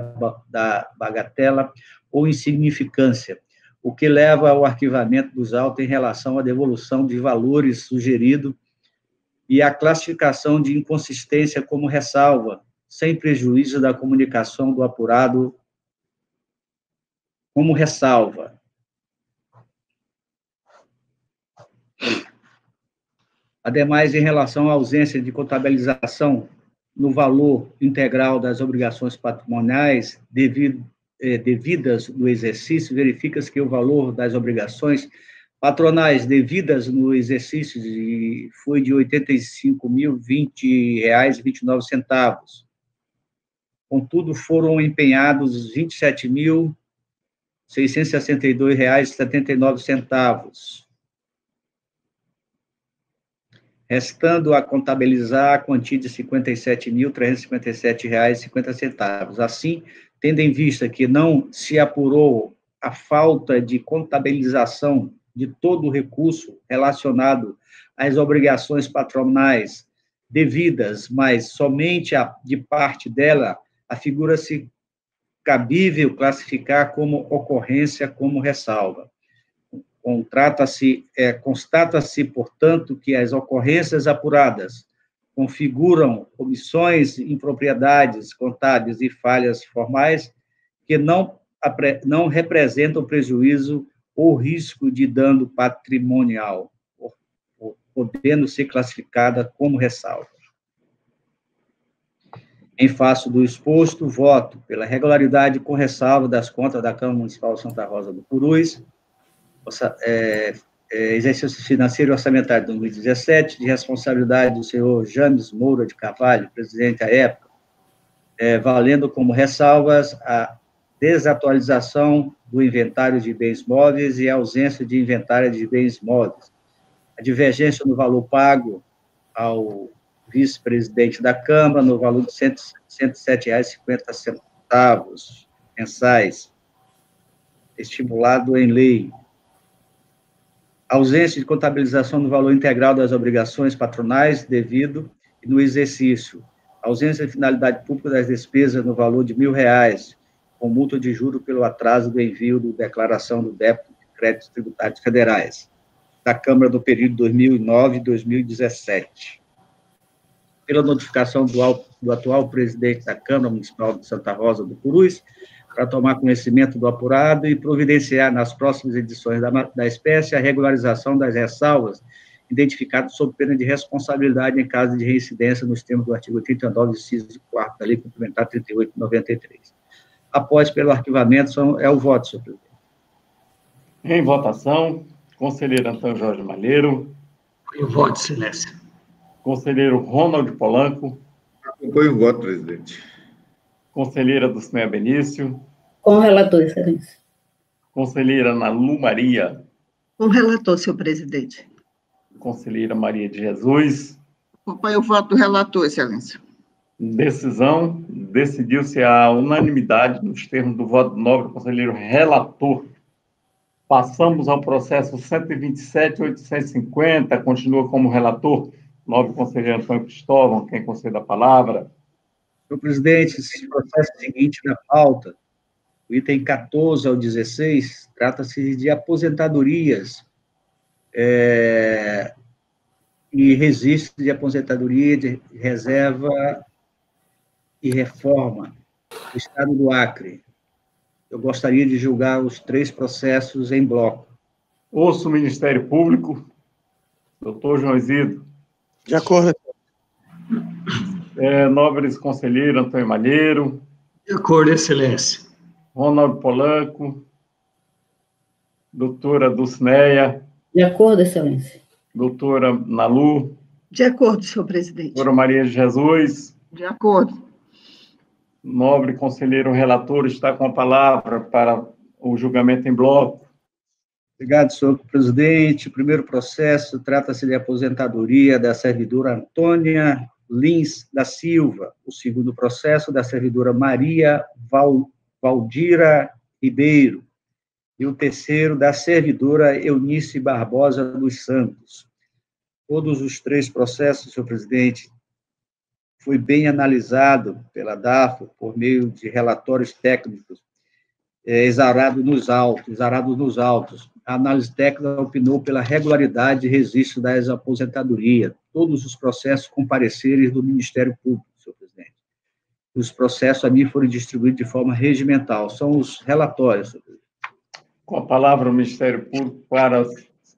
da bagatela ou insignificância, o que leva ao arquivamento dos autos em relação à devolução de valores sugerido e à classificação de inconsistência como ressalva, sem prejuízo da comunicação do apurado como ressalva. Ademais, em relação à ausência de contabilização no valor integral das obrigações patrimoniais eh, devidas no exercício, verifica-se que o valor das obrigações patronais devidas no exercício foi de R$ 85.020,29. Contudo, foram empenhados R$ 27.662,79 restando a contabilizar a quantia de R$ 57.357,50. Assim, tendo em vista que não se apurou a falta de contabilização de todo o recurso relacionado às obrigações patronais devidas, mas somente a, de parte dela, afigura-se cabível classificar como ocorrência como ressalva. Contrata-se, é, constata-se, portanto, que as ocorrências apuradas configuram omissões, impropriedades contábeis e falhas formais que não, não representam prejuízo ou risco de dano patrimonial, podendo ser classificada como ressalva. Em face do exposto, voto pela regularidade com ressalva das contas da Câmara Municipal de Santa Rosa do Purus, é, é, exercício financeiro orçamentário de 2017, de responsabilidade do senhor James Moura de Carvalho, presidente à época, é, valendo como ressalvas a desatualização do inventário de bens móveis e a ausência de inventário de bens móveis, a divergência no valor pago ao vice-presidente da Câmara, no valor de R$ 107,50 mensais, estimulado em lei. Ausência de contabilização do valor integral das obrigações patronais devido no exercício. Ausência de finalidade pública das despesas no valor de mil reais, com multa de juro pelo atraso do envio da declaração do débito de créditos tributários federais da Câmara do período 2009 e 2017. Pela notificação do, do atual presidente da Câmara Municipal de Santa Rosa do Purus, para tomar conhecimento do apurado e providenciar nas próximas edições da, da espécie a regularização das ressalvas identificadas sob pena de responsabilidade em caso de reincidência nos termos do artigo 39, inciso 4 da Lei Complementar 3893. Após pelo arquivamento, são, é o voto, senhor presidente. Em votação, conselheiro Antônio Jorge Malheiro. Em voto, silêncio. Conselheiro Ronald Polanco. Acompanho o voto, presidente. Conselheira Dulcinea Benício. Com o relator, excelência. Conselheira Nalu Maria. Com o relator, senhor presidente. Conselheira Maria de Jesus. Acompanho o voto do relator, excelência. Decisão. Decidiu-se a unanimidade nos termos do voto do nobre conselheiro relator. Passamos ao processo 127.850, continua como relator, nobre conselheiro Antônio Cristóvão, quem concede a palavra. Senhor presidente, esse processo seguinte da pauta, o item 14 ao 16, trata-se de aposentadorias é, e registro de aposentadoria, de reserva e reforma do Estado do Acre. Eu gostaria de julgar os três processos em bloco. Ouço o Ministério Público. Doutor João Isidro. De acordo. É, nobres conselheiro Antônio Malheiro. De acordo, excelência. Ronaldo Polanco. Doutora Dulcineia. De acordo, excelência. Doutora Nalu. De acordo, senhor presidente. Doutora Maria Jesus. De acordo. Nobre conselheiro relator está com a palavra para o julgamento em bloco. Obrigado, senhor presidente. O primeiro processo trata-se de aposentadoria da servidora Antônia Lins da Silva, o segundo processo da servidora Maria Val, Valdira Ribeiro, e o terceiro da servidora Eunice Barbosa dos Santos. Todos os três processos, senhor presidente, foi bem analisado pela DAFO por meio de relatórios técnicos é, exarados nos autos, exarados nos autos. A análise técnica opinou pela regularidade de registro das aposentadorias, todos os processos com pareceres do Ministério Público, senhor presidente. Os processos a mim foram distribuídos de forma regimental, são os relatórios, senhor presidente. Com a palavra o Ministério Público para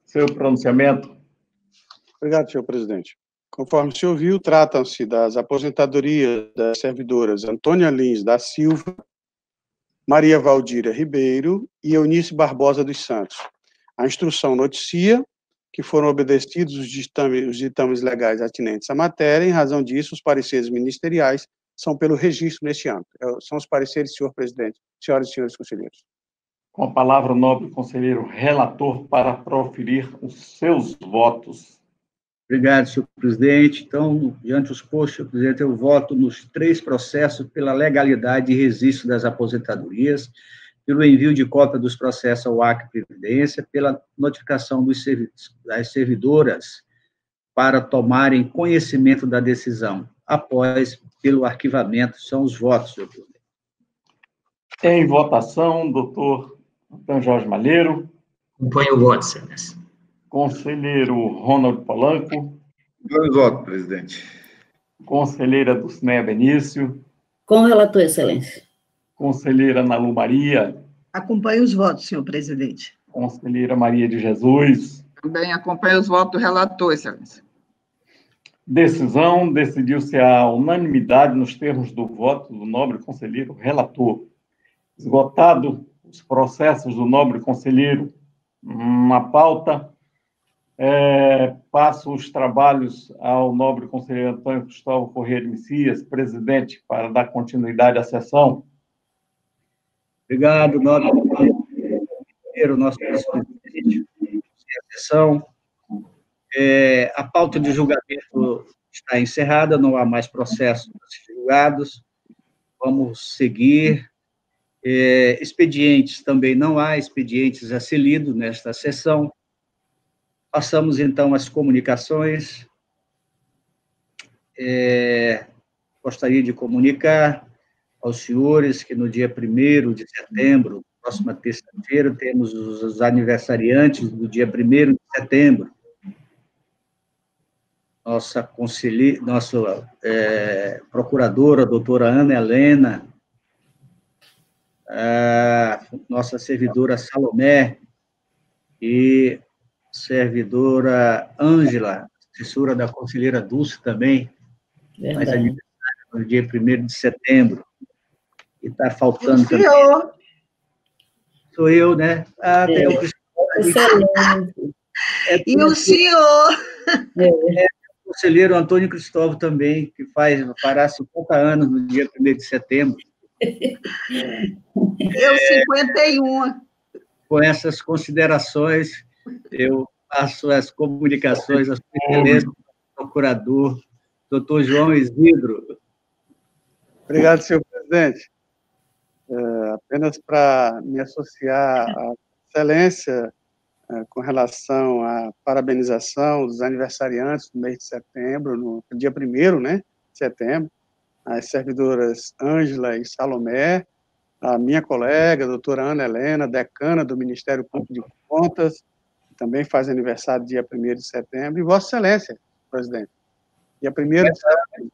seu pronunciamento. Obrigado, senhor presidente. Conforme se ouviu, tratam-se das aposentadorias das servidoras Antônia Lins da Silva, Maria Valdira Ribeiro e Eunice Barbosa dos Santos. A instrução noticia que foram obedecidos os ditames, os ditames legais atinentes à matéria, em razão disso, os pareceres ministeriais são pelo registro neste âmbito. É, são os pareceres, senhor presidente, senhoras e senhores conselheiros. Com a palavra, o nobre conselheiro relator para proferir os seus votos. Obrigado, senhor presidente. Então, diante dos postos, senhor presidente, eu voto nos três processos pela legalidade e registro das aposentadorias, pelo envio de cópia dos processos ao Acre Previdência, pela notificação dos das servidoras para tomarem conhecimento da decisão, após pelo arquivamento, são os votos, senhor presidente. Em votação, doutor Antônio Jorge Malheiro. Acompanho o voto, senhores. Conselheiro Ronald Polanco. Dois votos, presidente. Conselheira Dulcineia Benício. Com o relator, excelência. Conselheira Nalu Maria. Acompanho os votos, senhor presidente. Conselheira Maria de Jesus. Também acompanho os votos do relator, excelência. Decisão, decidiu-se a unanimidade nos termos do voto do nobre conselheiro relator. Esgotado os processos do nobre conselheiro, uma pauta é, passo os trabalhos ao nobre conselheiro Antônio Cristóvão Corrêa de Messias, presidente, para dar continuidade à sessão. Obrigado, nobre conselheiro, nosso presidente da sessão. É, a pauta de julgamento está encerrada, não há mais processos julgados, vamos seguir. É, expedientes também não há expedientes a ser lido nesta sessão. Passamos, então, às comunicações. É, gostaria de comunicar aos senhores que no dia 1 de setembro, próxima terça-feira, temos os aniversariantes do dia 1 de setembro. Nossa, conselheira, nossa é, procuradora, doutora Ana Helena, nossa servidora Salomé e servidora Ângela, assessora da conselheira Dulce também, mas aniversário no dia 1 de setembro. E está faltando também. Senhor. Sou eu, né? Ah, tem o Excelente. É, e o senhor? É, é, o conselheiro Antônio Cristóvão também, que faz, fará 50 anos no dia 1 de setembro. Eu, 51. Com essas considerações, eu faço as comunicações ao excelência procurador, doutor João Isidro. Obrigado, senhor presidente. É, apenas para me associar à excelência é, com relação à parabenização dos aniversariantes do mês de setembro, no dia 1 né, de setembro, as servidoras Ângela e Salomé, a minha colega, a doutora Ana Helena, decana do Ministério Público de Contas, que também faz aniversário dia 1 de setembro, e Vossa Excelência, presidente. Dia 1 de setembro.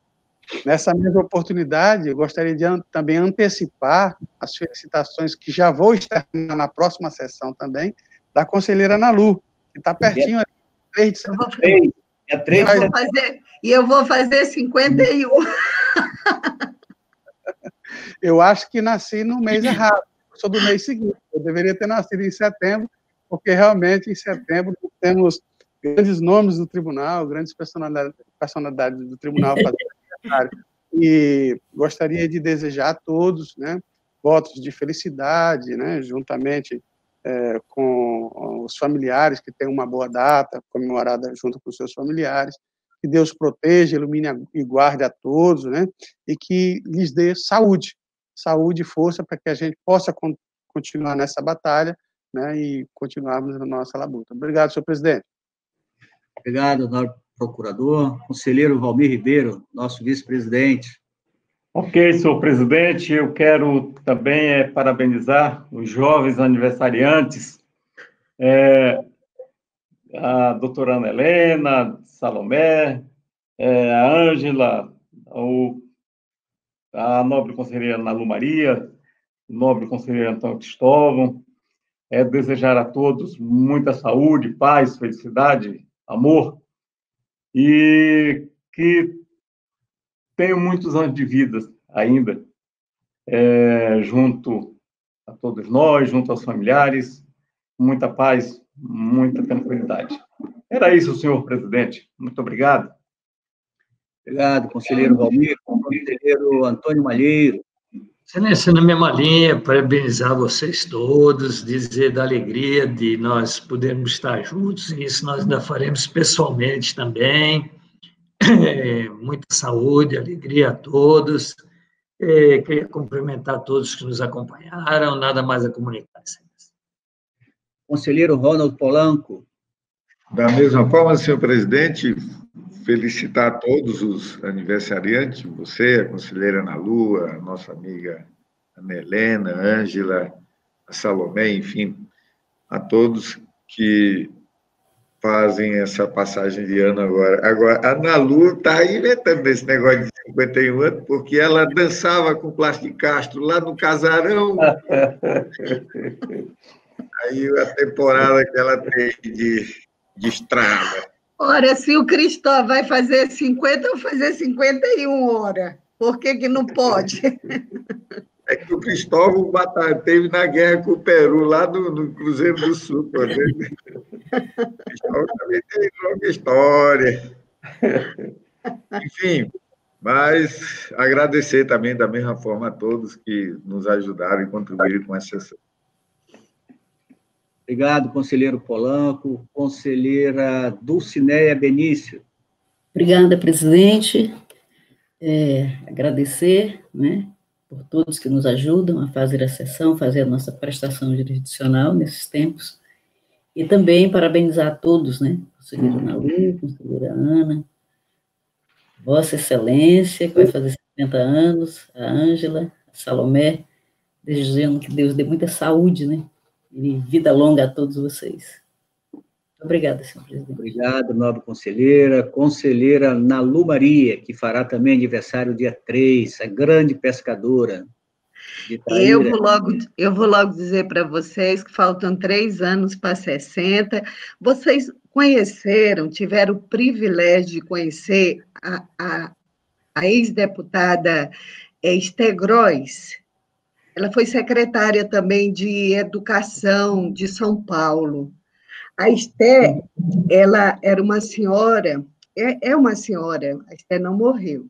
Nessa mesma oportunidade, eu gostaria de também antecipar as felicitações que já vou estar na próxima sessão também, da conselheira Nalu, que está pertinho, 3 de setembro. É 3 de setembro. E eu vou fazer 51. Eu acho que nasci no mês errado, sou do mês seguinte. Eu deveria ter nascido em setembro, porque realmente em setembro temos grandes nomes do tribunal, grandes personalidades, personalidades do tribunal E gostaria de desejar a todos, né, votos de felicidade, né, juntamente é, com os familiares que têm uma boa data comemorada junto com seus familiares, que Deus proteja, ilumine e guarde a todos, né? E que lhes dê saúde, saúde e força para que a gente possa continuar nessa batalha, né? E continuarmos na nossa labuta. Obrigado, senhor presidente. Obrigado, senhor procurador. Conselheiro Valmir Ribeiro, nosso vice-presidente. Ok, senhor presidente, eu quero também é, parabenizar os jovens aniversariantes, é, a doutora Ana Helena, Salomé, é, a Ângela, a nobre conselheira Nalu Maria, nobre conselheiro Antônio Cristóvão, é desejar a todos muita saúde, paz, felicidade, amor, e que tenham muitos anos de vida ainda, é, junto a todos nós, junto aos familiares, muita paz, muita tranquilidade. Era isso, senhor presidente. Muito obrigado. Obrigado, conselheiro Valmir, conselheiro Antônio Malheiro. Excelência, na mesma linha, parabenizar vocês todos, dizer da alegria de nós podermos estar juntos, e isso nós ainda faremos pessoalmente também. É, muita saúde, alegria a todos. É, queria cumprimentar todos que nos acompanharam, nada mais a comunicar. Conselheiro Ronald Polanco. Da mesma forma, senhor presidente, felicitar todos os aniversariantes, você, a conselheira Ana Lua, a nossa amiga Ana Helena, Ângela, a Salomé, enfim, a todos que fazem essa passagem de ano agora. Agora, a Ana Lu está inventando esse negócio de 51 anos, porque ela dançava com o Plástico Castro lá no casarão. Aí a temporada que ela tem de, de estrada. Ora, se o Cristóvão vai fazer 50, eu vou fazer 51 horas. Por que, que não pode? É que o Cristóvão teve na guerra com o Peru, lá no, no Cruzeiro do Sul. Tá o Cristóvão também tem longa história. Enfim, mas agradecer também da mesma forma a todos que nos ajudaram e contribuíram com essa sessão. Obrigado, conselheiro Polanco. Conselheira Dulcinéia Benício. Obrigada, presidente. É, agradecer, né, por todos que nos ajudam a fazer a sessão, fazer a nossa prestação jurisdicional nesses tempos. E também parabenizar a todos, né, conselheiro Nalu, conselheira Ana, Vossa Excelência, que vai fazer 70 anos, a Ângela, a Salomé, desejando que Deus dê muita saúde, né, e vida longa a todos vocês. Obrigada, senhor presidente. Obrigado, nobre conselheira. Conselheira Nalu Maria, que fará também aniversário dia 3, a grande pescadora. Eu vou, logo, eu vou logo dizer para vocês que faltam três anos para 60. Vocês conheceram, tiveram o privilégio de conhecer a, a, a ex-deputada Esther Gross. Ela foi secretária também de Educação de São Paulo. A Esté, ela era uma senhora, é, é uma senhora, a Esté não morreu.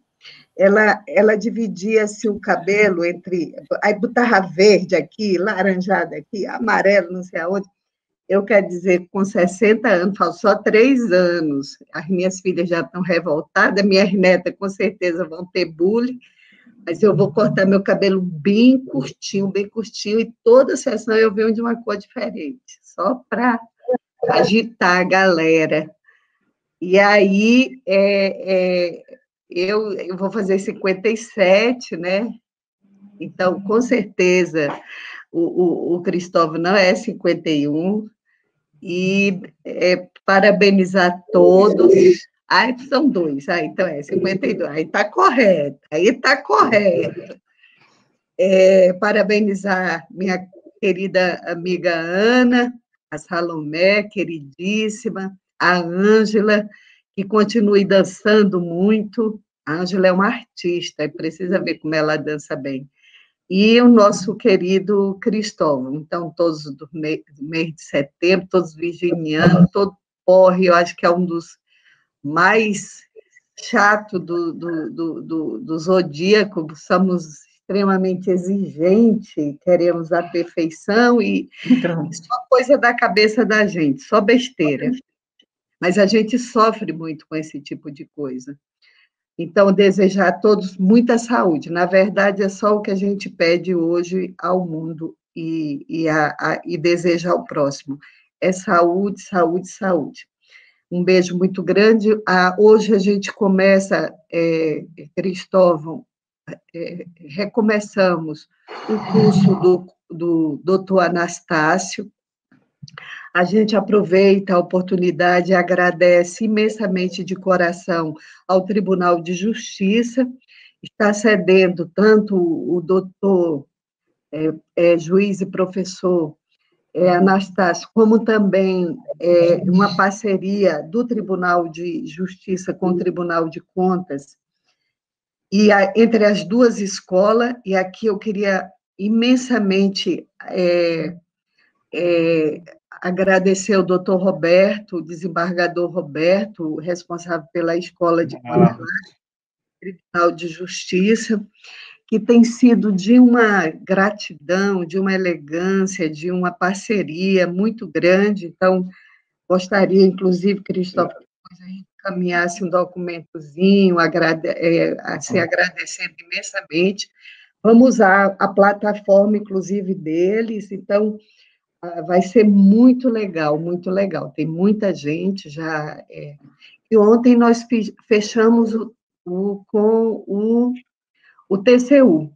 Ela, ela dividia-se o cabelo entre. Aí botava verde aqui, laranjado aqui, amarelo, não sei aonde. Eu quero dizer, com 60 anos, falo só três anos, as minhas filhas já estão revoltadas, minhas netas com certeza vão ter bullying, mas eu vou cortar meu cabelo bem curtinho, bem curtinho, e toda sessão eu venho de uma cor diferente, só para agitar a galera. E aí, é, é, eu, eu vou fazer 57, né? Então, com certeza, o, o, o Cristóvão não é 51, e é, parabenizar todos. Ah, são dois, ah, então é 52, aí está correto, aí está correto. É, parabenizar minha querida amiga Ana, a Salomé, queridíssima, a Ângela, que continue dançando muito. A Ângela é uma artista e precisa ver como ela dança bem. E o nosso querido Cristóvão. Então, todos do mês, de setembro, todos virginianos, todo porre, eu acho que é um dos mais chato do, do, do, do, do zodíaco, somos extremamente exigente, queremos a perfeição e então. só coisa da cabeça da gente, só besteira. Mas a gente sofre muito com esse tipo de coisa. Então, desejar a todos muita saúde. Na verdade, é só o que a gente pede hoje ao mundo e, e, a, a, e deseja ao próximo. É saúde, saúde, saúde. Um beijo muito grande. Ah, hoje a gente começa, é, Cristóvão, é, recomeçamos o curso do, do doutor Anastácio. A gente aproveita a oportunidade e agradece imensamente de coração ao Tribunal de Justiça, está cedendo tanto o doutor, é, é, juiz e professor é, Anastácio, como também é, uma parceria do Tribunal de Justiça com o Tribunal de Contas, e a, entre as duas escolas, e aqui eu queria imensamente é, é, agradecer ao doutor Roberto, o desembargador Roberto, responsável pela Escola de ah. Tribunal de Justiça, que tem sido de uma gratidão, de uma elegância, de uma parceria muito grande. Então, gostaria, inclusive, Cristóvão, depois a gente encaminhasse um documentozinho, agrade, é, se agradecendo imensamente. Vamos usar a plataforma, inclusive, deles, então ah, vai ser muito legal, muito legal. Tem muita gente já. É. E ontem nós fechamos o, o com o, o TCU,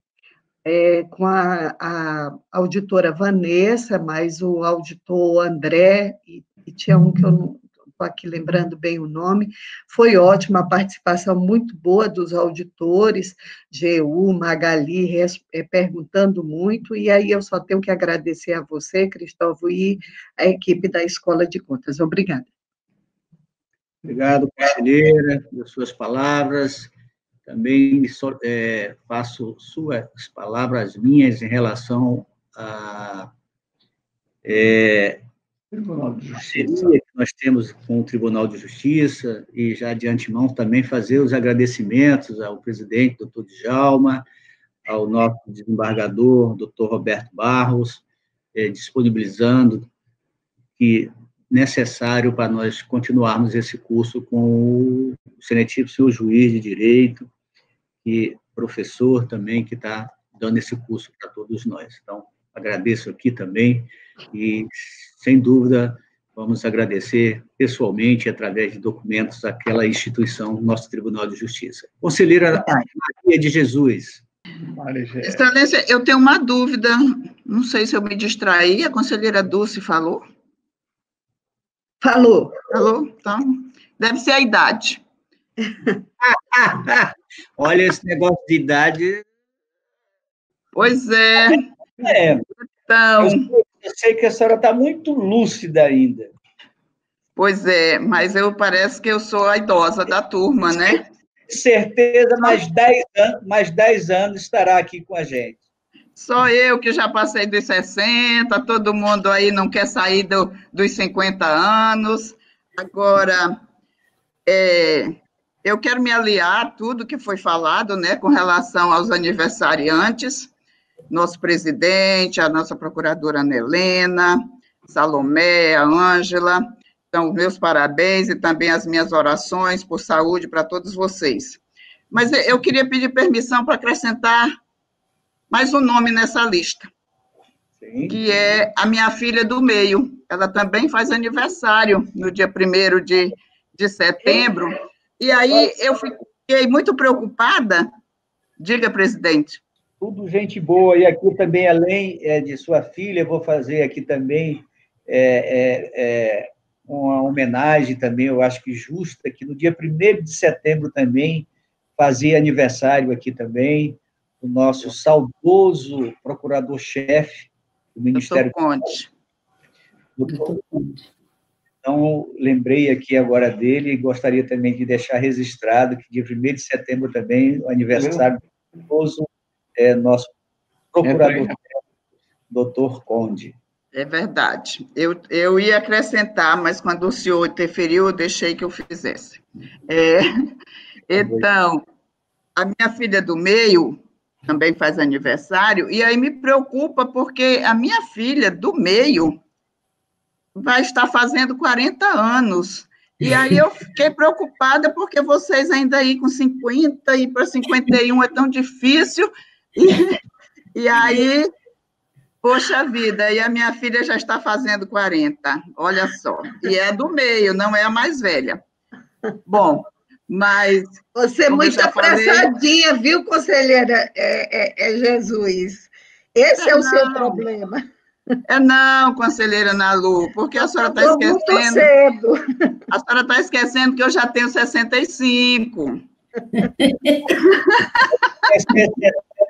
é, com a, a, auditora Vanessa, mais o auditor André, e, e tinha um que eu não, estou aqui lembrando bem o nome, foi ótima a participação muito boa dos auditores, GU, Magali, res, é, perguntando muito, e aí eu só tenho que agradecer a você, Cristóvão, e a equipe da Escola de Contas. Obrigada. Obrigado, conselheira, pelas suas palavras. Também é, faço suas palavras minhas em relação a é, Tribunal de Justiça. que nós temos com o Tribunal de Justiça, e já de antemão também fazer os agradecimentos ao presidente, doutor Djalma, ao nosso desembargador, doutor Roberto Barros, eh, disponibilizando que necessário para nós continuarmos esse curso com o excelentíssimo senhor juiz de direito e professor também que está dando esse curso para todos nós. Então, agradeço aqui também e, sem dúvida, vamos agradecer pessoalmente, através de documentos, aquela instituição, nosso Tribunal de Justiça. Conselheira Maria de Jesus. Excelência, eu tenho uma dúvida, não sei se eu me distraí, a conselheira Dulce falou? Falou. Falou? Então, deve ser a idade. Olha, esse negócio de idade. Pois é. É. Então. Eu, eu sei que a senhora está muito lúcida ainda. Pois é, mas eu parece que eu sou a idosa da turma, né? Certeza, mais 10 anos, mais 10 anos estará aqui com a gente. Só eu que já passei dos 60, todo mundo aí não quer sair do, dos 50 anos. Agora, é, eu quero me aliar a tudo que foi falado, né, com relação aos aniversariantes, nosso presidente, a nossa procuradora Ana Helena, Salomé, a Ângela. Então, meus parabéns e também as minhas orações por saúde para todos vocês. Mas eu queria pedir permissão para acrescentar mais um nome nessa lista, Sim. que é a minha filha do meio. Ela também faz aniversário no dia 1 de, de setembro. E aí eu fiquei muito preocupada. Diga, presidente. Tudo gente boa. E aqui também, além é, de sua filha, vou fazer aqui também é, é, uma homenagem também, eu acho que justa, que no dia 1 de setembro também fazia aniversário aqui também, o nosso saudoso procurador-chefe do Ministério Conte. Doutor Conte. Então, lembrei aqui agora dele e gostaria também de deixar registrado que dia 1 de setembro também, o aniversário do esposo é nosso procurador, é doutor Conde. É verdade. Eu, eu ia acrescentar, mas quando o senhor interferiu, eu deixei que eu fizesse. É, então, a minha filha do meio, também faz aniversário, e aí me preocupa porque a minha filha do meio vai estar fazendo 40 anos. E aí eu fiquei preocupada porque vocês ainda aí com 50 e para 51 é tão difícil. E, e aí, poxa vida, e a minha filha já está fazendo 40, olha só. E é do meio, não é a mais velha. Bom, mas. Você é muito apressadinha, falei... viu, conselheira é, é, é Jesus? Esse é, é o seu problema. É não, conselheira Nalu, porque a senhora está esquecendo. Cedo. A senhora está esquecendo que eu já tenho 65.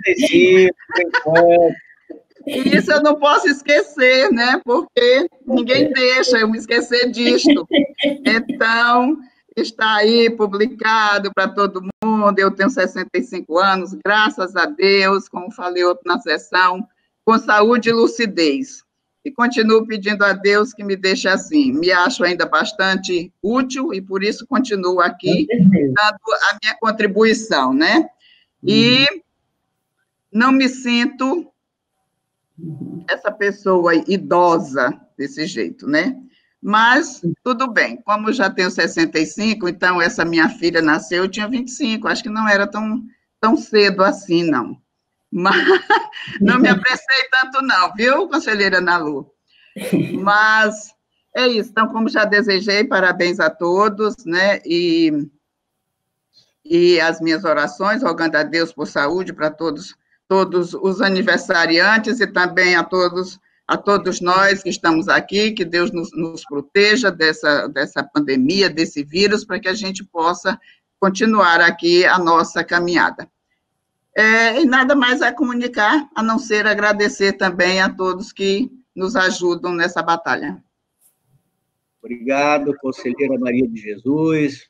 65, Isso eu não posso esquecer, né? Porque ninguém deixa eu me esquecer disto. Então, está aí publicado para todo mundo. Eu tenho 65 anos, graças a Deus, como falei outro na sessão, com saúde e lucidez. E continuo pedindo a Deus que me deixe assim. Me acho ainda bastante útil e por isso continuo aqui dando a minha contribuição, né? E não me sinto essa pessoa idosa desse jeito, né? Mas tudo bem, como já tenho 65, então essa minha filha nasceu, eu tinha 25, acho que não era tão, tão cedo assim, não. Mas não me apressei tanto, não, viu, conselheira Nalu? Mas é isso. Então, como já desejei, parabéns a todos, né? E, e as minhas orações, rogando a Deus por saúde para todos, todos os aniversariantes e também a todos a todos nós que estamos aqui, que Deus nos, nos proteja dessa, dessa pandemia, desse vírus, para que a gente possa continuar aqui a nossa caminhada. É, e nada mais a comunicar, a não ser agradecer também a todos que nos ajudam nessa batalha. Obrigado, conselheira Maria de Jesus.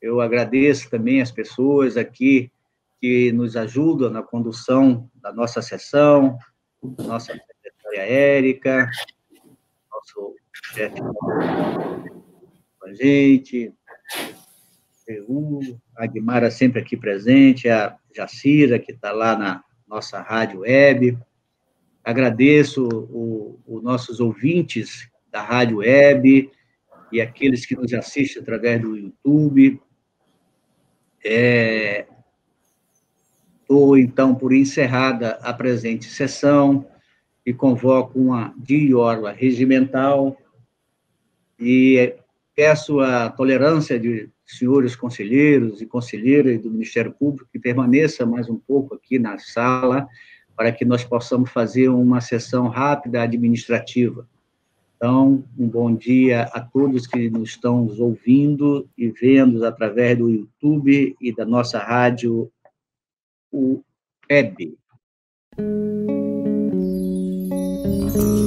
Eu agradeço também as pessoas aqui que nos ajudam na condução da nossa sessão, nossa secretária Érica, nosso chefe com a gente, Peru, a Guimara sempre aqui presente, a Jacira, que está lá na nossa rádio web. Agradeço os nossos ouvintes da rádio web, e aqueles que nos assistem através do YouTube. É, Dou, então, por encerrada a presente sessão e convoco uma de orla regimental e peço a tolerância de senhores conselheiros e conselheiras do Ministério Público que permaneça mais um pouco aqui na sala para que nós possamos fazer uma sessão rápida administrativa. Então, um bom dia a todos que nos estão ouvindo e vendo através do YouTube e da nossa rádio web. Thank you.